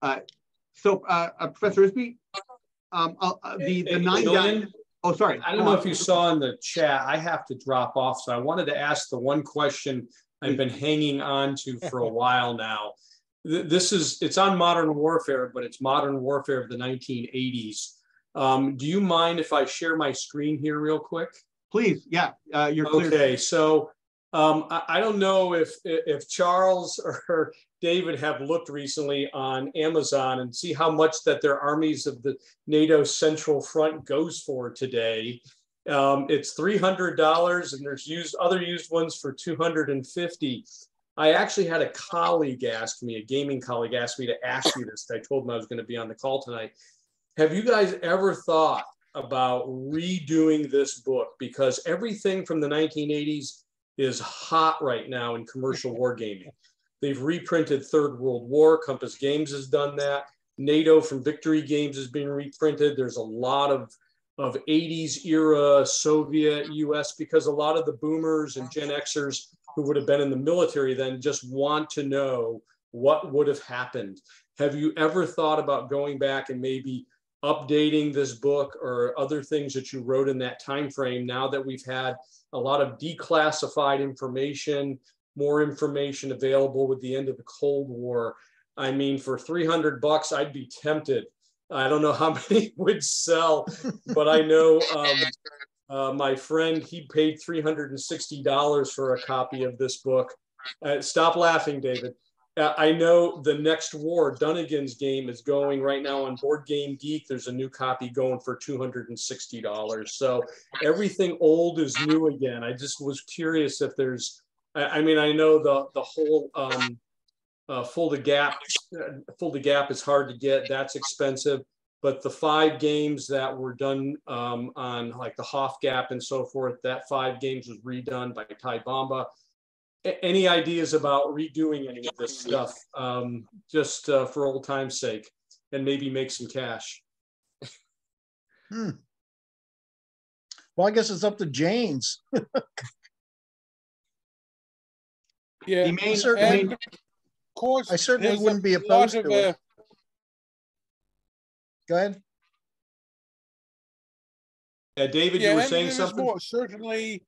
uh, so, uh, uh Professor Isby, um, uh, uh, the, the nine Julian, Oh, sorry. I don't know if you saw in the chat. I have to drop off, so I wanted to ask the one question I've been hanging on to for a while now this is it's on modern warfare, but it's modern warfare of the 1980s. Um, do you mind if I share my screen here real quick? Please, yeah, uh, you're clear. Okay, so um, I, I, don't know if if Charles <laughs> or David have looked recently on Amazon and see how much that their armies of the NATO Central Front goes for today. Um, it's three hundred dollars, and there's used other used ones for two hundred and fifty. I actually had a colleague ask me, a gaming colleague ask me to ask you this. I told him I was going to be on the call tonight. Have you guys ever thought about redoing this book? Because everything from the 1980s is hot right now in commercial wargaming. They've reprinted Third World War. Compass Games has done that. NATO from Victory Games has been reprinted. There's a lot of of 80s era Soviet US because a lot of the boomers and Gen Xers who would have been in the military then just want to know what would have happened. Have you ever thought about going back and maybe updating this book or other things that you wrote in that time frame now that we've had a lot of declassified information, more information available with the end of the Cold War? I mean, for 300 bucks, I'd be tempted. I don't know how <laughs> many would sell, but I know <laughs> um, uh, my friend, he paid $360 for a copy of this book. Uh, stop laughing, David. Uh, I know the next war, Dunnigan's game, is going right now on Board Game Geek. There's a new copy going for $260. So everything old is new again. I just was curious if there's, I, I mean, I know the, the whole um, uh, Fulda Gap, Fulda Gap is hard to get. That's expensive. But the five games that were done um, on like the Hof Gap and so forth, that five games was redone by Ty Bomba. A any ideas about redoing any of this stuff, um, just uh, for old time's sake, and maybe make some cash? Hmm. Well, I guess it's up to Jane's. Yeah, The main, Sir, the and of course, I certainly wouldn't be opposed to it. uh, Go ahead. Yeah, David, yeah, you were saying something. more. Certainly,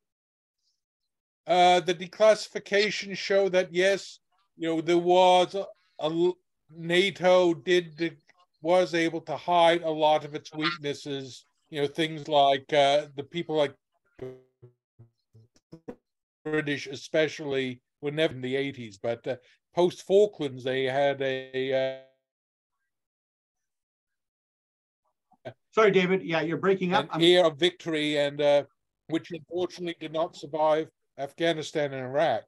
uh, the declassification show that yes, you know, there was a, a l- NATO did was able to hide a lot of its weaknesses. You know, things like uh, the people like British, especially, were never in the 80s, but uh, post Falklands, they had a. Uh, sorry, David. Yeah, you're breaking up. an I'm- era of victory and uh, which unfortunately did not survive Afghanistan and Iraq.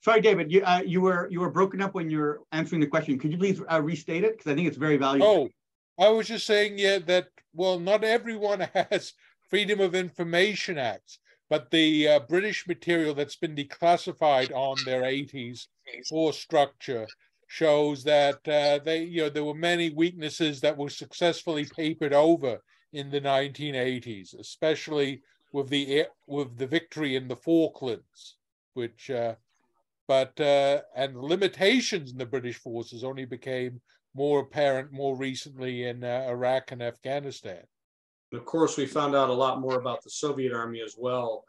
Sorry, David. You uh, you were you were broken up when you're answering the question. Could you please uh, restate it? Because I think it's very valuable. Oh, I was just saying, yeah, that well, not everyone <laughs> has Freedom of Information Acts, but the uh, British material that's been declassified on their 80s force structure shows that uh, they, you know, there were many weaknesses that were successfully papered over in the 1980s, especially with the with the victory in the Falklands, which. Uh, but uh, and limitations in the British forces only became more apparent more recently in uh, Iraq and Afghanistan. And of course, we found out a lot more about the Soviet Army as well.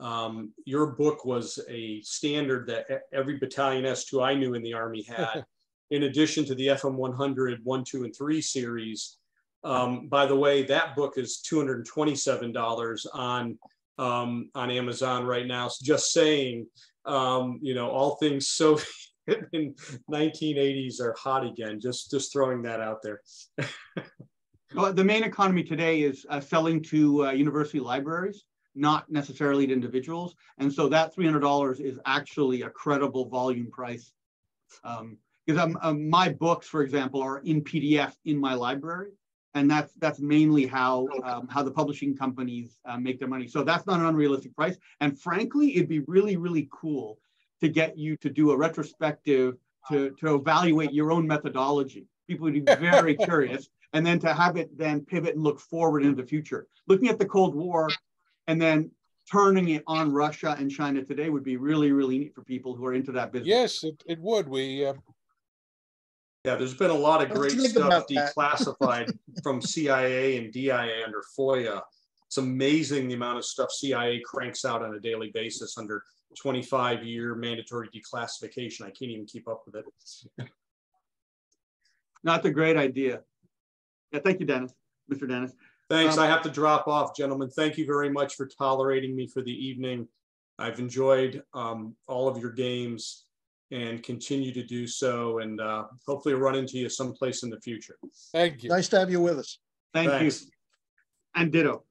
Um, your book was a standard that every battalion S2 I knew in the Army had, <laughs> in addition to the FM 100, 1, 2, and 3 series. Um, by the way, that book is $227 on, um, on Amazon right now. So just saying, um, you know, all things Soviet <laughs> in 1980s are hot again. Just, just throwing that out there. <laughs> Well, the main economy today is uh, selling to uh, university libraries, not necessarily to individuals. And so that $300 is actually a credible volume price. Because um, um, my books, for example, are in PDF in my library. And that's that's mainly how um, how the publishing companies uh, make their money. So that's not an unrealistic price. And frankly, it'd be really really cool to get you to do a retrospective to to evaluate your own methodology. People would be very <laughs> curious and then to have it then pivot and look forward into the future. Looking at the Cold War and then turning it on Russia and China today would be really, really neat for people who are into that business. Yes, it, it would. We uh, Yeah, there's been a lot of great stuff declassified <laughs> from CIA and DIA under FOIA. It's amazing the amount of stuff CIA cranks out on a daily basis under 25 year mandatory declassification. I can't even keep up with it. Not a great idea. Yeah, thank you, Dennis, Mr. Dennis. Thanks. Um, I have to drop off, gentlemen. Thank you very much for tolerating me for the evening. I've enjoyed um, all of your games and continue to do so. And uh, hopefully run into you someplace in the future. thank you. Nice to have you with us. Thank Thanks. you. And ditto.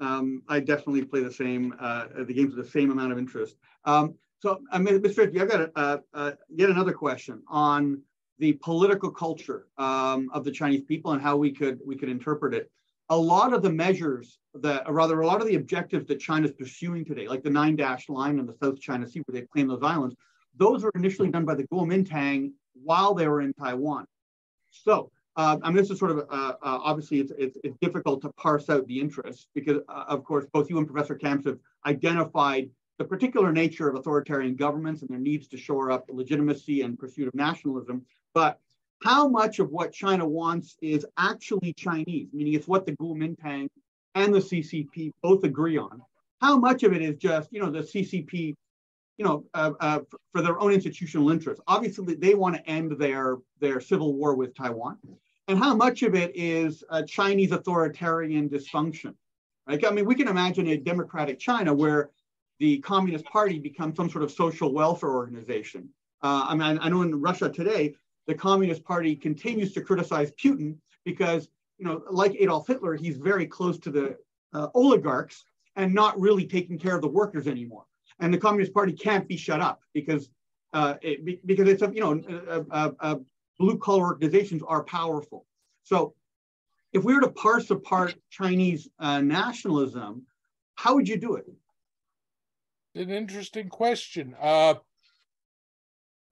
Um, I definitely play the same, uh, the games with the same amount of interest. Um, so, I mean, Mr. Ritchie, I've got a, uh, uh, yet another question on the political culture um, of the Chinese people and how we could we could interpret it. A lot of the measures that, or rather, a lot of the objectives that China's pursuing today, like the nine dash line in the South China Sea, where they claim those islands, those were initially done by the Kuomintang while they were in Taiwan. So, uh, I mean, this is sort of uh, uh, obviously it's, it's, it's difficult to parse out the interests because, uh, of course, both you and Professor Kamps have identified the particular nature of authoritarian governments and their needs to shore up legitimacy and pursuit of nationalism. But how much of what China wants is actually Chinese, meaning it's what the Kuomintang and the CCP both agree on? How much of it is just, you know, the CCP, you know, uh, uh, for their own institutional interests? Obviously, they want to end their their civil war with Taiwan, and how much of it is uh, Chinese authoritarian dysfunction? I mean, we can imagine a democratic China where the Communist Party becomes some sort of social welfare organization. Uh, I mean, I know in Russia today, the Communist Party continues to criticize Putin because, you know, like Adolf Hitler, he's very close to the uh, oligarchs and not really taking care of the workers anymore. And the Communist Party can't be shut up because uh, it, because it's a, you know, blue collar organizations are powerful. So if we were to parse apart Chinese uh, nationalism, how would you do it? An interesting question. Uh,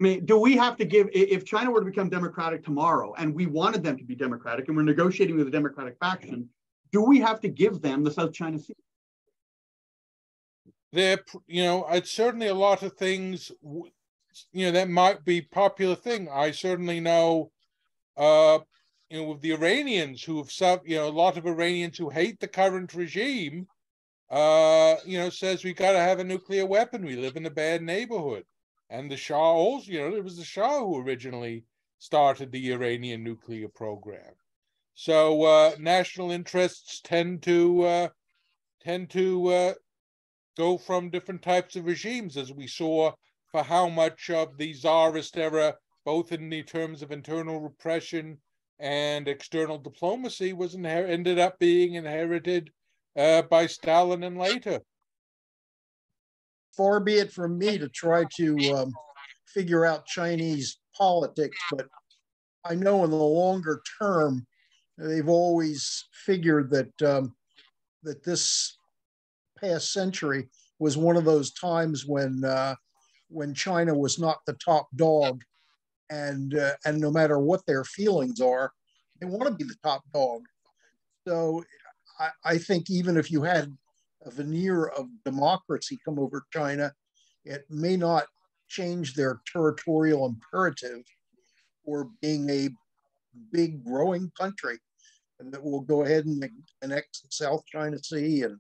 I mean, do we have to give, if China were to become democratic tomorrow and we wanted them to be democratic and we're negotiating with a democratic faction, do we have to give them the South China Sea? There, you know, it's certainly a lot of things, you know, that might be popular thing. I certainly know, uh, you know, with the Iranians who have, you know, a lot of Iranians who hate the current regime, uh, you know, says we got to have a nuclear weapon. We live in a bad neighborhood. And the Shah also, you know, it was the Shah who originally started the Iranian nuclear program. So uh, national interests tend to uh, tend to uh, go from different types of regimes, as we saw for how much of the czarist era, both in the terms of internal repression and external diplomacy, was inher- ended up being inherited uh, by Stalin and later far be it from me to try to um, figure out Chinese politics, but I know in the longer term, they've always figured that um, that this past century was one of those times when uh, when China was not the top dog, and uh, and no matter what their feelings are, they want to be the top dog. So I, I think even if you had a veneer of democracy come over China, it may not change their territorial imperative for being a big growing country and that will go ahead and annex the South China Sea and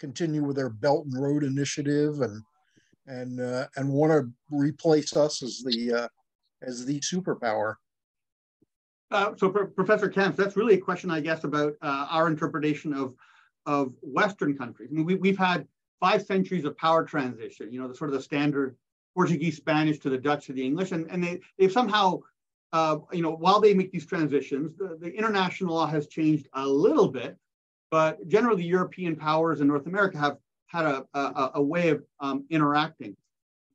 continue with their Belt and Road Initiative and and uh, and want to replace us as the uh, as the superpower. Uh, so, Professor Kamps, that's really a question, I guess, about uh, our interpretation of of Western countries. I mean, we, we've had five centuries of power transition, you know, the sort of the standard Portuguese, Spanish to the Dutch to the English. And, and they, they've somehow, uh, you know, while they make these transitions, the, the international law has changed a little bit, but generally European powers in North America have had a, a, a way of um, interacting.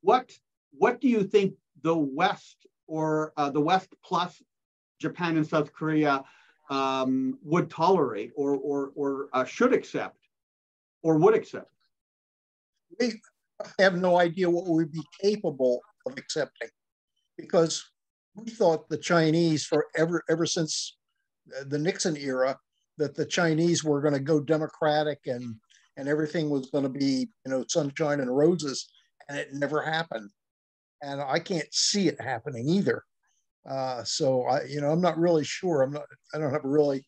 What, what do you think the West or uh, the West plus Japan and South Korea um, would tolerate or, or, or uh, should accept or would accept? We have no idea what we'd be capable of accepting because we thought the Chinese for ever, ever since the Nixon era that the Chinese were going to go democratic and and everything was going to be you know sunshine and roses and it never happened and I can't see it happening either. Uh, so I, you know, I'm not really sure. I'm not. I don't have a really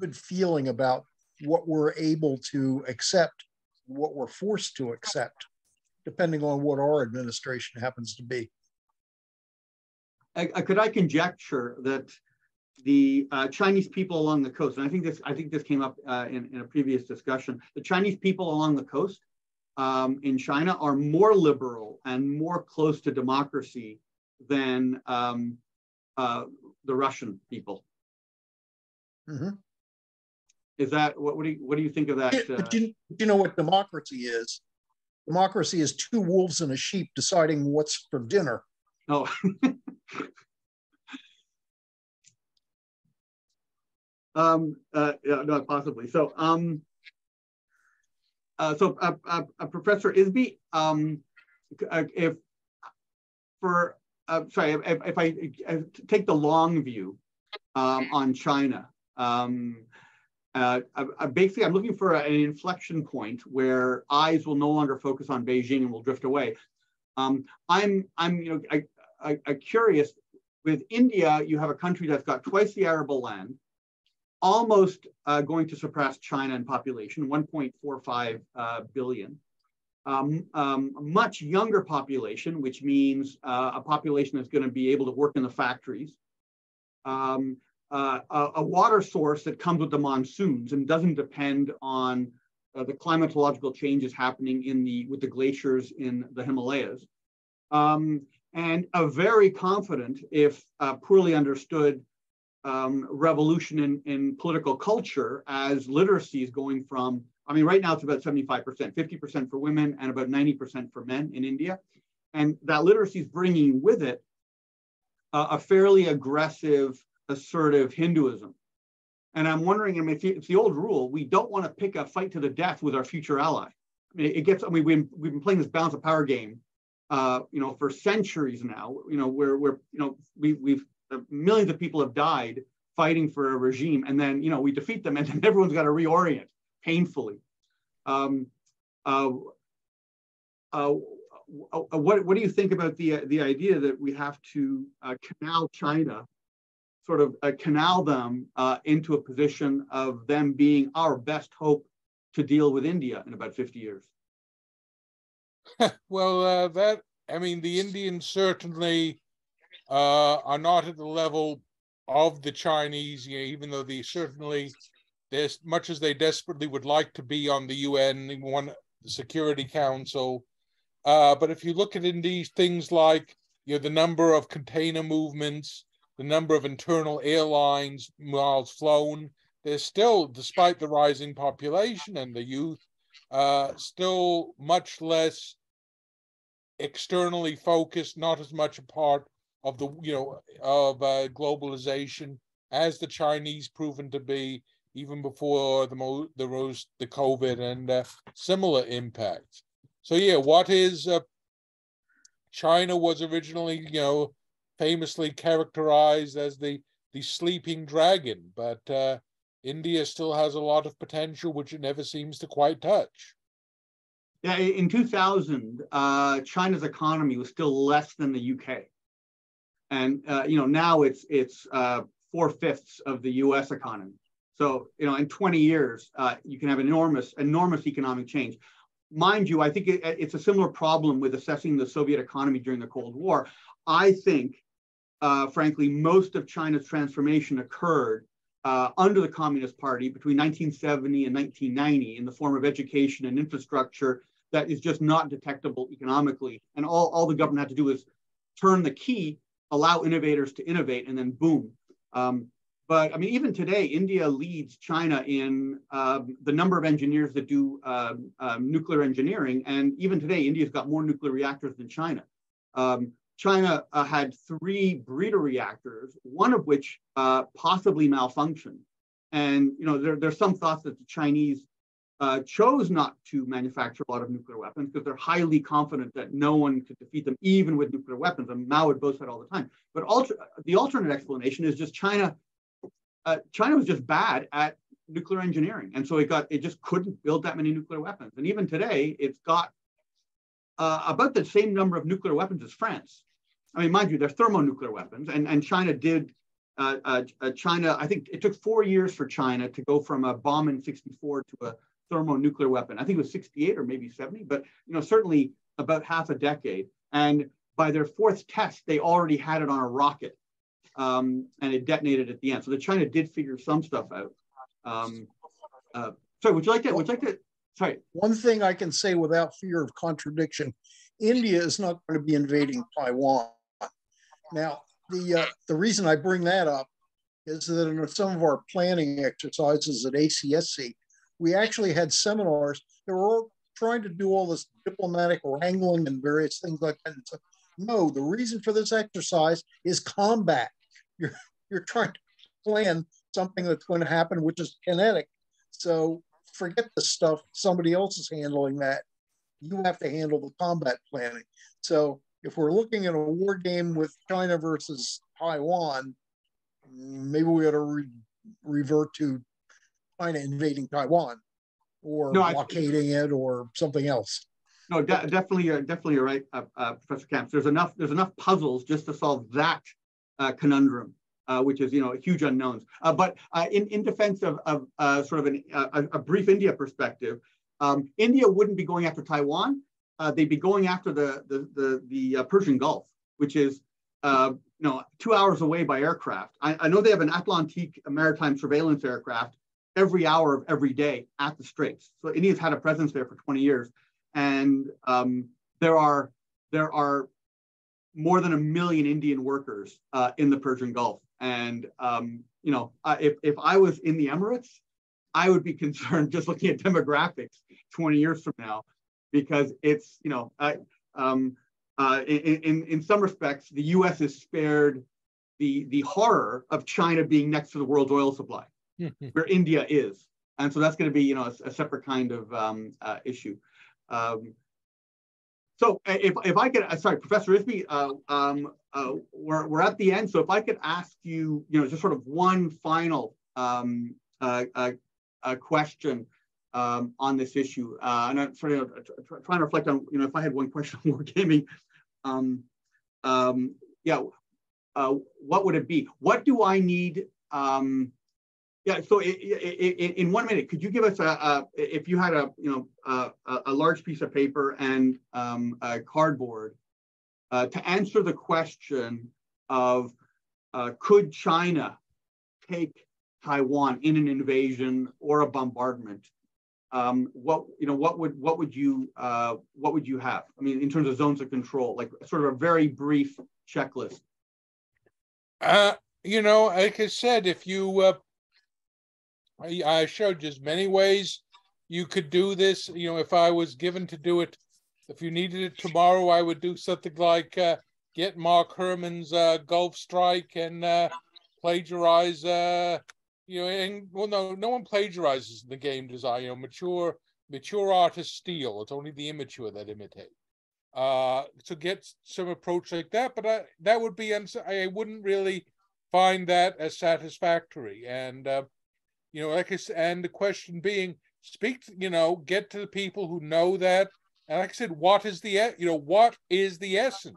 good feeling about what we're able to accept, what we're forced to accept, depending on what our administration happens to be. I, I, could I conjecture that the uh, Chinese people along the coast, and I think this I think this came up uh, in, in a previous discussion, the Chinese people along the coast um, in China are more liberal and more close to democracy than um, uh, the Russian people. Mm-hmm. Is that what? What do you what do you think of that? Uh... But you, you know what democracy is? Democracy is two wolves and a sheep deciding what's for dinner. Oh. <laughs> um, uh, yeah, no, possibly. So, um, uh, so uh, uh, uh Professor Isby, um, uh, if for uh, sorry, if, if I, if take the long view um, on China, um, uh, I, basically I'm looking for an inflection point where eyes will no longer focus on Beijing and will drift away. Um, I'm, I'm, you know, I, I, I curious. With India, you have a country that's got twice the arable land, almost uh, going to surpass China in population, 1.45 uh, billion um, um, much younger population, which means uh, a population that's going to be able to work in the factories, um, uh, a, a, water source that comes with the monsoons and doesn't depend on uh, the climatological changes happening in the with the glaciers in the Himalayas, um, and a very confident, if uh, poorly understood, um, revolution in, in political culture as literacy is going from I mean, right now it's about 75%, 50% for women and about 90% for men in India. and that literacy is bringing with it a fairly aggressive, assertive Hinduism. And I'm wondering, I mean, it's the old rule: we don't want to pick a fight to the death with our future ally. I mean, it gets. I mean, we've, we've been playing this balance of power game, uh, you know, for centuries now. You know, where where you know we we've uh, millions of people have died fighting for a regime, and then you know we defeat them, and then <laughs> everyone's got to reorient painfully. Um, uh, uh, what what do you think about the the idea that we have to uh, canal China, sort of uh, canal them uh, into a position of them being our best hope to deal with India in about fifty years? <laughs> well, uh, that I mean, the Indians certainly uh, are not at the level of the Chinese, you know, even though they certainly, as much as they desperately would like to be on the UN one Security Council. Uh, but if you look at in these things like you know the number of container movements, the number of internal airlines miles flown, there's still, despite the rising population and the youth, uh, still much less externally focused, not as much a part of the you know of uh, globalization as the Chinese proven to be even before the mo- the rose the COVID and uh, similar impacts. So yeah, what is uh, China was originally you know famously characterized as the the sleeping dragon, but uh, India still has a lot of potential which it never seems to quite touch. Yeah, in 2000, uh, China's economy was still less than the UK, and uh, you know now it's it's uh, four fifths of the U.S. economy. So you know, in 20 years, uh, you can have enormous enormous economic change. Mind you, I think it, it's a similar problem with assessing the Soviet economy during the Cold War. I think, uh, frankly, most of China's transformation occurred uh, under the Communist Party between 1970 and 1990 in the form of education and infrastructure that is just not detectable economically. And all, all the government had to do is turn the key, allow innovators to innovate, and then boom. Um, but I mean, even today, India leads China in um, the number of engineers that do uh, uh, nuclear engineering. And even today, India's got more nuclear reactors than China. Um, China uh, had three breeder reactors, one of which uh, possibly malfunctioned. And you know, there, there's some thoughts that the Chinese uh, chose not to manufacture a lot of nuclear weapons because they're highly confident that no one could defeat them, even with nuclear weapons. And Mao would boast that all the time. But the alternate explanation is just China. Uh, China was just bad at nuclear engineering, and so it got it just couldn't build that many nuclear weapons. And even today, it's got uh, about the same number of nuclear weapons as France. I mean, mind you, they're thermonuclear weapons, and and China did. Uh, uh, uh China, I think it took four years for China to go from a bomb in 64 to a thermonuclear weapon. I think it was 68 or maybe 70, but you know certainly about half a decade. And by their fourth test, they already had it on a rocket, um, and it detonated at the end. So the China did figure some stuff out. Um, uh, sorry, would you like to? Would you like to? Sorry. One thing I can say without fear of contradiction: India is not going to be invading Taiwan. Now, the uh, the reason I bring that up is that in some of our planning exercises at ACSC, we actually had seminars that were trying to do all this diplomatic wrangling and various things like that. So, no, the reason for this exercise is combat. You're you're trying to plan something that's going to happen, which is kinetic. So forget the stuff. Somebody else is handling that. You have to handle the combat planning. So if we're looking at a war game with China versus Taiwan, maybe we ought to re- revert to China invading Taiwan or no, blockading I, it or something else. No, de- definitely, uh, definitely, you're right, uh, uh, Professor Kamps. There's enough, there's enough puzzles just to solve that conundrum, uh, which is, you know, huge unknowns. Uh, but in in defense of, of sort of an, a, a, brief India perspective, um, India wouldn't be going after Taiwan. they'd be going after the the the, the Persian Gulf, which is you know, two hours away by aircraft. I, I, know they have an Atlantique maritime surveillance aircraft every hour of every day at the Straits. So India's had a presence there for 20 years, and um, there are there are more than a million Indian workers uh, in the Persian Gulf. And um, you know, uh, if if I was in the Emirates, I would be <laughs> concerned just looking at demographics 20 years from now, because it's you know, I, um, uh, in, in, in some respects, the US is spared the, the horror of China being next to the world's oil supply, <laughs> where India is. And so that's going to be, you know, a, a separate kind of um, uh, issue. Um, so if, if I could, uh, sorry, Professor Isby, uh, um, uh, we're, we're at the end. So if I could ask you, you know, just sort of one final um, uh, uh, question um, on this issue. Uh, and I'm sort of trying to reflect on, you know, if I had one question <laughs> on wargaming, um, um, yeah, what would it be? What do I need? Yeah, so it, it, in one minute, could you give us a, a if you had a you know a, a large piece of paper and um, a cardboard uh, to answer the question of uh, could China take Taiwan in an invasion or a bombardment? Um, what you know what would what would you uh, what would you have? I mean, in terms of zones of control, like sort of a very brief checklist. Uh, you know, like I said, if you uh, I showed just many ways you could do this. You know, if I was given to do it, if you needed it tomorrow, I would do something like uh, get Mark Herman's uh, Gulf Strike and uh, plagiarize. Uh, you know, and well, no, no one plagiarizes the game design. You know, mature mature artists steal. It's only the immature that imitate. Uh, to get some approach like that, but I, that would be uns- I wouldn't really find that as satisfactory. And uh, you know, like I said, and the question being, speak, to, you know, get to the people who know that. And like I said, what is the, you know, what is the essence?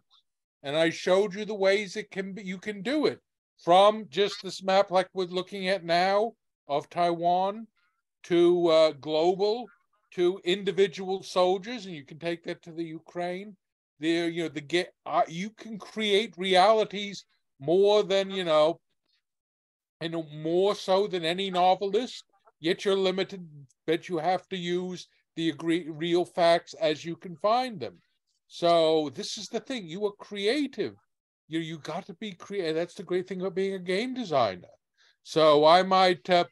And I showed you the ways it can be, you can do it from just this map like we're looking at now of Taiwan to uh, global to individual soldiers, and you can take that to the Ukraine. There, you know, the get uh, you can create realities more than you know and more so than any novelist, yet you're limited, but you have to use the agree, real facts as you can find them. So this is the thing, you are creative. You, you got to be creative. That's the great thing about being a game designer. So I might, uh,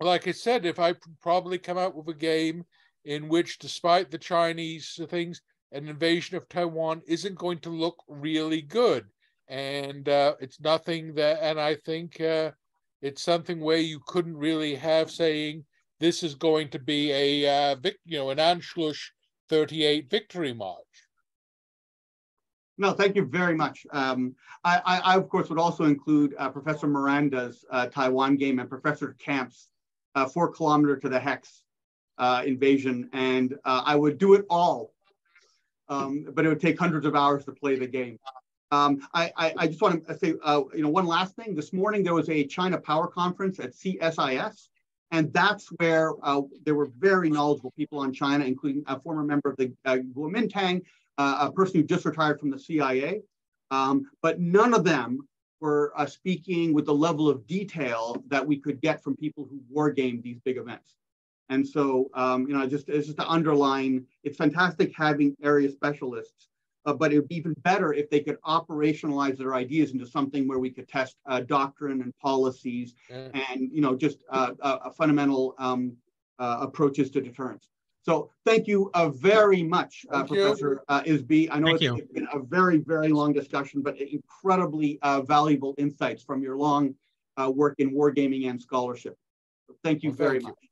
like I said, if I probably come out with a game in which, despite the Chinese things, an invasion of Taiwan isn't going to look really good and uh, it's nothing that and i think uh, it's something where you couldn't really have saying this is going to be a uh, vic- you know an anschluss 38 victory march no, thank you very much. Um, I, I, I, of course, would also include uh, Professor Miranda's uh, Taiwan game and Professor Kamps' uh, four kilometer to the hex invasion, and I would do it all, um, but it would take hundreds of hours to play the game. Um, I, I, I, just want to say, uh, you know, one last thing. This morning there was a China Power Conference at CSIS, and that's where uh, there were very knowledgeable people on China, including a former member of the uh, Kuomintang, uh, a person who just retired from the CIA. Um, but none of them were uh, speaking with the level of detail that we could get from people who war game these big events. And so, um, you know, just just to underline, it's fantastic having area specialists uh, but it would be even better if they could operationalize their ideas into something where we could test uh, doctrine and policies mm. and you know just uh, uh fundamental um, uh, approaches to deterrence. So thank you uh, very much, Professor Isby. I know it's, it's been a very, very long discussion, but incredibly valuable insights from your long work in wargaming and scholarship. So thank you well, very thank much. You.